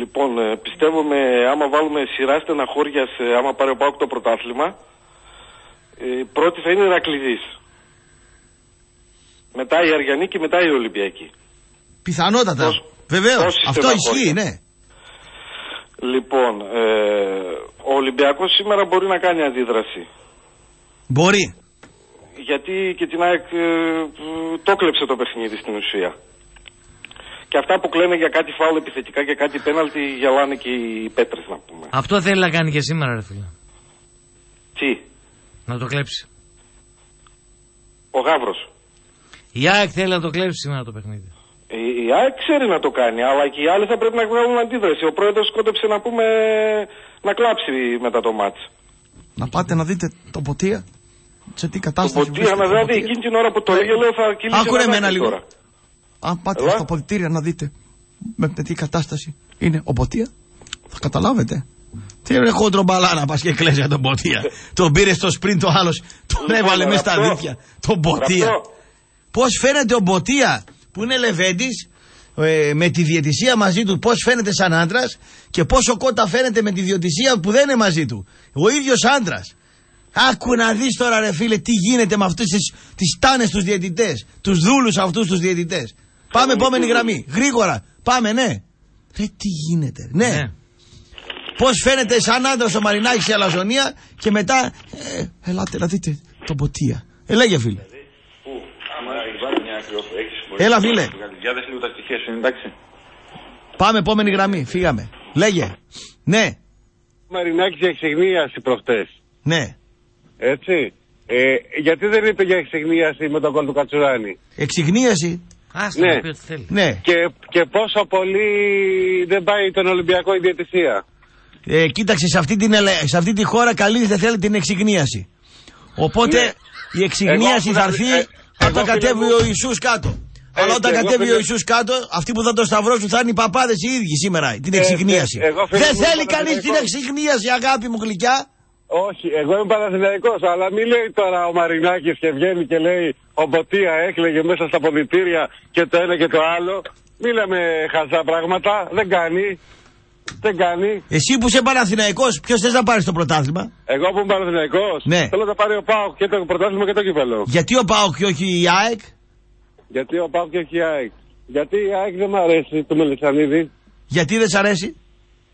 Λοιπόν, ε, πιστεύω με, άμα βάλουμε σειρά στεναχώρια σε, άμα πάρει ο Πάουκ το πρωτάθλημα, ε, πρώτη θα είναι η Ηρακλειδής. Μετά η Αριανή και μετά η Ολυμπιακή. Πιθανότατα. Βεβαίως. τόση Αυτό στεναχώρια. ισχύει, ναι. Λοιπόν, ε, ο Ολυμπιακός σήμερα μπορεί να κάνει αντίδραση. Μπορεί. Γιατί και την ΑΕΚ ε, το κλέψε το παιχνίδι στην ουσία. Και αυτά που κλαίνε για κάτι φάουλ επιθετικά και κάτι πέναλτι γελάνε και οι πέτρες να πούμε. Αυτό θέλει να κάνει και σήμερα, ρε φίλε. Τι, Να το κλέψει. ο Γαύρος. Η ΑΕΚ θέλει να το κλέψει σήμερα το παιχνίδι. Η η ΑΕΚ ξέρει να το κάνει, αλλά και οι άλλοι θα πρέπει να βγάλουν αντίδραση. Ο πρόεδρος σκότεψε να πούμε να κλάψει μετά το μάτς. Να πάτε να δείτε το ποτία. Σε τι Το κατάσταση. ποτία, βρίσκεται να το δηλαδή Ποτία. εκείνη την ώρα που το έλεγε, λέω θα κυλήσει Άκουρε ένα εμένα δάκρυ λίγο. τώρα. Αν πάτε Έλα. στα ποδητήρια να δείτε με, με τι κατάσταση είναι ο Ποτία, θα καταλάβετε. Τι είναι χόντρο μπαλά να πας και κλαις για τον Ποτία. τον πήρε στο σπριν το άλλος, τον Λοιπόν, έβαλε μέσα στα αυτό. δίχτυα. Τον Ποτία. Αυτό. Πώς φαίνεται ο Ποτία που είναι λεβέντης με τη διαιτησία μαζί του, πώς φαίνεται σαν άντρας και πόσο κότα φαίνεται με τη διαιτησία που δεν είναι μαζί του. Ο ίδιος άντρας. Άκου να δεις τώρα, ρε φίλε, τι γίνεται με αυτού τις τάνες τους διαιτητές. Τους δούλους αυτούς τους διαιτητές. Πάμε, επόμενη γραμμή. Γρήγορα. Πάμε, ναι. Ρε, τι γίνεται. Ναι. Ναι. Πώς φαίνεται σαν άντρας ο Μαρινάκης σε αλαζονία και μετά. Ε, ελάτε να δείτε τον ποτία. Ε, λέγε, φίλε. Έλα, φίλε. Για δες λίγο τα στοιχεία σου, εντάξει. Πάμε, επόμενη γραμμή. Φύγαμε. Λέγε. Ναι, Μαρινάκη για εξυγνίαση προχτές. ναι. Έτσι. Ε, γιατί δεν είπε για εξυγνίαση με τον κόλ του Κατσουράνη; Εξυγνίαση. Άστα Ναι. να πει ό,τι θέλει. Ναι. Και, και πόσο πολύ δεν πάει τον Ολυμπιακό η διαιτησία; Ε, κοίταξε, σε αυτή, την, ελε- σε αυτή τη χώρα καλή δεν θέλει την εξυγνίαση. Οπότε Ναι. η εξυγνίαση Εγώ, θα ε, έρθει ε, όταν εγώ, κατέβει φίλε μου- ο Ιησούς κάτω. Αλλά Έτσι, όταν εγώ, κατέβει φίλε- ο Ιησούς κάτω, αυτοί που θα το σταυρώσουν θα είναι οι παπάδες οι ίδιοι σήμερα, την Ε, εξυγνίαση. ε, εγώ, φίλε δεν μου, θέλει είμαι κανείς την Παναθηναϊκός. εξυγνίαση, αγάπη μου γλυκιά. Όχι, εγώ είμαι Παναθηναϊκός, αλλά μην λέει τώρα ο Μαρινάκης και βγαίνει και λέει ο Μποτία έκλαιγε μέσα στα ποδητήρια και το ένα και το άλλο. Μη λέμε χαζά πράγματα, δεν κάνει. Δεν κάνει; Εσύ που είσαι Παναθηναϊκός, ποιος θες να πάρεις το πρωτάθλημα; Εγώ που είμαι Παναθηναϊκός, Ναι. θέλω να πάρει ο Πάοκ και το πρωτάθλημα και το κύπελο. Γιατί ο ΠΑΟΚ και όχι η ΑΕΚ; Γιατί ο Πάοκ και όχι η ΑΕΚ. Γιατί η ΑΕΚ δεν μ' αρέσει του Μελισανίδη. Γιατί δεν σ' αρέσει;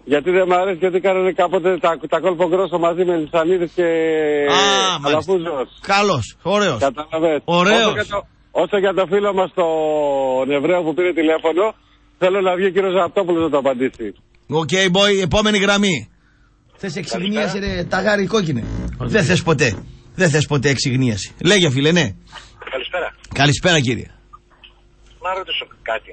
Γιατί δεν μ' αρέσει, γιατί κάνανε κάποτε τα, τα κόλπο γκρόσο μαζί με Λισανίδης και Α, μάλιστα. Αλαφούζος. Καλός, ωραίος. Κατάλαβες. Ωραίος. Όσο για, το, όσο για το φίλο μας τον Εβραίο που πήρε τηλέφωνο, θέλω να βγει ο κύριος Ραπτόπουλος να το απαντήσει. Οκ, boy, επόμενη γραμμή. Θες εξυγνίαση, ρε, ταγάρι κόκκινε. Δεν θες ποτέ. Δεν θες ποτέ εξυγνίαση. Λέγε, φίλε, ναι. Καλησπέρα. Καλησπέρα, κύριε. Να ρωτήσω κάτι,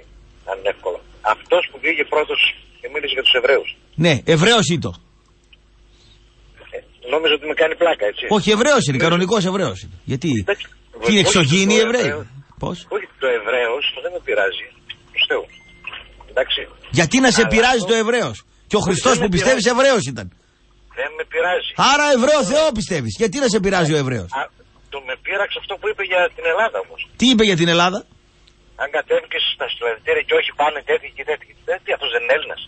αν είναι εύκολο. Αυτός που βγήκε πρώτος και μίλησε για τους Εβραίους. Ναι, Εβραίος ήτο. Νόμιζα ότι με κάνει πλάκα, έτσι. Όχι, Εβραίος είναι, κανονικός Εβραίος είναι. Γιατί. Τι είναι εξωγήινοι οι Εβραίοι; Πώς; Όχι, το Εβραίο δεν με πειράζει. Τους Θεούς. Εντάξει. Γιατί να σε Αλλά πειράζει αυτό το Εβραίος; Και ο Χριστός δεν που με πιστεύεις πειράζει. Εβραίος ήταν. Δεν με πειράζει. Άρα Εβραίο Θεό πιστεύεις. Γιατί να σε πειράζει ο Εβραίος; Α, το με πείραξε αυτό που είπε για την Ελλάδα όμως. Τι είπε για την Ελλάδα; Αν κατέβηκες στα συλλαλητήρια και όχι πάνε τέτοιοι και τέτοιοι. Ε, Τι αυτός δεν είναι Έλληνας.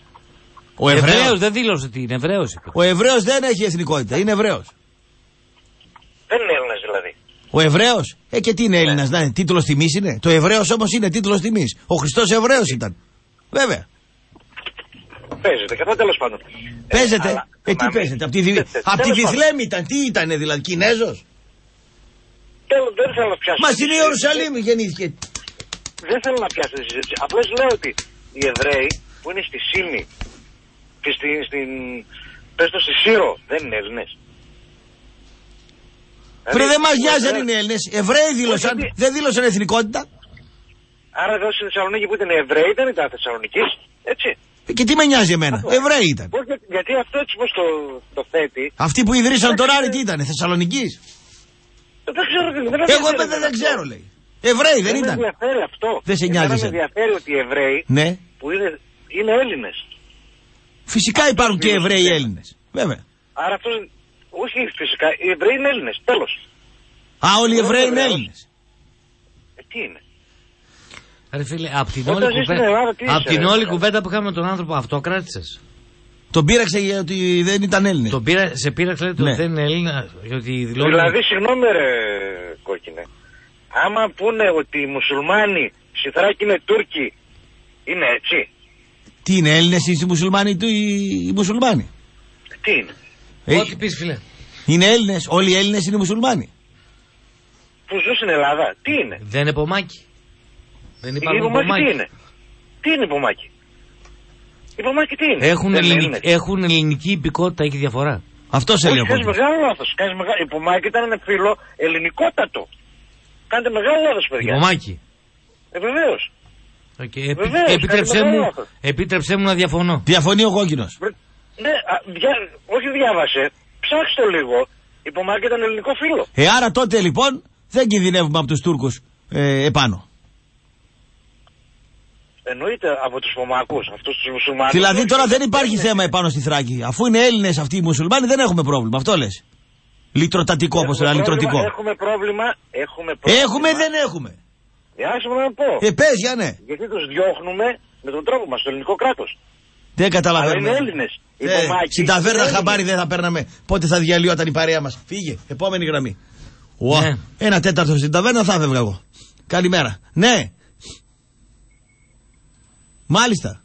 Ο Εβραίο. Εβραίος δεν δήλωσε ότι είναι Εβραίος. Ο Εβραίος δεν έχει εθνικότητα. Είναι Εβραίος. Δεν είναι Έλληνας δηλαδή. Ο Εβραίος; Ε, και τι είναι Έλληνας, να είναι τίτλος τιμής είναι. Το Εβραίος όμως είναι τίτλος τιμής. Ο Χριστός Εβραίος ήταν. Βέβαια. Παίζεται και αυτό τέλος πάντων. Παίζεται. αλλά Ε, τι να μην- παίζεται. Από τη, Δη- Τε- τε- απ' τη τέλος πάντων. Βιθλέμ ήταν. Τι ήταν δηλαδή, Κινέζος; Τέλος, δεν θέλω να πιάσω. Μας τη στην συζήτηση. Ιερουσαλήμ γεννήθηκε. Δεν θέλω να πιάσω τη συζήτηση. Απλώς λέω ότι οι Εβραίοι που είναι στη Σύμνη και στη, στην Πες το στη Σύρο, δεν είναι Έλληνες. Πριν δεν μα νοιάζει αν ε, είναι Έλληνες. Εβραίοι δήλωσαν. γιατί- Δεν δήλωσαν εθνικότητα. Άρα εδώ στη Θεσσαλονίκη που ήταν Εβραίοι δεν ήταν Θεσσαλονική. Έτσι. Και τι με νοιάζει εμένα. Εβραίοι ήταν. Όχι, για- γιατί αυτό έτσι πως το, το θέτει. Αυτοί που ιδρύσαν τον Άρη τι ήταν, Θεσσαλονική. Δεν ξέρω τι δεν με Εγώ ενδιαφέρει δεν, δεν αυτό. ξέρω λέει. Εβραίοι δεν με ήταν. ενδιαφέρει αυτό. Δεν σε νοιάζει Εμένα εσένα. με ενδιαφέρει ότι οι Εβραίοι Ναι. που είναι, είναι Έλληνες. Φυσικά υπάρχουν και Εβραίοι Έλληνες. Βέβαια. Άρα αυτό. Όχι φυσικά. Οι Εβραίοι είναι Έλληνες. Τέλος. Α, όλοι οι Εγώ Εβραίοι είμαι είναι Εβραίος. Έλληνες. Ε, τι είναι; Ρε φίλε, απ' την Όταν όλη, ζεις στην κουβέντα, Ελλάδα, τι απ' είσαι, την ρε, όλη φίλε. κουβέντα που είχαμε με τον άνθρωπο, αυτό κράτησες; Τον πείραξε γιατί δεν ήταν Έλληνες. Τον πήρα, σε πείραξε λέει, Ναι. ότι δεν είναι Έλληνα, γιατί δηλώνει. Δηλαδή, συγγνώμη ρε κόκκινε. Άμα πούνε ότι οι μουσουλμάνοι στη Θράκη είναι Τούρκοι, είναι έτσι; Τι είναι Έλληνες οι μουσουλμάνοι του οι, οι μουσουλμάνοι; Τι είναι; Ε, Ό,τι πεις, φίλε. είναι Έλληνες. Όλοι οι Έλληνες είναι μουσουλμάνοι. Που ζουν στην Ελλάδα. Τι είναι; Δεν είναι Πομάκοι. Δεν Η υπάρχουν Πομάκοι τι Πομάκοι. είναι; Τι είναι οι Πομάκοι. Οι Πομάκοι τι είναι; Έχουν, Δεν είναι ελληνική, Έλληνες. έχουν ελληνική υπηκοότητα, έχει διαφορά. Αυτός σε λέει ο Όχι, κάνεις Κόκκινος. μεγάλο λάθος. Κάνεις μεγα... Οι Πομάκοι ήταν ένα φύλο ελληνικότατο. Κάνετε μεγάλο λάθος, Η παιδιά. Πομάκοι. Ε, βεβαίως. Οκ, επί- Βεβαίως, επίτρεψέ, κάνει μου, μεγάλο λάθος. επίτρεψέ μου να διαφωνώ. Διαφωνεί ο Κόκκινος. Ναι, α, δια... όχι διάβασε. Ψάξτε το λίγο. Η Πομάκη ήταν ελληνικό φίλο. Ε, άρα τότε λοιπόν δεν κινδυνεύουμε από τους Τούρκους ε, επάνω. Εννοείται από τους Πομακού, αυτούς τους μουσουλμάνους. Δηλαδή τώρα δεν υπάρχει θέμα επάνω στη Θράκη. Αφού είναι Έλληνες αυτοί οι μουσουλμάνοι δεν έχουμε πρόβλημα. Αυτό λες. Λυτροτατικό όπως Έχουμε ένα πρόβλημα, λυτρωτικό. Έχουμε πρόβλημα. Έχουμε πρόβλημα. Έχουμε δεν έχουμε. Ε, άσε μου να πω. Ε, πες, για ναι. Γιατί τους διώχνουμε με τον τρόπο μας, το ελληνικό κράτος. Δεν Αλλά καταλαβαίνουμε. είναι Έλληνες. Ε, στην ταβέρνα χαμπάρι δεν θα παίρναμε. Πότε θα διαλύονταν η παρέα μας. Φύγε. Επόμενη γραμμή. Ουα, Ναι. Ένα τέταρτο στην ταβέρνα θα έφευγα εγώ. Καλημέρα. Ναι. Μάλιστα.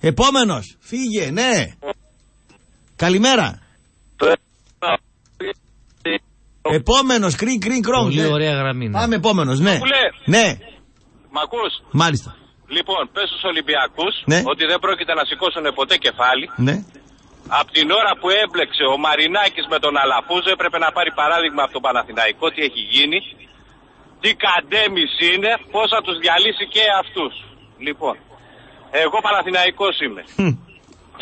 Επόμενος. Φύγε. Ναι. Καλημέρα. Επόμενος. Κριν, κριν, κρόν. Πολύ Ναι. ωραία γραμμή. ναι. Πάμε επόμενος. Ναι. Παππούλε. Ναι. Μ' ακούς; Μάλιστα. Λοιπόν, πες στους Ολυμπιακούς Ναι. ότι δεν πρόκειται να σηκώσουν ποτέ κεφάλι. Ναι. Από την ώρα που έμπλεξε ο Μαρινάκης με τον Αλαφούζο έπρεπε να πάρει παράδειγμα από τον Παναθηναϊκό τι έχει γίνει. Τι καντέμις είναι, πώς θα τους διαλύσει και αυτούς. Λοιπόν, εγώ Παναθηναϊκός είμαι.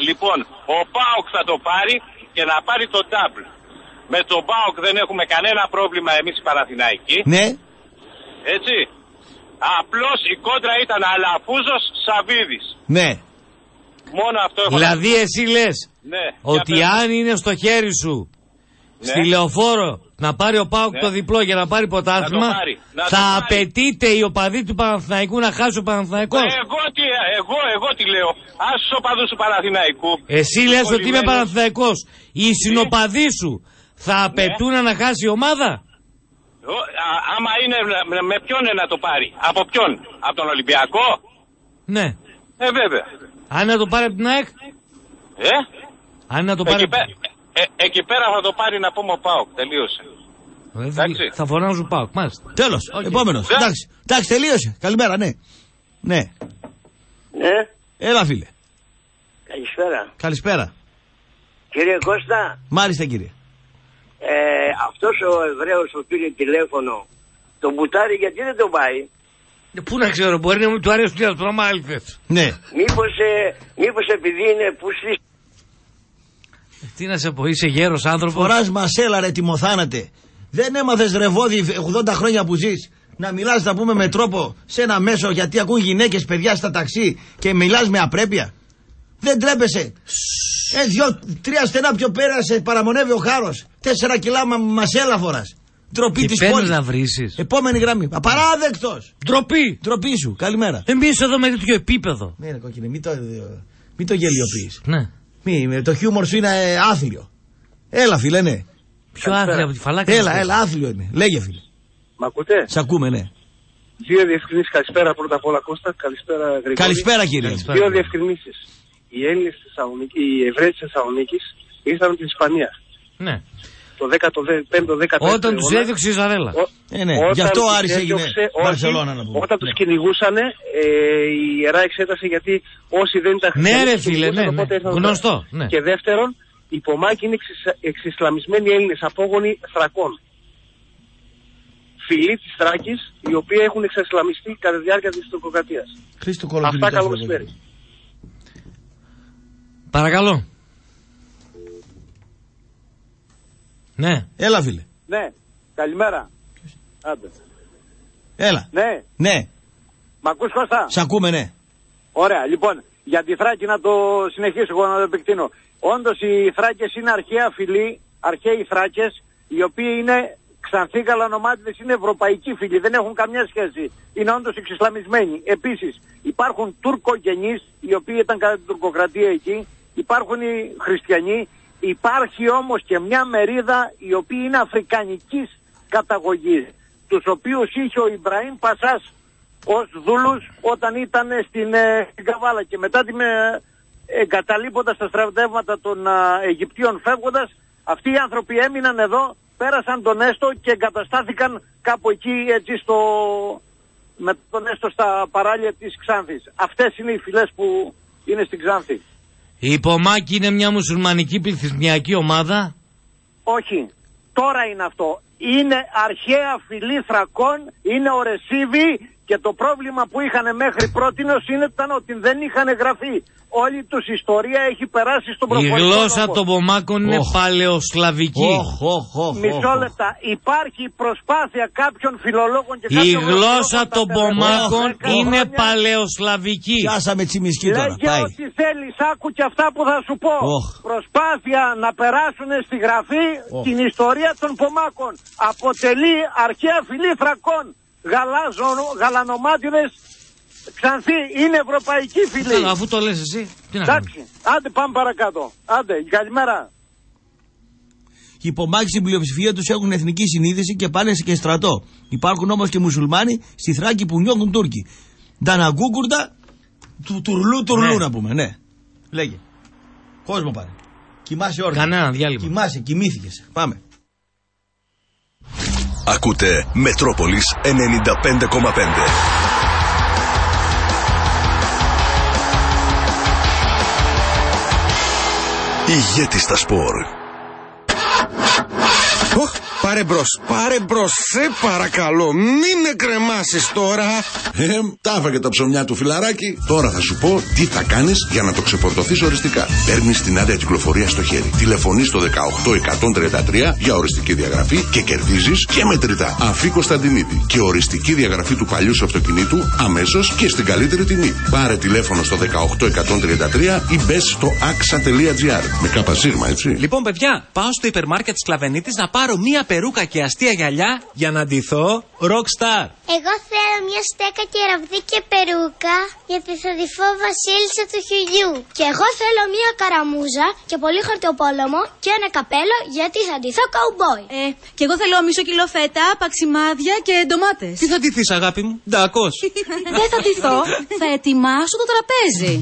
Λοιπόν, ο Πάοκ θα το πάρει και να πάρει το double. Με τον Πάοκ δεν έχουμε κανένα πρόβλημα εμείς οι Παναθηναϊκοί. Ναι. Έτσι. Απλώς η κόντρα ήταν Αλαφούζος Σαβίδης. Ναι. Μόνο αυτό έχω Δηλαδή να εσύ λες Ναι. ότι για πες. αν είναι στο χέρι σου Ναι. Στη λεωφόρο να πάρει ο Πάουκ Ναι. το διπλό για να πάρει πρωτάθλημα, Να το πάρει, να το θα πάρει. απαιτείται οι οπαδοί του Παναθηναϊκού να χάσει ο Παναθηναϊκός; Εγώ τι, εγώ, εγώ τι λέω. Ας τους οπαδούς του Παναθηναϊκού. Εσύ λες ότι είμαι Κολλημένους. Παναθηναϊκός. Οι συνοπαδοί σου θα Ναι. απαιτούν να χάσει η ομάδα; Ο- α- άμα είναι με- με ποιον είναι να το πάρει; Από ποιον; Από τον Ολυμπιακό; Ναι. Ε βέβαια. Αν να το πάρει από την ΑΕΚ; Ε, Αν να το πάρει. εκεί, πέ- ε, εκεί πέρα θα το πάρει να πούμε ο ΠΑΟΚ. Τελείωσε. Ε, Θα φωνάζουν ΠΑΟΚ, μάλιστα. Τέλος. Οκ. Επόμενος. Ναι. Εντάξει. Εντάξει, τελείωσε. Καλημέρα, ναι. Ναι. Ναι, Έλα, φίλε. καλησπέρα. Καλησπέρα. Κύριε Κώστα, Μάλιστα, κύριε. ε, αυτός ο Εβραίος που πήρε τηλέφωνο, τον μπουτάρει γιατί δεν τον πάει; Ε, Πού να ξέρω, μπορεί να μην του αρέσει το όνομα Άλφες. Ναι. Μήπως, ε, μήπως επειδή είναι πουστής Τι να σε πω, είσαι γέρος άνθρωπος. Φοράς μασέλα, ρε τιμοθάνατε. Δεν έμαθες ρεβόδι 80 χρόνια που ζεις. Να μιλάς, να πούμε, με τρόπο σε ένα μέσο γιατί ακούν γυναίκες, παιδιά στα ταξί και μιλάς με απρέπεια. Δεν τρέπεσαι. Ε, δυο, τρία στενά πιο πέρα σε παραμονεύει ο χάρος. Τέσσερα κιλά μα, μασέλα φοράς. Ντροπή Και της παίρνεις πόλης. να βρήσεις. Επόμενη γραμμή. Απαράδεκτος. Ντροπή. Ντροπή σου. Καλημέρα. Εμείς εδώ με τέτοιο επίπεδο. Ναι, ρε κόκκινε, μην το, μην το γελιοποιείς. Ναι. Μη, το χιούμορ σου είναι ε, άθλιο. Έλα, φίλε, ναι. Πιο άθλια από τη φαλάκια. Έλα, έλα, άθλιο είναι. Λέγε, φίλε. Μ' ακούτε; Σ' ακούμε, ναι. Δύο διευκρινήσεις. Καλησπέρα πρώτα απ' όλα, Κώστα. Καλησπέρα, Γρηγόρη. Καλησπέρα, κύριε. Δύο διευκρινήσεις. Οι Έλληνες της Θεσσαλονίκη, οι Εβραίοι της Θεσσαλονίκης ήρθαν από την Ισπανία. Ναι. Το 15ο-16ο Όταν τους έδιωξε η Ζαρέλα. Ε, ναι. Γι' αυτό ο Άρης έγινε Μπαρσελόνα να πούμε. Όταν τους Ναι. κυνηγούσαν, ε, η Ιερά εξέτασε γιατί όσοι δεν ήταν Ναι, χριστιανοί ρε τους φίλε, κυνηγούσαν, ναι, ναι. οπότε ήρθαν Γνωστό, εδώ. ναι. Και δεύτερον, οι Πομάκοι είναι εξισ- εξισλαμισμένοι Έλληνες, απόγονοι Θρακών. Φιλοί της Θράκης, οι οποίοι έχουν εξισλαμιστεί κατά τη διάρκεια της τουρκοκρατία. Χρήστο Αυτά Κολοκυθά. καλό μεσημέρι. Παρακαλώ. Ναι. Έλα φίλε. Ναι, καλημέρα. Άντε. Έλα. Ναι, Ναι. μ' ακούς Κώστα; Σ' ακούμε ναι. Ωραία, λοιπόν, για τη Θράκη να το συνεχίσω εγώ να το επεκτείνω. Όντως οι Θράκες είναι αρχαία φυλή, αρχαίοι Θράκες, οι οποίοι είναι ξανθοί γαλανομάτιδες, είναι ευρωπαϊκοί φίλοι, δεν έχουν καμιά σχέση. Είναι όντως εξισλαμισμένοι. Επίσης, υπάρχουν Τούρκογενείς, οι οποίοι ήταν κατά την τουρκοκρατία εκεί, υπάρχουν οι χριστιανοί, υπάρχει όμως και μια μερίδα η οποία είναι αφρικανικής καταγωγής, τους οποίους είχε ο Ιμπραήμ Πασάς ως δούλους όταν ήταν στην, ε, στην Καβάλα και μετά την ε, εγκαταλείποντας τα στρατεύματα των ε, Αιγυπτίων φεύγοντας αυτοί οι άνθρωποι έμειναν εδώ, πέρασαν τον Έστω και εγκαταστάθηκαν κάπου εκεί έτσι στο, με τον Έστω στα παράλια της Ξάνθης. Αυτές είναι οι φυλές που είναι στην Ξάνθη. Η Πομάκη είναι μια μουσουλμανική πληθυσμιακή ομάδα; Όχι. Τώρα είναι αυτό. Είναι αρχαία φυλή θρακών, είναι ο Ρεσίβι και το πρόβλημα που είχαν μέχρι πρότινος είναι ήταν ότι δεν είχαν γραφεί. Όλη τους ιστορία έχει περάσει στον Η προφορικό γλώσσα λόγος. των Πομάκων είναι Οχ. παλαιοσλαβική. Μισό λεπτά. Υπάρχει προσπάθεια κάποιων φιλολόγων και Η κάποιων γλώσσα γλωσσολόγων των τα τελευταία Πομάκων δέκα είναι χρόνια. παλαιοσλαβική. Πιάσαμε τσιμισκή τώρα. Λέγε Πάει. ό,τι θέλεις, άκου και αυτά που θα σου πω. Οχ. Προσπάθεια να περάσουν στη γραφή Οχ. την ιστορία των Πομάκων. Αποτελεί αρχαία φυλή θρακών. Γαλάζο, γαλανομάτιδες, ξανθή, είναι ευρωπαϊκή φυλή. Καλά, αφού το λες εσύ. Τι να κάνουμε. Εντάξει, άντε πάμε παρακάτω. Άντε, καλημέρα. Οι υπομάχοι στην πλειοψηφία τους έχουν εθνική συνείδηση και πάνε και στρατό. Υπάρχουν όμως και μουσουλμάνοι στη Θράκη που νιώθουν Τούρκοι. Νταναγκούκουρτα, του τουρλού τουρλού Ναι. να πούμε, ναι. Λέγε. Κόσμο πάρε. Κοιμάσαι όρθιο. Κανένα διάλειμμα. Κοιμάσαι, κοιμήθηκες. Πάμε. Ακούτε Μετρόπολης 95,5. Ηγέτη στα σπορ. Οχ, πάρε μπρος, πάρε μπρος, σε παρακαλώ, μην με κρεμάσει τώρα. Ε, τα έφαγε τα ψωμιά του φιλαράκι. Τώρα θα σου πω τι θα κάνεις για να το ξεφορτωθείς οριστικά. Παίρνεις την άδεια κυκλοφορία στο χέρι. Τηλεφωνείς στο 18133 για οριστική διαγραφή και κερδίζεις και μετρητά. Αφή Κωνσταντινίδη και οριστική διαγραφή του παλιού σου αυτοκινήτου αμέσως και στην καλύτερη τιμή. Πάρε τηλέφωνο στο 18133 ή μπες στο axa.gr. Με καπασίγμα, έτσι. Λοιπόν, παιδιά, πάω στο υπερ μάρκετ της Κλαβενίτη να πάρω μία περούκα και αστεία γυαλιά για να ντυθώ rockstar. Εγώ θέλω μια στέκα και ραβδί και περούκα γιατί θα ντυθώ βασίλισσα του χιλιού. Και εγώ θέλω μια καραμούζα και πολύ χαρτοπόλεμο και ένα καπέλο γιατί θα ντυθώ καουμπόι. Ε, και εγώ θέλω μισό κιλό φέτα, παξιμάδια και ντομάτες. Τι θα ντυθείς, αγάπη μου, Ντακό. <laughs> Δεν θα ντυθώ. θα ετοιμάσω το τραπέζι.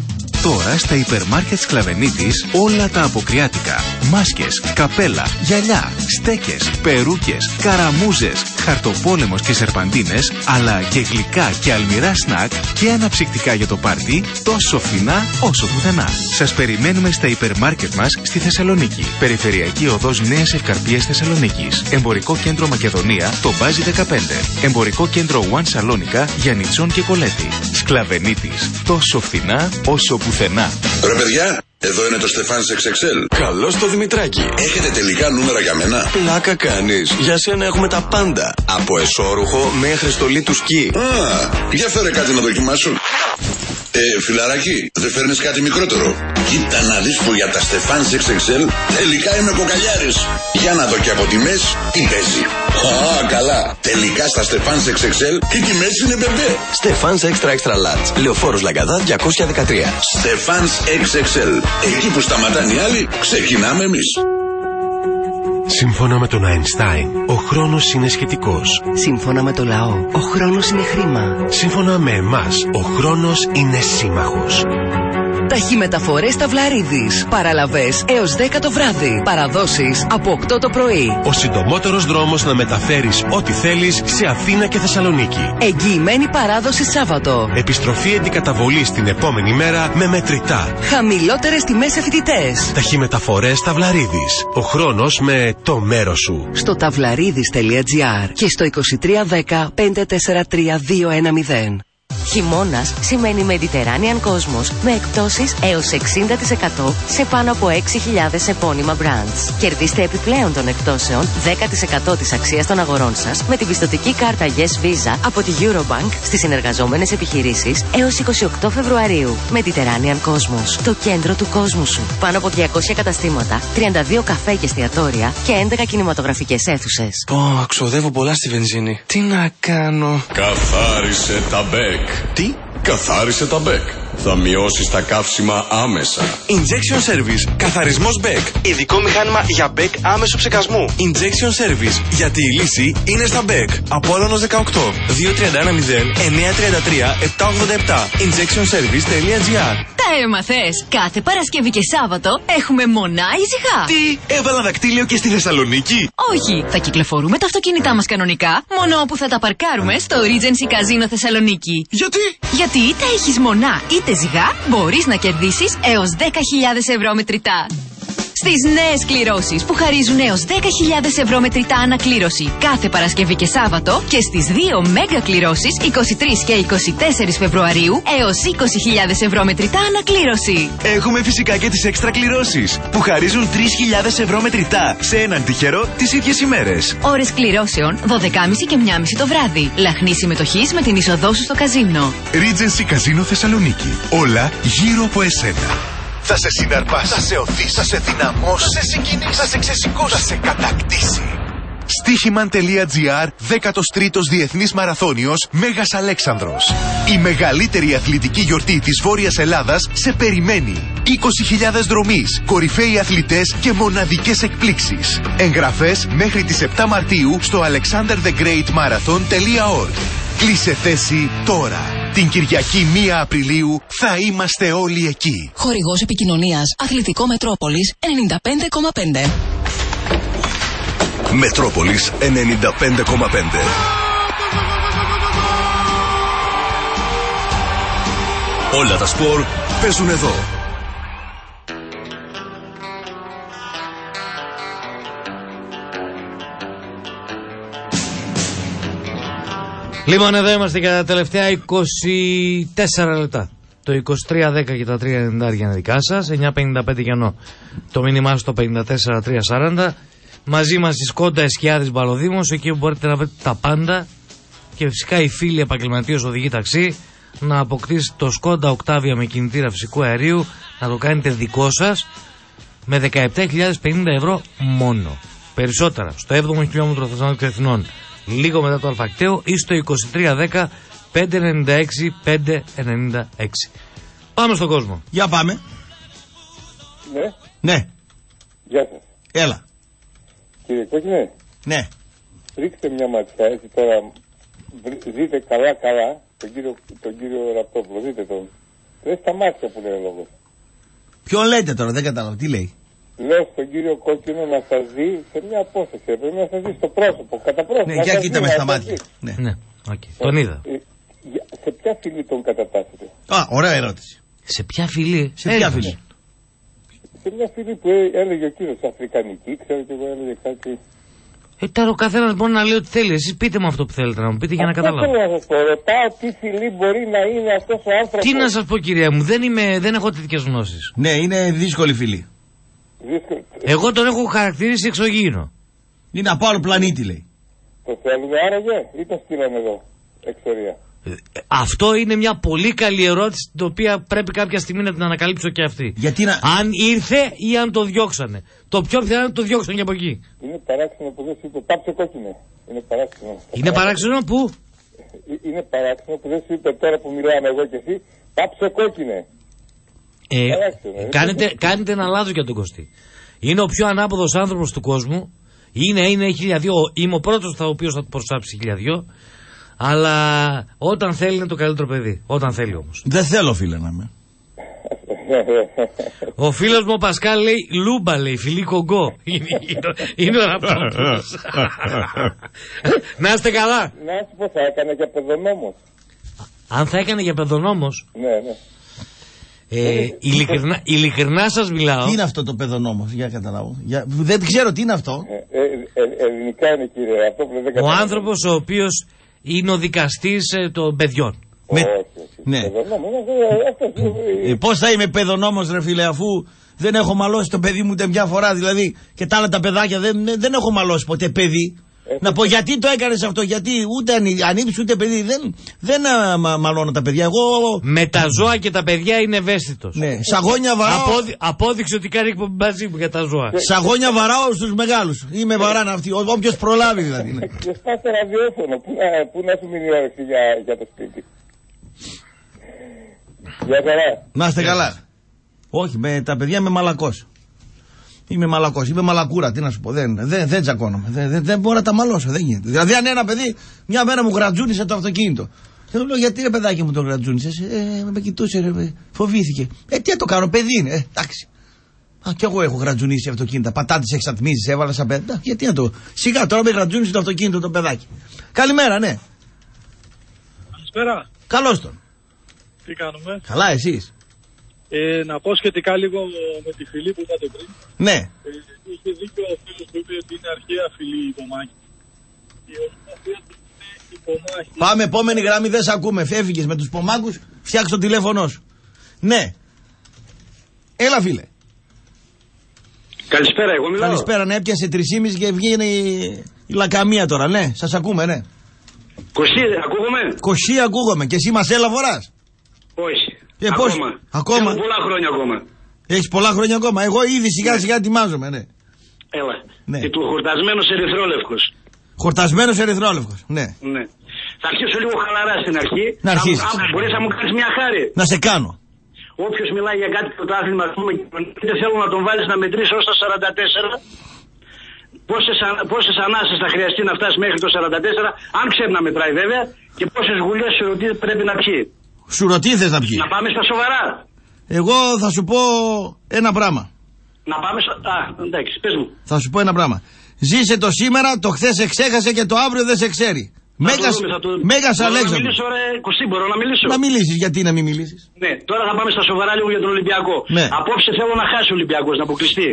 Τώρα στα υπερ μάρκετ Σκλαβενίτης όλα τα αποκριάτικα. Μάσκες, καπέλα, γυαλιά, στέκες, περούκες, καραμούζες, χαρτοπόλεμος και σερπαντίνες, αλλά και γλυκά και αλμυρά σνακ και αναψυκτικά για το πάρτι, τόσο φθηνά όσο πουθενά. Σας περιμένουμε στα υπερ μάρκετ μας στη Θεσσαλονίκη. Περιφερειακή οδός Νέας Ευκαρπίας Θεσσαλονίκης. Εμπορικό κέντρο Μακεδονία, το Μπάζι 15. Εμπορικό κέντρο One Σαλόνικα, Γιαννιτσόν και Κολέτη. Σκλαβενίτης. Τόσο φθηνά όσο πουθενά. Ρε παιδιά, εδώ είναι το Στεφάνς XXL. Καλώς το Δημητράκη. Έχετε τελικά νούμερα για μένα; Πλάκα κάνεις. Για σένα έχουμε τα πάντα. Από εσόρουχο μέχρι στολή του σκι. Α, για φέρε κάτι να δοκιμάσω. Ε, φιλαράκι, δεν φέρνεις κάτι μικρότερο; Κοίτα να δεις που για τα Στεφάν XXL τελικά είμαι κοκαλιάρης. Για να δω και από τιμές τι παίζει. Α, καλά. Τελικά στα Στεφάν XXL οι τιμές είναι μπεμπέ. Στεφάνς Extra Extra Large. Λεωφόρος Λαγκαδά 213. Στεφάνς XXL. Εκεί που σταματάνε οι άλλοι, ξεκινάμε εμείς. Σύμφωνα με τον Αϊνστάιν, ο χρόνος είναι σχετικός. Σύμφωνα με το λαό, ο χρόνος είναι χρήμα. Σύμφωνα με εμάς, ο χρόνος είναι σύμμαχος. Ταχυμεταφορές Ταυλαρίδης. Παραλαβές έως 10 το βράδυ. Παραδόσεις από 8 το πρωί. Ο συντομότερος δρόμος να μεταφέρεις ό,τι θέλεις σε Αθήνα και Θεσσαλονίκη. Εγγυημένη παράδοση Σάββατο. Επιστροφή αντικαταβολή την επόμενη μέρα με μετρητά. Χαμηλότερες τιμές σε φοιτητές. Ταχυμεταφορές Ταυλαρίδης. Ο χρόνος με το μέρος σου. Στο ταυλαρίδης.gr και στο 2310 543 210. Χειμώνας σημαίνει Mediterranean Cosmos με εκπτώσεις έως 60% σε πάνω από 6.000 επώνυμα brands. Κερδίστε επιπλέον των εκπτώσεων 10% της αξίας των αγορών σας με την πιστωτική κάρτα Yes Visa από τη Eurobank στις συνεργαζόμενες επιχειρήσεις έως 28 Φεβρουαρίου. Mediterranean Cosmos, το κέντρο του κόσμου σου. Πάνω από 200 καταστήματα, 32 καφέ και εστιατόρια και 11 κινηματογραφικές αίθουσες. Πω, ξοδεύω πολλά στη βενζίνη. Τι να κάνω; Καθάρισε τα μπεκ. Τι; Καθάρισε τα μπεκ. Θα μειώσεις τα καύσιμα άμεσα. Injection Service. Καθαρισμός μπεκ. Ειδικό μηχάνημα για μπεκ άμεσου ψεκασμού. Injection Service. Γιατί η λύση είναι στα μπεκ. Απόλλωνος 18. 2310 933 787. Injectionservice.gr Τα έμαθες. Κάθε Παρασκευή και Σάββατο έχουμε μονά ησυχά. Τι, έβαλα δακτύλιο και στη Θεσσαλονίκη; Όχι, θα κυκλοφορούμε τα αυτοκίνητά μας κανονικά, μόνο όπου θα τα παρκάρουμε στο Regency Casino Θεσσαλονίκη. Γιατί; Γιατί είτε έχεις μονά είτε ζυγά, μπορείς να κερδίσεις έως 10.000 ευρώ μετρητά. Στις νέες κληρώσεις που χαρίζουν έως 10.000 ευρώ μετρητά ανακλήρωση κάθε Παρασκευή και Σάββατο και στις δύο μέγα κληρώσεις 23 και 24 Φεβρουαρίου έως 20.000 ευρώ μετρητά ανακλήρωση. Έχουμε φυσικά και τις έξτρα κληρώσεις που χαρίζουν 3.000 ευρώ μετρητά σε έναν τυχερό τις ίδιες ημέρες. Ώρες κληρώσεων 12.30 και 1.30 το βράδυ. Λαχνή συμμετοχής με την είσοδό σου στο καζίνο. Regency Casino Θεσσαλονίκη. Όλα γύρω από εσένα. Θα σε συναρπάσει, θα σε οθήσει, θα σε δυναμώσει, θα σε συγκινήσει, θα σε ξεσηκώσει, θα σε κατακτήσει. Στίχημαν.gr 13ος Διεθνής Μαραθώνιος Μέγας Αλέξανδρος. Η μεγαλύτερη αθλητική γιορτή της Βόρειας Ελλάδας σε περιμένει. 20.000 δρομείς, κορυφαίοι αθλητές και μοναδικές εκπλήξεις. Εγγραφές μέχρι τις 7 Μαρτίου στο alexanderthegreatmarathon.org. Κλείσε θέση τώρα. Την Κυριακή 1 Απριλίου θα είμαστε όλοι εκεί. Χορηγός επικοινωνίας Αθλητικό Μετρόπολης 95,5. Μετρόπολης 95,5. Όλα τα σπορ παίζουν εδώ. Λοιπόν, εδώ είμαστε για τα τελευταία 24 λεπτά. Το 2310 και τα 390 είναι δικά σας. 955 γεννό. Το μήνυμά στο 54340. Μαζί μας η Σκόντα Εσκιάδης Μπαλοδήμος. Εκεί μπορείτε να βρείτε τα πάντα. Και φυσικά οι φίλοι επαγγελματίε οδηγοί ταξί. Να αποκτήσετε το Σκόντα Οκτάβια με κινητήρα φυσικού αερίου. Να το κάνετε δικό σας. Με 17.050 ευρώ μόνο. Περισσότερα στο 7ο χιλιόμετρο Θεσσαλονίκη Εθνών λίγο μετά το αλφακτέο ή στο 2310 596 596. Πάμε στον κόσμο. Για πάμε. Ναι. Ναι. Γεια σας. Έλα. Κύριε Κόκκινε. Ναι. Ρίξτε μια ματιά έτσι τώρα. βρ- Δείτε καλά καλά τον κύριο, τον κύριο Ραπτόπουλο. Δείτε τον. Δεν στα μάτια που λέει ο λόγος. Ποιον λέτε τώρα, δεν κατάλαβα. Τι λέει. Λέω στον κύριο Κόκκινο να σας δει σε μια απόσταση. Πρέπει να σας δει στο πρόσωπο. Κατά πρόσωπο. Ναι, να για σας κοίτα δει, με να στα σας μάτια. δει. Ναι. Ναι, okay. τον είδα. Ε, για- σε ποια φυλή τον κατατάσσετε; Α, ωραία ερώτηση. Σε ποια φυλή; Σε ποια Έλα. φυλή; Σε μια φυλή που έ- έλεγε ο κύριος Αφρικανική, ξέρω και εγώ έλεγε κάτι. Ε, τώρα ο καθένας μπορεί να λέει ό,τι θέλει. Εσείς πείτε μου αυτό που θέλετε να μου πείτε για να Αυτό καταλάβω. θέλω να σας πω. Ρωτάω τι φυλή μπορεί να είναι αυτός ο άνθρωπος. Τι να σας πω, κυρία μου, δεν, είμαι, δεν έχω τέτοιες γνώσεις. Ναι, είναι δύσκολη φυλή. Δύσκολο. Εγώ τον έχω χαρακτηρίσει εξωγήινο. Είναι από άλλο πλανήτη, λέει. Το θέλουμε άραγε ή το στείλαμε εδώ, εξορία. Ε, Αυτό είναι μια πολύ καλή ερώτηση, την οποία πρέπει κάποια στιγμή να την ανακαλύψω και αυτή. Γιατί να... Αν ήρθε ή αν το διώξανε. Το πιο πιθανό είναι να το διώξαν και από εκεί. Είναι παράξενο που δεν σου είπε, πάψε κόκκινε. Είναι παράξενο. Είναι παράξενο που; Ε, Είναι παράξενο που δεν σου είπε τώρα που μιλάμε εγώ και εσύ, πάψε κόκκινε. Ε, Παράξενο, ε. κάνετε, κάνετε ένα λάθος για τον Κωστή. Είναι ο πιο ανάποδος άνθρωπος του κόσμου. Είναι, είναι χιλιαδιο. Είμαι ο πρώτος ο οποίος θα του προσάψει χιλιαδιο. Αλλά όταν θέλει είναι το καλύτερο παιδί. Όταν θέλει όμως. Δεν θέλω, φίλε, να είμαι. Ο φίλος μου ο Πασκάλ λέει Λούμπα λέει, φιλί κογκό. Είναι, είναι- είναι ο Ραπτόπουλος. Να είστε καλά. Να σου πω, θα έκανε για παιδονόμος. Αν θα έκανε για παιδονόμος, Ναι, ναι. Ε, ειλικρινά, ειλικρινά σας μιλάω. Τι είναι αυτό το παιδονόμο, για καταλάβω. Για... Δεν ξέρω τι είναι αυτό. Ε, ε, ελληνικά είναι κύριε Ραπτόπουλο. δεν Ο καταλαβαίνω. άνθρωπος ο οποίος είναι ο δικαστής ε, των παιδιών. Με... Όχι, όχι. Ναι. Παιδονόμο, ε, αυτός, ε, Ε, Πώς θα είμαι παιδονόμος, ρε φίλε, αφού δεν έχω μαλώσει το παιδί μου ούτε μια φορά. Δηλαδή και τα άλλα τα παιδάκια δεν, δεν έχω μαλώσει ποτέ παιδί. Να πω γιατί το έκανες αυτό, γιατί ούτε ανή- ανήψη ούτε παιδί. Δεν, δεν α, μα, μαλώνω τα παιδιά. Εγώ. Με τα ζώα και τα παιδιά είναι ευαίσθητος. Ναι, σαγόνια βαράω. Απόδει- απόδειξε ότι κάνει εκπομπή μαζί μου για τα ζώα. Σαγόνια βαράω στους μεγάλους. Είμαι βαράν αυτή. Όποιος προλάβει δηλαδή. ναι. Και σπάσε ραδιόφωνο. Πού να, πού να σου μείνει η όρεξη για, για το σπίτι. Για καλά. Να είστε καλά. Όχι, με τα παιδιά είμαι μαλακός. Είμαι μαλακός, είμαι μαλακούρα, τι να σου πω. Δεν, δεν, δεν τσακώνομαι. Δεν, δεν, δεν μπορώ να τα μαλώσω, δεν γίνεται. Δηλαδή, αν ένα παιδί μια μέρα μου γρατζούνισε το αυτοκίνητο. Και του λέω, γιατί ρε παιδάκι μου το γρατζούνισες. Ε, με κοιτούσε, ρε, ε, φοβήθηκε. Ε, τι να το κάνω, παιδί είναι. Ε, εντάξει. Α, κι εγώ έχω γρατζουνίσει αυτοκίνητα. Πατάτες εξατμίσει, έβαλα σαν παιδί. Α, Γιατί να το. Σιγά τώρα με γρατζούνισε το αυτοκίνητο το παιδάκι. Καλημέρα, ναι. Καλησπέρα. Καλώς τον. Τι κάνουμε; Καλά, εσείς. Ε, να πω σχετικά λίγο με τη φυλή που είπατε πριν. Ναι. Ε, είχε δίκιο ο φίλος που είπε ότι είναι αρχαία φυλή η Πομάκη. Η ορθογραφία του είναι η Πομάκη. Πάμε, επόμενη γραμμή, δεν σε ακούμε. Φεύγεις με τους πομάκου, φτιάξε το τηλέφωνό σου. Ναι. Έλα, φίλε. Καλησπέρα, εγώ μιλάω. Καλησπέρα, ναι, έπιασε 3,5 και βγαίνει η, η λακαμία τώρα. Ναι, σας ακούμε, ναι. Κωστή, ακούγομαι; Κοσί ακούγομαι. Και εσύ μα έλα φοράς; Όχι. Ε, πώς; ακόμα. Ακόμα; Έχω πολλά χρόνια ακόμα. Έχεις πολλά χρόνια ακόμα. Εγώ ήδη σιγά σιγά ετοιμάζομαι, ναι. Έλα. Ναι. Και του χορτασμένος ερυθρόλευκος. Χορτασμένος ερυθρόλευκος. Ναι. Ναι. Θα αρχίσω λίγο χαλαρά στην αρχή. Να αρχίσεις. Αν, αν μπορείς να μου κάνεις μια χάρη. Να σε κάνω. Όποιος μιλάει για κάτι πρωτάθλημα, α πούμε, δεν θέλω να τον βάλεις να μετρήσει ως τα 44. Πόσες πόσες ανάσες θα χρειαστεί να φτάσεις μέχρι το 44, αν ξέρει να μετράει βέβαια, και πόσες γουλιές σουρωτή πρέπει να πιει. Σουρωτή θες να πιει. Να πάμε στα σοβαρά. Εγώ θα σου πω ένα πράγμα. Να πάμε στα. Α, εντάξει, πες μου. Θα σου πω ένα πράγμα. Ζήσε το σήμερα, το χθες σε ξέχασε και το αύριο δεν σε ξέρει. Μέγας, δούμε, θα το- Μέγας Μπορώ να Αλέξανδρος. μιλήσω, ρε, Κωστή, μπορώ να μιλήσω; Να μιλήσεις, γιατί να μην μιλήσεις; Ναι, τώρα θα πάμε στα σοβαρά λίγο για τον Ολυμπιακό. Ναι. Απόψε θέλω να χάσει ο Ολυμπιακός, να αποκλειστεί.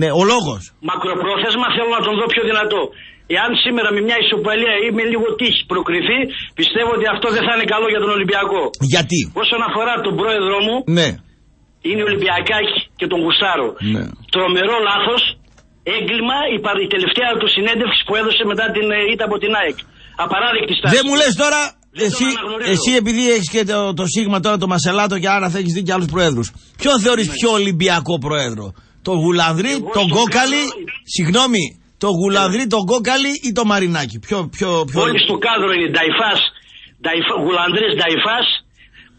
Ναι, ο λόγος. Μακροπρόθεσμα θέλω να τον δω πιο δυνατό. Εάν σήμερα με μια ισοπαλία ή με λίγο τύχη προκριθεί, πιστεύω ότι αυτό δεν θα είναι καλό για τον Ολυμπιακό. Γιατί; Όσον αφορά τον πρόεδρό μου, Ναι. είναι Ολυμπιακάκη και τον Γουστάρο. ναι. Τρομερό λάθος, έγκλημα η, πα- η τελευταία του συνέντευξη που έδωσε μετά την ε, ήττα από την ΑΕΚ. Απαράδεκτη στάση. Δεν μου λες τώρα, Δεν τον εσύ, αναγνωρίζω. εσύ επειδή έχεις και το, το Σίγμα τώρα, το Μασελάτο και άρα θα έχεις δει και άλλους προέδρου. Ποιον θεωρείς Ναι. πιο Ολυμπιακό πρόεδρο, το Γουλανδρή, τον Κόκαλη, συγγνώμη, το Γουλανδρή, τον Κόκαλη ή το Μαρινάκι. Ποιο, ποιο, ποιο. Όλοι στο κάδρο είναι Νταϊφάς, Γουλανδρή Νταϊφάς,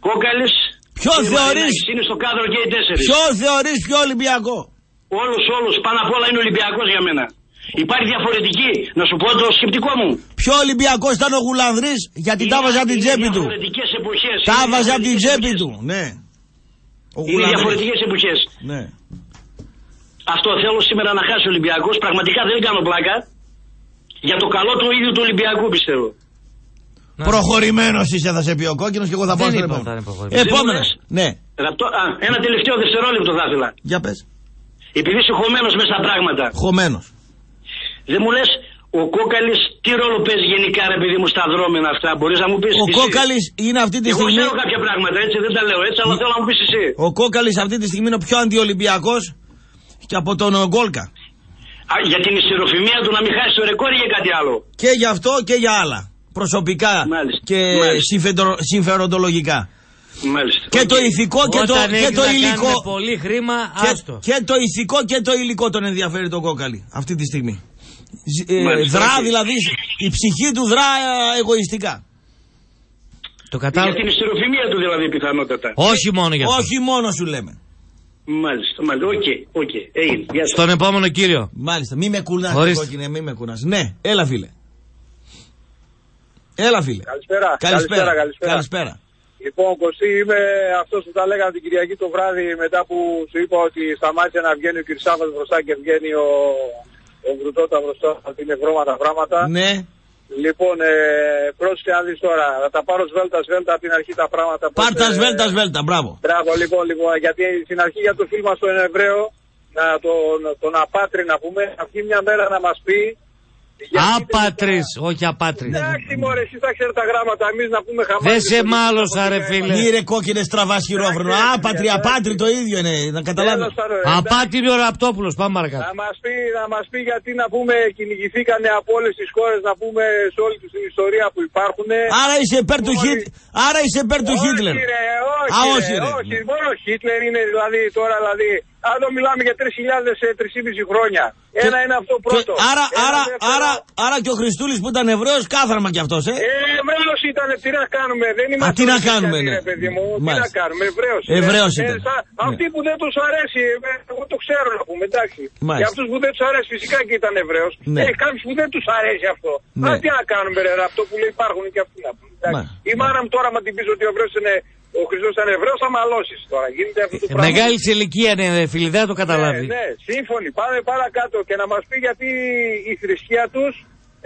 Κόκαλης. Ποιο θεωρείς; Είναι στο κάδρο και οι τέσσερις. Ποιο θεωρείς πιο Ολυμπιακό; Όλους, όλους. Πάνω απ' όλα είναι Ολυμπιακός για μένα. Υπάρχει διαφορετική. Να σου πω το σκεπτικό μου. Πιο Ολυμπιακός ήταν ο Γουλανδρής γιατί τα βάζα από την τσέπη του. Διαφορετικές εποχές. Τα βάζα από την τσέπη του. Ναι. Ο Είναι Γουλανδρής. διαφορετικές εποχές. Ναι. Αυτό θέλω σήμερα να χάσει ο Ολυμπιακός. Πραγματικά δεν κάνω πλάκα. Για το καλό του ίδιου του Ολυμπιακού πιστεύω. Προχωρημένος είσαι, θα σε πει ο κόκκινος και εγώ θα πάω Δεν στο είπα επόμενο. θα είναι προχωρημένος. Επόμενο. Δεν μου Ναι. Ραπτό- Α, ένα τελευταίο δευτερόλεπτο θα ήθελα. Για πες. Επειδή είσαι χωμένος μέσα στα πράγματα. Χωμένος. Δεν μου λες, ο κόκαλη τι ρόλο παίζει γενικά, ρε παιδί μου, στα δρόμενα αυτά; Μπορείς να μου πεις. Ο Κόκαλη είναι αυτή τη Εγώ στιγμή. ξέρω κάποια πράγματα, έτσι δεν τα λέω έτσι, αλλά θέλω να μου πεις εσύ. Ο Κόκκαλη αυτή τη στιγμή είναι ο πιο αντιολυμπιακός και από τον ε, Γκόλκα. Α, για την υστεροφημία του να μην χάσει το ρεκόρ ή για κάτι άλλο; Και για αυτό και για άλλα. Προσωπικά και συμφεντρο- συμφεροντολογικά. Μάλιστα. Και το ηθικό και το, Όταν και έχεις το να κάνει υλικό. με πολύ χρήμα, Και, άστο. και το ηθικό και το υλικό τον ενδιαφέρει τον Κόκκαλη αυτή τη στιγμή. Ζ- ε, Μάλιστα, δρά οκ. δηλαδή, η ψυχή του δρά ε, εγωιστικά. Το Για κατάλαβα. την υστεροφημία του δηλαδή πιθανότατα. Όχι μόνο για αυτό. Όχι μόνο σου λέμε. Μάλιστα, μάλιστα. Οκ, οκ. Έγινε. Γεια σας. Στον επόμενο κύριο. Μάλιστα, μη με κουρνάς Ορίστε. κόκκινε, μη με κουρνάς. Ναι, έλα φίλε. Έλα φίλε. Καλησπέρα. Καλησπέρα. καλησπέρα. Καλησπέρα. Λοιπόν, Κωστή, είμαι αυτός που τα λέγαμε την Κυριακή το βράδυ μετά που σου είπα ότι σταμάτησε να βγαίνει ο Κυρσάφας μπροστά και βγαίνει ο, ο Γκρουτόταυρος τώρα, ότι είναι βρώματα πράγματα. Ναι. Λοιπόν, ε, πρόσεχε να δεις τώρα, θα τα πάρω σβέλτα σβέλτα από την αρχή τα πράγματα. πώς, Πάρ τα ε, σβέλτα, σβέλτα, μπράβο. Μπράβο, λοιπόν, λοιπόν, γιατί στην αρχή για το φίλο μας τον Εβραίο, να τον, τον Απάτρι να πούμε, να βγει μια μέρα να μας πει Άπατρη, όχι απάτρη. Εντάξει, μωρέ, εσύ θα ξέρει τα γράμματα. Εμείς να πούμε χαμάκι. Δεν σε μάλωσα, ρε φίλε. Γύρε κόκκινε τραβά χειρόφρονο. Άπατρι, απάτρι το ίδιο είναι. Να καταλάβεις. Απάτρι ο Ραπτόπουλος, πάμε Να παρακάτω. μας πει, να μας πει γιατί να πούμε κυνηγηθήκανε από όλες τις χώρες να πούμε σε όλη τους την ιστορία που υπάρχουν. Άρα είσαι υπέρ του Χίτ. Άρα είσαι υπέρ του Χίτλερ. Όχι, ρε, όχι, Α, ρε, όχι, ρε. όχι. Μόνο ο Χίτλερ είναι δηλαδή τώρα δηλαδή. Εδώ μιλάμε για 3.000-3.500 χρόνια. Ένα είναι αυτό πρώτο. Άρα, Ένα άρα, δεύτερο- άρα, άρα και ο Χριστούλης που ήταν Εβραίος, κάθαρμα κι αυτός, ε; Ε, Εβραίος ήταν, τι να κάνουμε, δεν είμαστε... τι να όλοι κάνουμε, χριστιανοί, ναι. ρε παιδί μου, τι να Μάλιστα. κάνουμε, Εβραίος. Εβραίος Ε, ήταν. σα- Αυτοί που δεν τους αρέσει, ε, εγώ το ξέρω να πούμε, εντάξει. Μάλιστα. Για αυτούς που δεν τους αρέσει, φυσικά και ήταν Εβραίος. Ναι. Ε, κάποιους που δεν τους αρέσει αυτό. Ναι. Α, τι να κάνουμε, ρε, αυτό που λέει υπάρχουν και αυτοί να πούμε. εντάξει. Η μάνα μου τώρα, μα την πεις ότι ο Εβραίος είναι... Ο Χριστός ήταν Εβραίος, θα μαλώσεις τώρα. Γίνεται αυτό το Ε, πράγμα. Μεγάλης σε ηλικία είναι, ρε φίλε, δεν θα το καταλάβει. Ναι, ναι, σύμφωνοι. Πάμε παρακάτω και να μας πει γιατί η θρησκεία τους,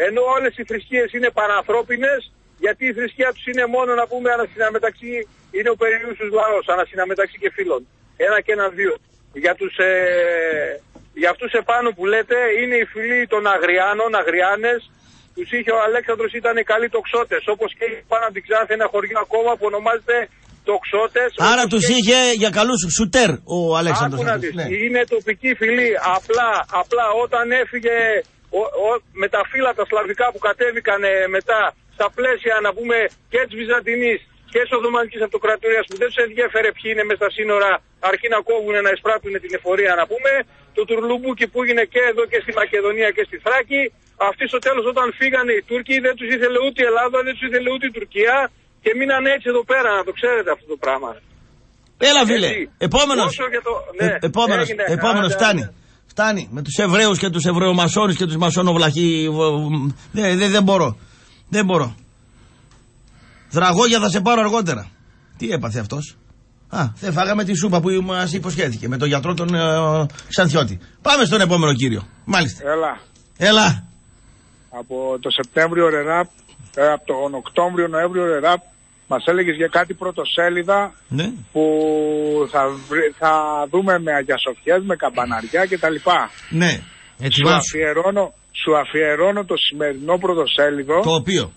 ενώ όλες οι θρησκείες είναι πανανθρώπινες, γιατί η θρησκεία τους είναι μόνο να πούμε ανασυναμεταξύ, είναι ο περιούσιος λαός, ανασυναμεταξύ και φίλων. Ένα και ένα δύο. Για τους, ε, για αυτούς επάνω που λέτε, είναι οι φίλοι των Αγριάνων, Αγριάνες, τους είχε ο Αλέξανδρος ήταν οι καλοί τοξότες, όπως και έχει πάνω από την Ξάνθη ένα χωριό ακόμα που ονομάζεται Τοξότες. Άρα όπως τους και- είχε για καλούς σουτέρ ο Αλέξανδρος. Άκου να αυτός, δεις. ναι. Είναι τοπική φυλή. Απλά, απλά όταν έφυγε ο, ο, με τα φύλλα τα σλαβικά που κατέβηκαν ε, μετά στα πλαίσια να πούμε και της Βυζαντινής και της Οθωμανική Αυτοκρατορίας που δεν τους ενδιέφερε ποιοι είναι μέσα στα σύνορα αρκεί να κόβουν να εισπράττουν την εφορία να πούμε. Το τουρλουμπούκι που έγινε και εδώ και στη Μακεδονία και στη Θράκη. Αυτοί στο τέλος όταν φύγανε οι Τούρκοι δεν τους ήθελε ούτε η Ελλάδα, δεν τους ήθελε ούτε η Τουρκία και μείνανε έτσι εδώ πέρα να το ξέρετε αυτό το πράγμα. Έλα, φίλε. Έτσι. Επόμενος. Όσο για το- ναι, Επόμενος. έγινε. Επόμενος. Άντε, Φτάνει. άντε. Φτάνει. Με τους Εβραίους και τους Εβραιομασόνου και τους Μασόνοβλαχοί. Δεν, δεν, δεν μπορώ. Δεν μπορώ. Δραγόγια θα σε πάρω αργότερα. Τι έπαθε αυτός; Α, δεν φάγαμε τη σούπα που μας υποσχέθηκε με τον γιατρό τον ε, Ξανθιώτη. Πάμε στον επόμενο κύριο. Μάλιστα. Έλα. Έλα. Από το Σεπτέμβριο Ρεράπ, ε, από τον Οκτώβριο Νοέμβριο Ρεράπ, μας έλεγες για κάτι πρωτοσέλιδα Ναι. που θα, βρει- θα δούμε με αγιασοφιές, με καμπαναριά κτλ. Ναι. Σου αφιερώνω, σου αφιερώνω το σημερινό πρωτοσέλιδο. Το οποίο;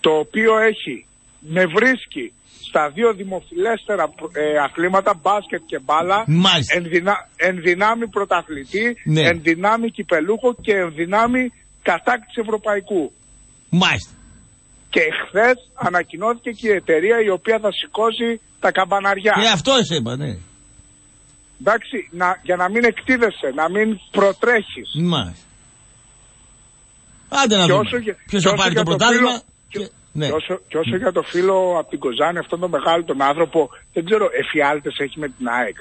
Το οποίο έχει, με βρίσκει στα δύο δημοφιλέστερα ε, αθλήματα, μπάσκετ και μπάλα, Μάλιστα. εν, δυνα- εν δυνάμει πρωταθλητή, Ναι. εν δυνάμει κυπελούχο και εν δυνάμει κατάκτηση ευρωπαϊκού. Μάλιστα. Και χθες ανακοινώθηκε και η εταιρεία η οποία θα σηκώσει τα καμπαναριά. Και αυτό σε είπα, ναι. Εντάξει, να, για να μην εκτίδεσαι, να μην προτρέχεις. Μάλιστα. Άντε να Και δούμε. όσο για- Ποιος και θα όσο πάρει για το το πρωτάθλημα. φίλο- και- Ναι. Και όσο, και όσο για το φίλο από την Κοζάνη, αυτόν τον μεγάλο τον άνθρωπο, δεν ξέρω, εφιάλτες έχει με την ΑΕΚ.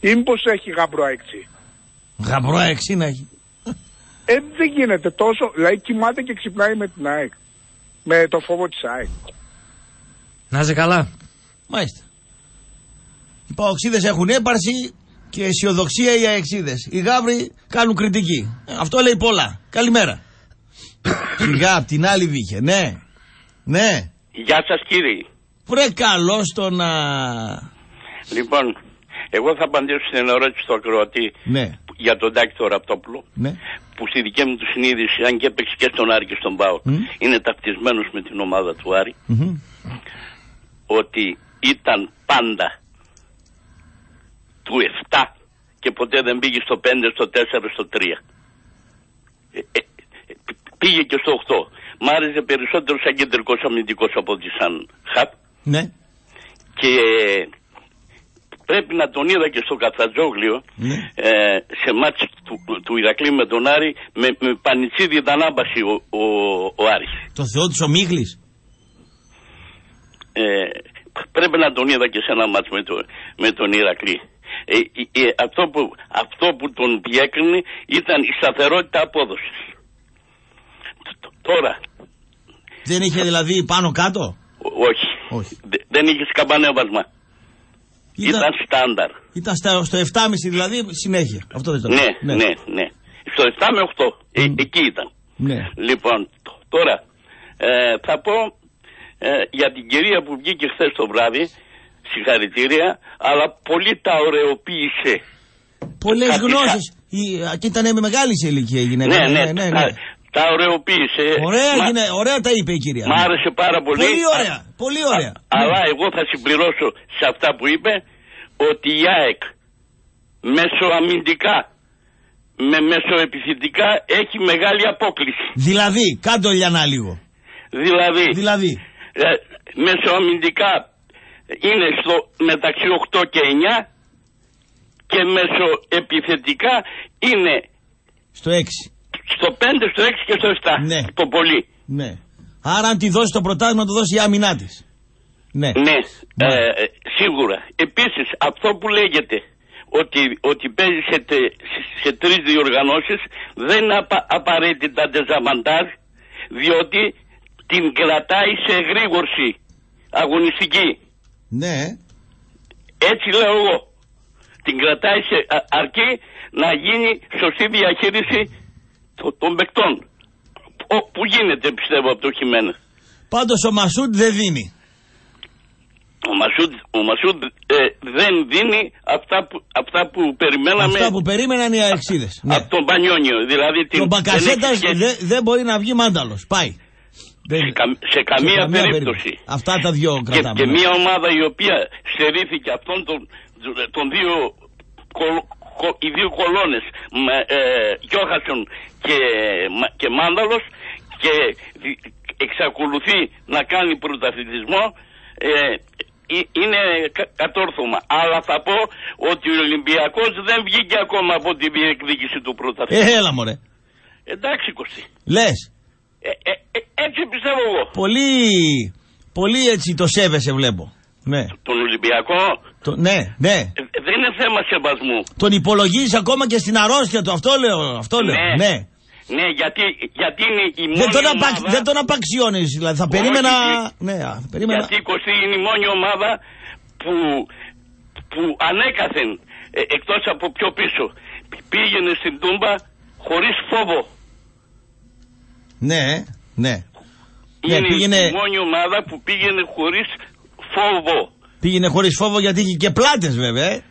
Ή μήπως έχει γαμπρό έξι. Γαμπρό έξι να έχει. Ε, δεν γίνεται τόσο, δηλαδή κοιμάται και ξυπνάει με την ΑΕΚ. Με το φόβο της ΑΕΚ. Να είσαι καλά. Μάλιστα. Οι παοξίδες έχουν έπαρση και αισιοδοξία οι αεξίδες. Οι γάβροι κάνουν κριτική. Ε, Αυτό λέει πολλά. Καλημέρα. Σιγά απ' την άλλη βήχε. Ναι. Ναι. Γεια σας κύριε. Βρε καλό στο να... Λοιπόν, εγώ θα απαντήσω στην ερώτηση του ακροατή Ναι. Για τον Τάκη του Ραπτόπουλο. Ναι. Που στη δική μου του συνείδηση, αν και έπαιξε και στον Άρη και στον Πάο, είναι ταυτισμένος με την ομάδα του Άρη, Μμμ. ότι ήταν πάντα του 7 και ποτέ δεν πήγε στο 5, στο 4, στο 3. Ε, ε, ε, πήγε και στο 8. Μ' άρεσε περισσότερο σαν κεντρικός αμυντικός από ότι σαν χαπ. Ναι. Και πρέπει να τον είδα και στο Κατσατζόγλιο Ναι. ε, σε μάτς του, του Ηρακλή με τον Άρη με, με πανητσίδι ανάμπαση ο, ο, ο Άρης. Το Θεό της ο Μίγλης; Ε, πρέπει να τον είδα και σε ένα μάτς με, το, με τον Ηρακλή. Ε, ε, ε, αυτό, που, αυτό που τον διέκρινε ήταν η σταθερότητα απόδοσης. Τ- τ- Τώρα, Δεν είχε δηλαδή πάνω κάτω; όχι. Δε- δεν είχες καμπανέβασμα. Ήταν- Ήταν στάνταρ. Ήταν στα- στο 7,5 δηλαδή συνέχεια. Αυτό δεν ήταν. Ναι, ναι, ναι. Στο 7 με 8. Ε, εκεί ήταν. Ναι. Λοιπόν, τ- τώρα ε, θα πω ε, για την κυρία που βγήκε χθες το βράδυ. Συγχαρητήρια, αλλά πολύ τα ωρεοποίησε. Πολλές Κάτι γνώσεις. Και ήταν με μεγάλη σε ηλικία η γυναίκα. Ναι, ναι, ναι, Τα, τα ωρεοποίησε. Ωραία, Μα- γυναί- ωραία τα είπε η κυρία. Μ' άρεσε πάρα πολύ. Πολύ ωραία. Πολύ ωραία. Α- αλλά εγώ θα συμπληρώσω σε αυτά που είπε ότι η ΑΕΚ μεσοαμυντικά με μεσοεπιθετικά έχει μεγάλη απόκληση. Δηλαδή, κάτω λιανά λίγο. Δηλαδή, δηλαδή. Ε, μεσοαμυντικά είναι στο μεταξύ 8 και 9 και μεσοεπιθετικά είναι Στο 6. Στο 5, στο 6 και στο 7. Ναι. Το πολύ. Ναι. Άρα, αν τη δώσει το πρωτάθλημα, να το δώσει η άμυνά της. Ναι. Ναι, ε, ε, σίγουρα. Επίσης, αυτό που λέγεται ότι, ότι παίζει σε, τε- σε, σε τρεις διοργανώσεις δεν είναι απα, απαραίτητα ντεζαμαντάζ διότι την κρατάει σε γρήγορση αγωνιστική. Ναι. Έτσι λέω εγώ. Την κρατάει σε α- αρκεί να γίνει σωστή διαχείριση το- των παικτών. Ο- Που γίνεται πιστεύω από το Χιμένε. Πάντως ο Μασούντ δεν δίνει. Ο Μασούντ, ο Μασούντ ε, δεν δίνει αυτά που, αυτά που περιμέναμε Αυτά που περίμεναν οι αεξίδε. από τον Πανιόνιο. Δηλαδή την, Και ο Μπακασέτα δεν έχει σχέση δεν δεν μπορεί να βγει μάνταλος. Πάει. Δεν- σε, κα- σε καμία περίπτωση. Αυτά τα δυο Και, κρατάμε. και μια ομάδα η οποία στερήθηκε αυτών των, των δύο, κολ- κο- οι δύο κολόνες με, ε, Γιώχασον και, Μα- και Μάνταλος και δι- εξακολουθεί να κάνει πρωταθλητισμό ε, ε, είναι κα- κατόρθωμα. Αλλά θα πω ότι ο Ολυμπιακός δεν βγήκε ακόμα από την διεκδίκηση του Ε, πρωταθλητισμού. έλα μωρέ. Εντάξει Κωστή. Λες. Ε, ε, ε, έτσι πιστεύω εγώ. Πολύ, πολύ έτσι το σέβεσαι βλέπω. Ναι. Τον Ολυμπιακό; Το, ναι, ναι. ε, δεν είναι θέμα σεβασμού. Τον υπολογίζεις ακόμα και στην αρρώστια του. Αυτό λέω. Αυτό λέω. Ναι. Ναι. Ναι, γιατί, γιατί είναι η μόνη Δεν τον, ομάδα... απαξ, δεν τον απαξιώνεις, δηλαδή θα Όχι, περίμενα... γιατί- Ναι, α, θα περίμενα... Γιατί η Κωστή είναι η μόνη ομάδα που, που ανέκαθεν, ε, εκτός από πιο πίσω, πήγαινε στην Τούμπα χωρίς φόβο. Ναι, ναι. Ναι, είναι πήγαινε, η μόνη ομάδα που πήγαινε χωρίς φόβο. πήγαινε χωρίς φόβο γιατί είχε και πλάτες βέβαια. ε.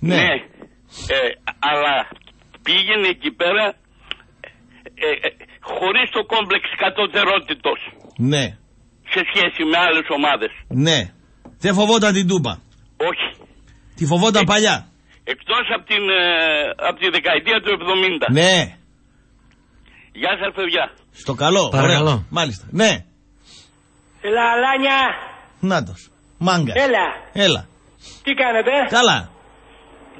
Ναι. Ε, αλλά πήγαινε εκεί πέρα ε, ε, χωρίς το κόμπλεξ κατωτερότητος Ναι, σε σχέση με άλλες ομάδες. ναι. Δεν φοβόταν την Τούμπα. Όχι. Τη φοβόταν παλιά. Εκτός από την, ε, απ' τη δεκαετία του 70. Ναι, Γεια σας παιδιά. στο καλό. Παρακαλώ. Ωραίο. Μάλιστα. Ναι, Έλα, Αλάνια. νάτος. Μάγκα. Έλα. Έλα. Τι κάνετε; Καλά.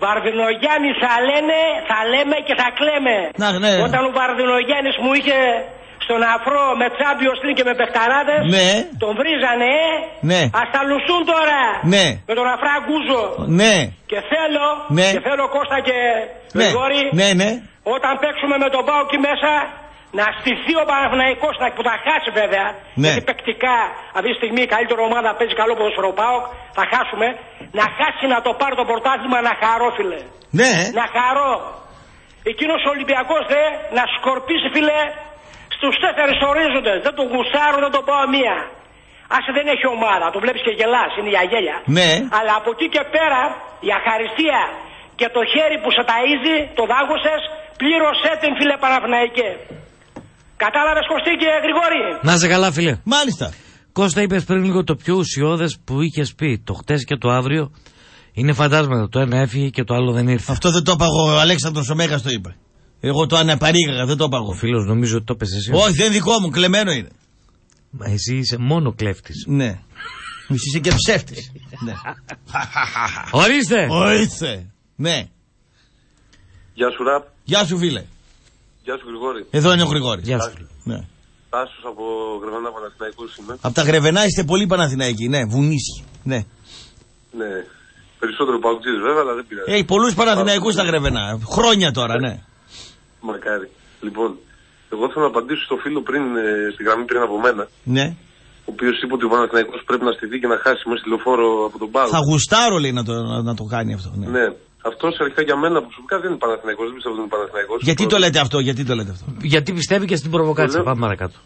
Βαρδινογιάννης θα λένε, θα λέμε και θα κλαίμε. Να, ναι. Όταν ο Βαρδινογιάννης μου είχε στον αφρό με τσάμπιο στριν και με παιχταράδες, Ναι. τον βρίζανε, ε. Ναι. Ας τα λουσούν τώρα. Ναι. Με τον αφρά Γκούζο. Ναι. Και θέλω, Ναι. και θέλω Κώστα και Ναι. Γρηγόρη, Ναι, ναι. όταν παίξουμε με τον Πάο εκεί μέσα, να στηθεί ο Παναθηναϊκός να- που θα χάσει βέβαια. Ναι. Γιατί παικτικά αυτή τη στιγμή η καλύτερη ομάδα παίζει καλό ποδοσφαιρό ΠΑΟΚ, θα χάσουμε. Να χάσει να το πάρει το πρωτάθλημα να χαρώ φίλε. Ναι. Να χαρώ. Εκείνος ο Ολυμπιακός δε να σκορπίσει φίλε στους τέσσερις ορίζοντες. Δεν τον γουσάρω, δεν τον πάω μία. Άσε δεν έχει ομάδα, το βλέπεις και γελάς, είναι για γέλια. Ναι. Αλλά από εκεί και πέρα η αχαριστία και το χέρι που σε ταΐζει, το δάγωσες, πλήρωσέ την φίλε Παναθηναϊκέ. Κατάλαβες Κωστή και Γρηγόρη; Να σε καλά, φίλε. Μάλιστα. Κώστα, είπες πριν λίγο το πιο ουσιώδες που είχες πει. Το χτες και το αύριο είναι φαντάσματα. Το ένα έφυγε και το άλλο δεν ήρθε. Αυτό δεν το είπα εγώ. Ο Αλέξανδρος ο Μέγας το είπε. Εγώ το αναπαρήγαγα, δεν το είπα εγώ. Ο φίλος νομίζω ότι το έπεσε εσύ. Όχι, δεν δικό μου, κλεμμένο είναι. Μα εσύ είσαι μόνο κλέφτης. Ναι. Εσύ είσαι και ψεύτης. ναι. Ορίστε! Ορίστε. Ναι. Γεια σου Ραπ, Γεια σου φίλε. Γεια σου Γρηγόρη. Εδώ είναι ο Γρηγόρης. Γεια σου. Ναι. Τάσος από Γρεβανά Παναθηναϊκούς είμαι. Από τα Γρεβενά είστε πολύ Παναθηναϊκοί. Ναι, βουνίσι. Ναι. Ναι, περισσότερο παγκοτζής βέβαια, αλλά δεν πειράζει. Έχει πολλούς Παναθηναϊκούς στα Γρεβενά. Χρόνια τώρα, ναι. Μακάρι. Λοιπόν, εγώ θέλω να απαντήσω στο φίλο πριν, ε, στη γραμμή πριν από μένα. Ναι. ο οποίος είπε ότι ο Παναθηναϊκός πρέπει να στηθεί και να χάσει μέσα στη λεωφόρο από τον Πάο. Θα γουστάρω λέει να το, να, να το κάνει αυτό. Ναι. Ναι. Αυτό αρχικά για μένα προσωπικά δεν είναι Παναθηναϊκός, δεν πιστεύω ότι είναι Παναθηναϊκός. Γιατί το λέτε αυτό, γιατί το λέτε αυτό; Γιατί πιστεύει και στην προβοκάτσια. Το λέω. Πάμε παρακάτω.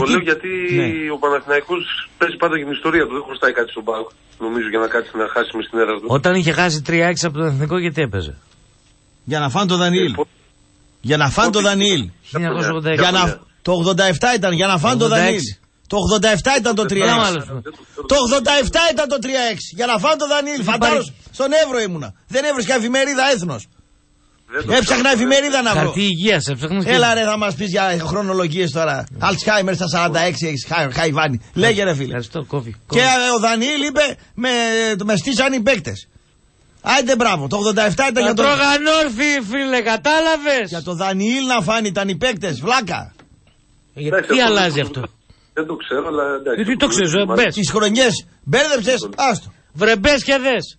Το λέω γιατί Ναι. ο Παναθηναϊκός παίζει πάντα για την ιστορία του. Δεν χρωστάει κάτι στον Πάο. Νομίζω για να κάτσει να χάσει μες στην έδρα του. Όταν είχε χάσει 3-6 από τον Εθνικό, γιατί έπαιζε; Για να φάνε το Δανιήλ. Για να φάνε το Δανιήλ. 1986. Για να... Το 87 ήταν για να φάνε το 86. Δανιήλ. Το 87 ήταν το 3-6. Μπράβο, άλλος. Το 87 ήταν το 3-6. Για να φάνε το Δανιήλ. Φαντάζομαι στον Εύρο ήμουνα. Δεν έβρισκα εφημερίδα έθνος. Έψαχνα εφημερίδα να βρω. Χαρτί υγεία, έψαχνες. Έλα ρε θα μας πεις για χρονολογίες τώρα. Αλτσχάιμερ στα 46 έχεις χα- χαϊβάνι. Λέγε ρε φίλε. Ευχαριστώ, κόβει. Και ε, ο Δανιήλ είπε με, με στήσαν οι παίκτες. Άιντε μπράβο. Το 87 ήταν για Τα το... τρώγαν όρθιοι, φίλε, κατάλαβες. Για το Δανιήλ να φάνει ήταν οι παίκτες. Βλάκα. Γιατί τι αλλάζει αυτό; Δεν το ξέρω, αλλά εντάξει. Γιατί το ξέρω, μπες. Τις χρονιές μπέρδεψες. Άστο. Βρε μπες και δες.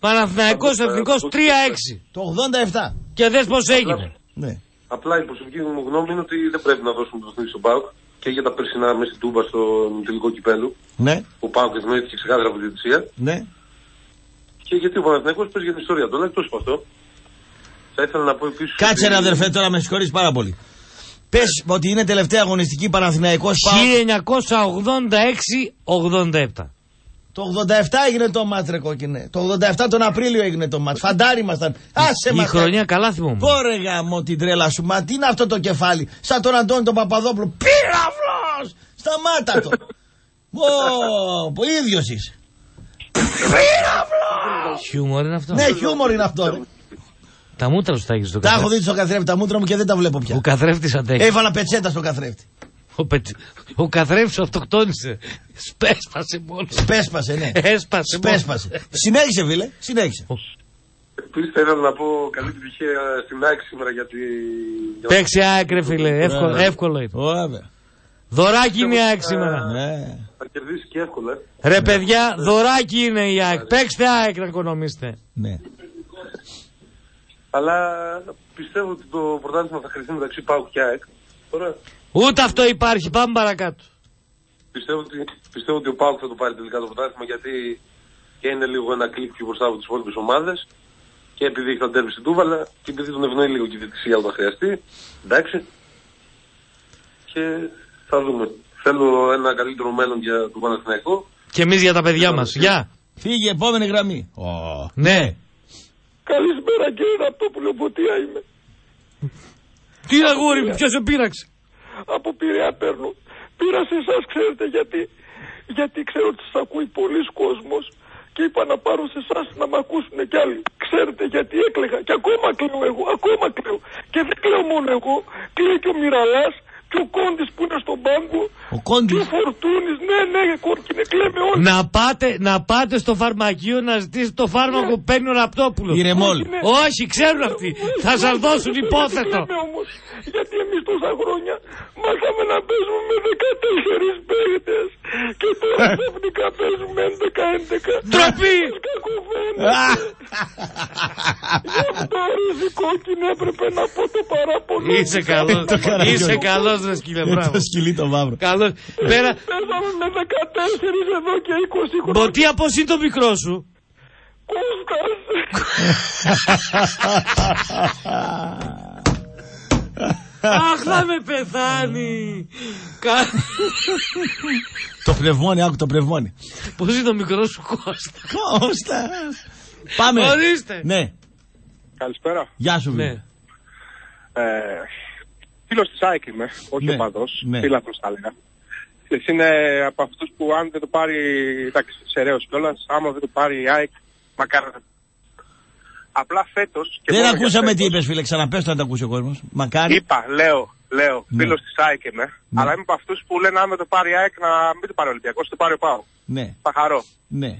Παναθηναϊκός εθνικός 3-6. Το 87. Και δες πώς έγινε. Ναι. Απλά η προσωπική μου γνώμη είναι ότι δεν πρέπει να δώσουμε το στον Πάουκ και για τα περσινά μέσα στην Τούμπα στο τελικό κυπέλου. Ναι. Ο Πάουκ ευνοήθηκε ξεκάθαρα από τη διαιτησία. Ναι. Και γιατί ο Παναθηναϊκός παίζει για την ιστορία του. Αλλά εκτός από αυτό, θα ήθελα να πω επίσης. Κάτσε ρε αδερφέ τώρα με συγχωρείς πάρα πολύ. Πες ότι είναι τελευταία αγωνιστική Παναθηναϊκός πάω. 1986-87. Το 87 έγινε το μάτς ρε κόκκινε. Το 87 τον Απρίλιο έγινε το μάτς. Φαντάρι ήμασταν. Άσε Η μας. χρονιά καλά θυμόμαι. Πόρε γάμο την τρέλα σου. Μα τι είναι αυτό το κεφάλι. Σαν τον Αντώνη τον Παπαδόπουλο. Πύραυλος. Σταμάτα το. Ω, ο ίδιος είσαι. Χιούμορ είναι αυτό. Ναι, χιούμορ είναι αυτό. Ρε. Τα μούτρα σου τα έχεις στο Τα έχω καθρέφτη. δει στο καθρέφτη τα μούτρα μου και δεν τα βλέπω πια. Ο καθρέφτης αντέχει. Έβαλα πετσέτα στο καθρέφτη. Ο, πετ... ο καθρέφτης αυτοκτόνησε. Σπέσπασε μόνος. Σπέσπασε, ναι. Έσπασε μόνος. Σπέσπασε. Συνέχισε, φίλε. Συνέχισε. Επίσης θα ήθελα να πω καλή επιτυχία στην ΑΕΚ σήμερα γιατί. Παίξει άκρη, φίλε. Εύκολο, Ωραία. εύκολο είναι. Ωραία. Δωράκι είναι η ΑΕΚ σήμερα. Ναι. Θα κερδίσει και εύκολα. ε. Ρε παιδιά, δωράκι είναι η ΑΕΚ. Παίξτε ΑΕΚ να οικονομήσετε. Ναι. Αλλά πιστεύω ότι το πρωτάθλημα θα χρηθεί μεταξύ Πάουκ και ΑΕΚ. Τώρα Ούτε αυτό υπάρχει. Πάμε παρακάτω. πιστεύω ότι, πιστεύω ότι ο Πάουκ θα το πάρει τελικά το πρωτάθλημα γιατί και είναι λίγο ένα κλικ πιο μπροστά από τις υπόλοιπες ομάδες. Και επειδή έχει τα τέρμι στην Τούβαλα και επειδή τον ευνοεί λίγο και η διετησία όταν χρειαστεί. Εντάξει. Και θα δούμε. Θέλω ένα καλύτερο μέλλον για τον Παναθηναϊκό. Και εμείς για τα παιδιά μας. Γεια. Φύγε, επόμενη γραμμή. Ναι. Καλησπέρα κύριε Ραπτόπουλος, Ποτία είμαι. Τι αγόρι μου, ποιος σε πείραξε; Από Πειραιά παίρνω. Πήρα σε εσάς, ξέρετε γιατί. Γιατί ξέρω ότι σας ακούει πολλοί κόσμος και είπα να πάρω σε εσάς να με ακούσουν κι άλλοι. Ξέρετε γιατί έκλαιγα και ακόμα κλαίω εγώ, ακόμα κλαίω. Και δεν κλαίω μόνο εγώ, κλαίει και ο Μυραλάς και ο Κόντης που είναι στον πάγκο. Ο Κόντης. Και ο Φορτούνης, ναι, ναι, κόρκινε, κλαίμε όλοι. Να πάτε, να πάτε στο φαρμακείο να ζητήσετε το φάρμακο που παίρνει ο Ραπτόπουλος. Ηρεμόλ. Όχι, ξέρουν αυτοί. Θα σας δώσουν υπόθετο. Λέμε όμως, γιατί εμείς τόσα χρόνια μάθαμε να παίζουμε με 14 παίχτες και τώρα <laughs> ξαφνικά παίζουμε 11-11. Ντροπή! <laughs> Γι' αυτό ρε κόκκινη έπρεπε να πω το παράπονο. Είσαι καλός. Το έκανα Είσαι εγώ. καλός, ρε σκύλε. Μπράβο. Το σκυλί το μαύρο. Καλό. Πέρα. Παίζαμε με 14 εδώ και 20 χρόνια. Μποτία, πώ είναι το μικρό σου; Αχ, θα με πεθάνει. Το πνευμόνι, άκου το πνευμόνι. Πώς είναι το μικρό σου Κώστα; Κώστας. Πάμε. Ορίστε. Ναι. Καλησπέρα. Γεια σου, Ναι. φίλε. Ε, Φίλος της ΑΕΚ είμαι, όχι Ναι, οπαδός. ναι. Φίλαθρο θα έλεγα. Εσύ είναι από αυτούς που αν δεν το πάρει. Εντάξει, σεραίο κιόλας. Άμα δεν το πάρει η ΑΕΚ, μακάρι να. Απλά φέτος. Δεν ακούσαμε τι είπες, φίλε. Ξαναπες το να το ακούσει ο κόσμος. Μακάρι. Είπα, λέω, λέω, Ναι. φίλος της ΑΕΚ είμαι. Αλλά είμαι από αυτούς που λένε αν δεν το πάρει η ΑΕΚ να μην το πάρει ο Ολυμπιακός, το πάρει ο Πάο. Ναι, Θα χαρώ. ναι.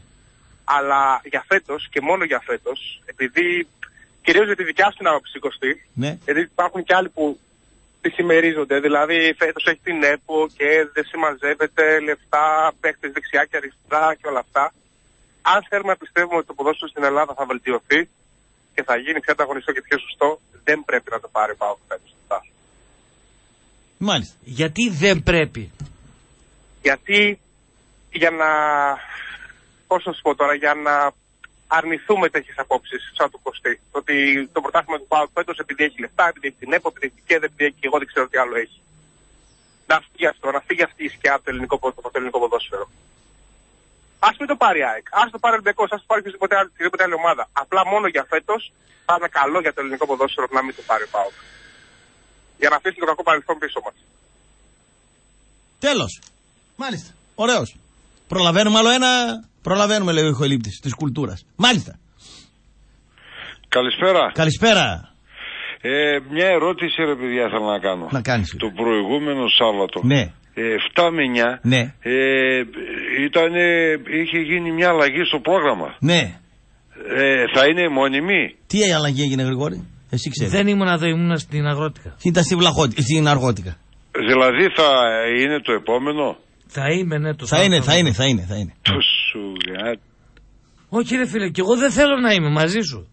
Αλλά για φέτος και μόνο για φέτος, επειδή κυρίως για τη δικιά σου την άποψη Κωστή, Ναι. γιατί υπάρχουν και άλλοι που τη συμμερίζονται. Δηλαδή φέτος έχει την ΕΠΟ και δεν συμμαζεύεται λεφτά, παίχτες δεξιά και αριστερά και όλα αυτά. Αν θέλουμε να πιστεύουμε ότι το ποδόσφαιρο στην Ελλάδα θα βελτιωθεί και θα γίνει πιο ανταγωνιστικό και πιο σωστό, δεν πρέπει να το πάρει πάω φέτος. Μάλιστα. Γιατί δεν πρέπει; Γιατί για να, πώς να σου πω τώρα, για να αρνηθούμε τέτοιες απόψεις σαν του Κωστή. Το ότι το πρωτάθλημα του ΠΑΟΚ φέτος επειδή έχει λεφτά, επειδή έχει την ΕΠΟ, επειδή έχει την ΚΕΔ, επειδή έχει και εγώ δεν ξέρω τι άλλο έχει. Να φύγει αυτό, να φύγει αυτή η σκιά από το ελληνικό, ποδο- από το ελληνικό ποδόσφαιρο. Α μην το πάρει η ΑΕΚ, ας το πάρει ο Ολυμπιακός, ας το πάρει οποιαδήποτε άλλη, οποιαδήποτε άλλη ομάδα. Απλά μόνο για φέτος θα είναι καλό για το ελληνικό ποδόσφαιρο να μην το πάρει ο ΠΑΟΚ. Για να αφήσει το κακό παρελθόν πίσω μας. Τέλος. Μάλιστα. Ωραίος. Προλαβαίνουμε άλλο ένα. Προλαβαίνουμε, λέει ο ηχολήπτης της κουλτούρας. Μάλιστα. Καλησπέρα. Καλησπέρα. Ε, μια ερώτηση ρε παιδιά θέλω να κάνω. Να κάνεις. Το προηγούμενο Σάββατο. Ναι. Ε, 7 με 9. Ναι. Ε, ήταν, είχε γίνει μια αλλαγή στο πρόγραμμα. Ναι. Ε, θα είναι μόνιμη; Τι αλλαγή έγινε, Γρηγόρη; Εσύ ξέρεις. Δεν ήμουν εδώ, ήμουν στην αγρότικα. Ήταν στην, βλαχώτη, στην αργότικα. Δηλαδή θα είναι το επόμενο; Θα είμαι, ναι, το Θα είναι, θα είναι, θα είναι. Θα είναι. Το σου γα- Όχι, ρε φίλε, και εγώ δεν θέλω να είμαι μαζί σου.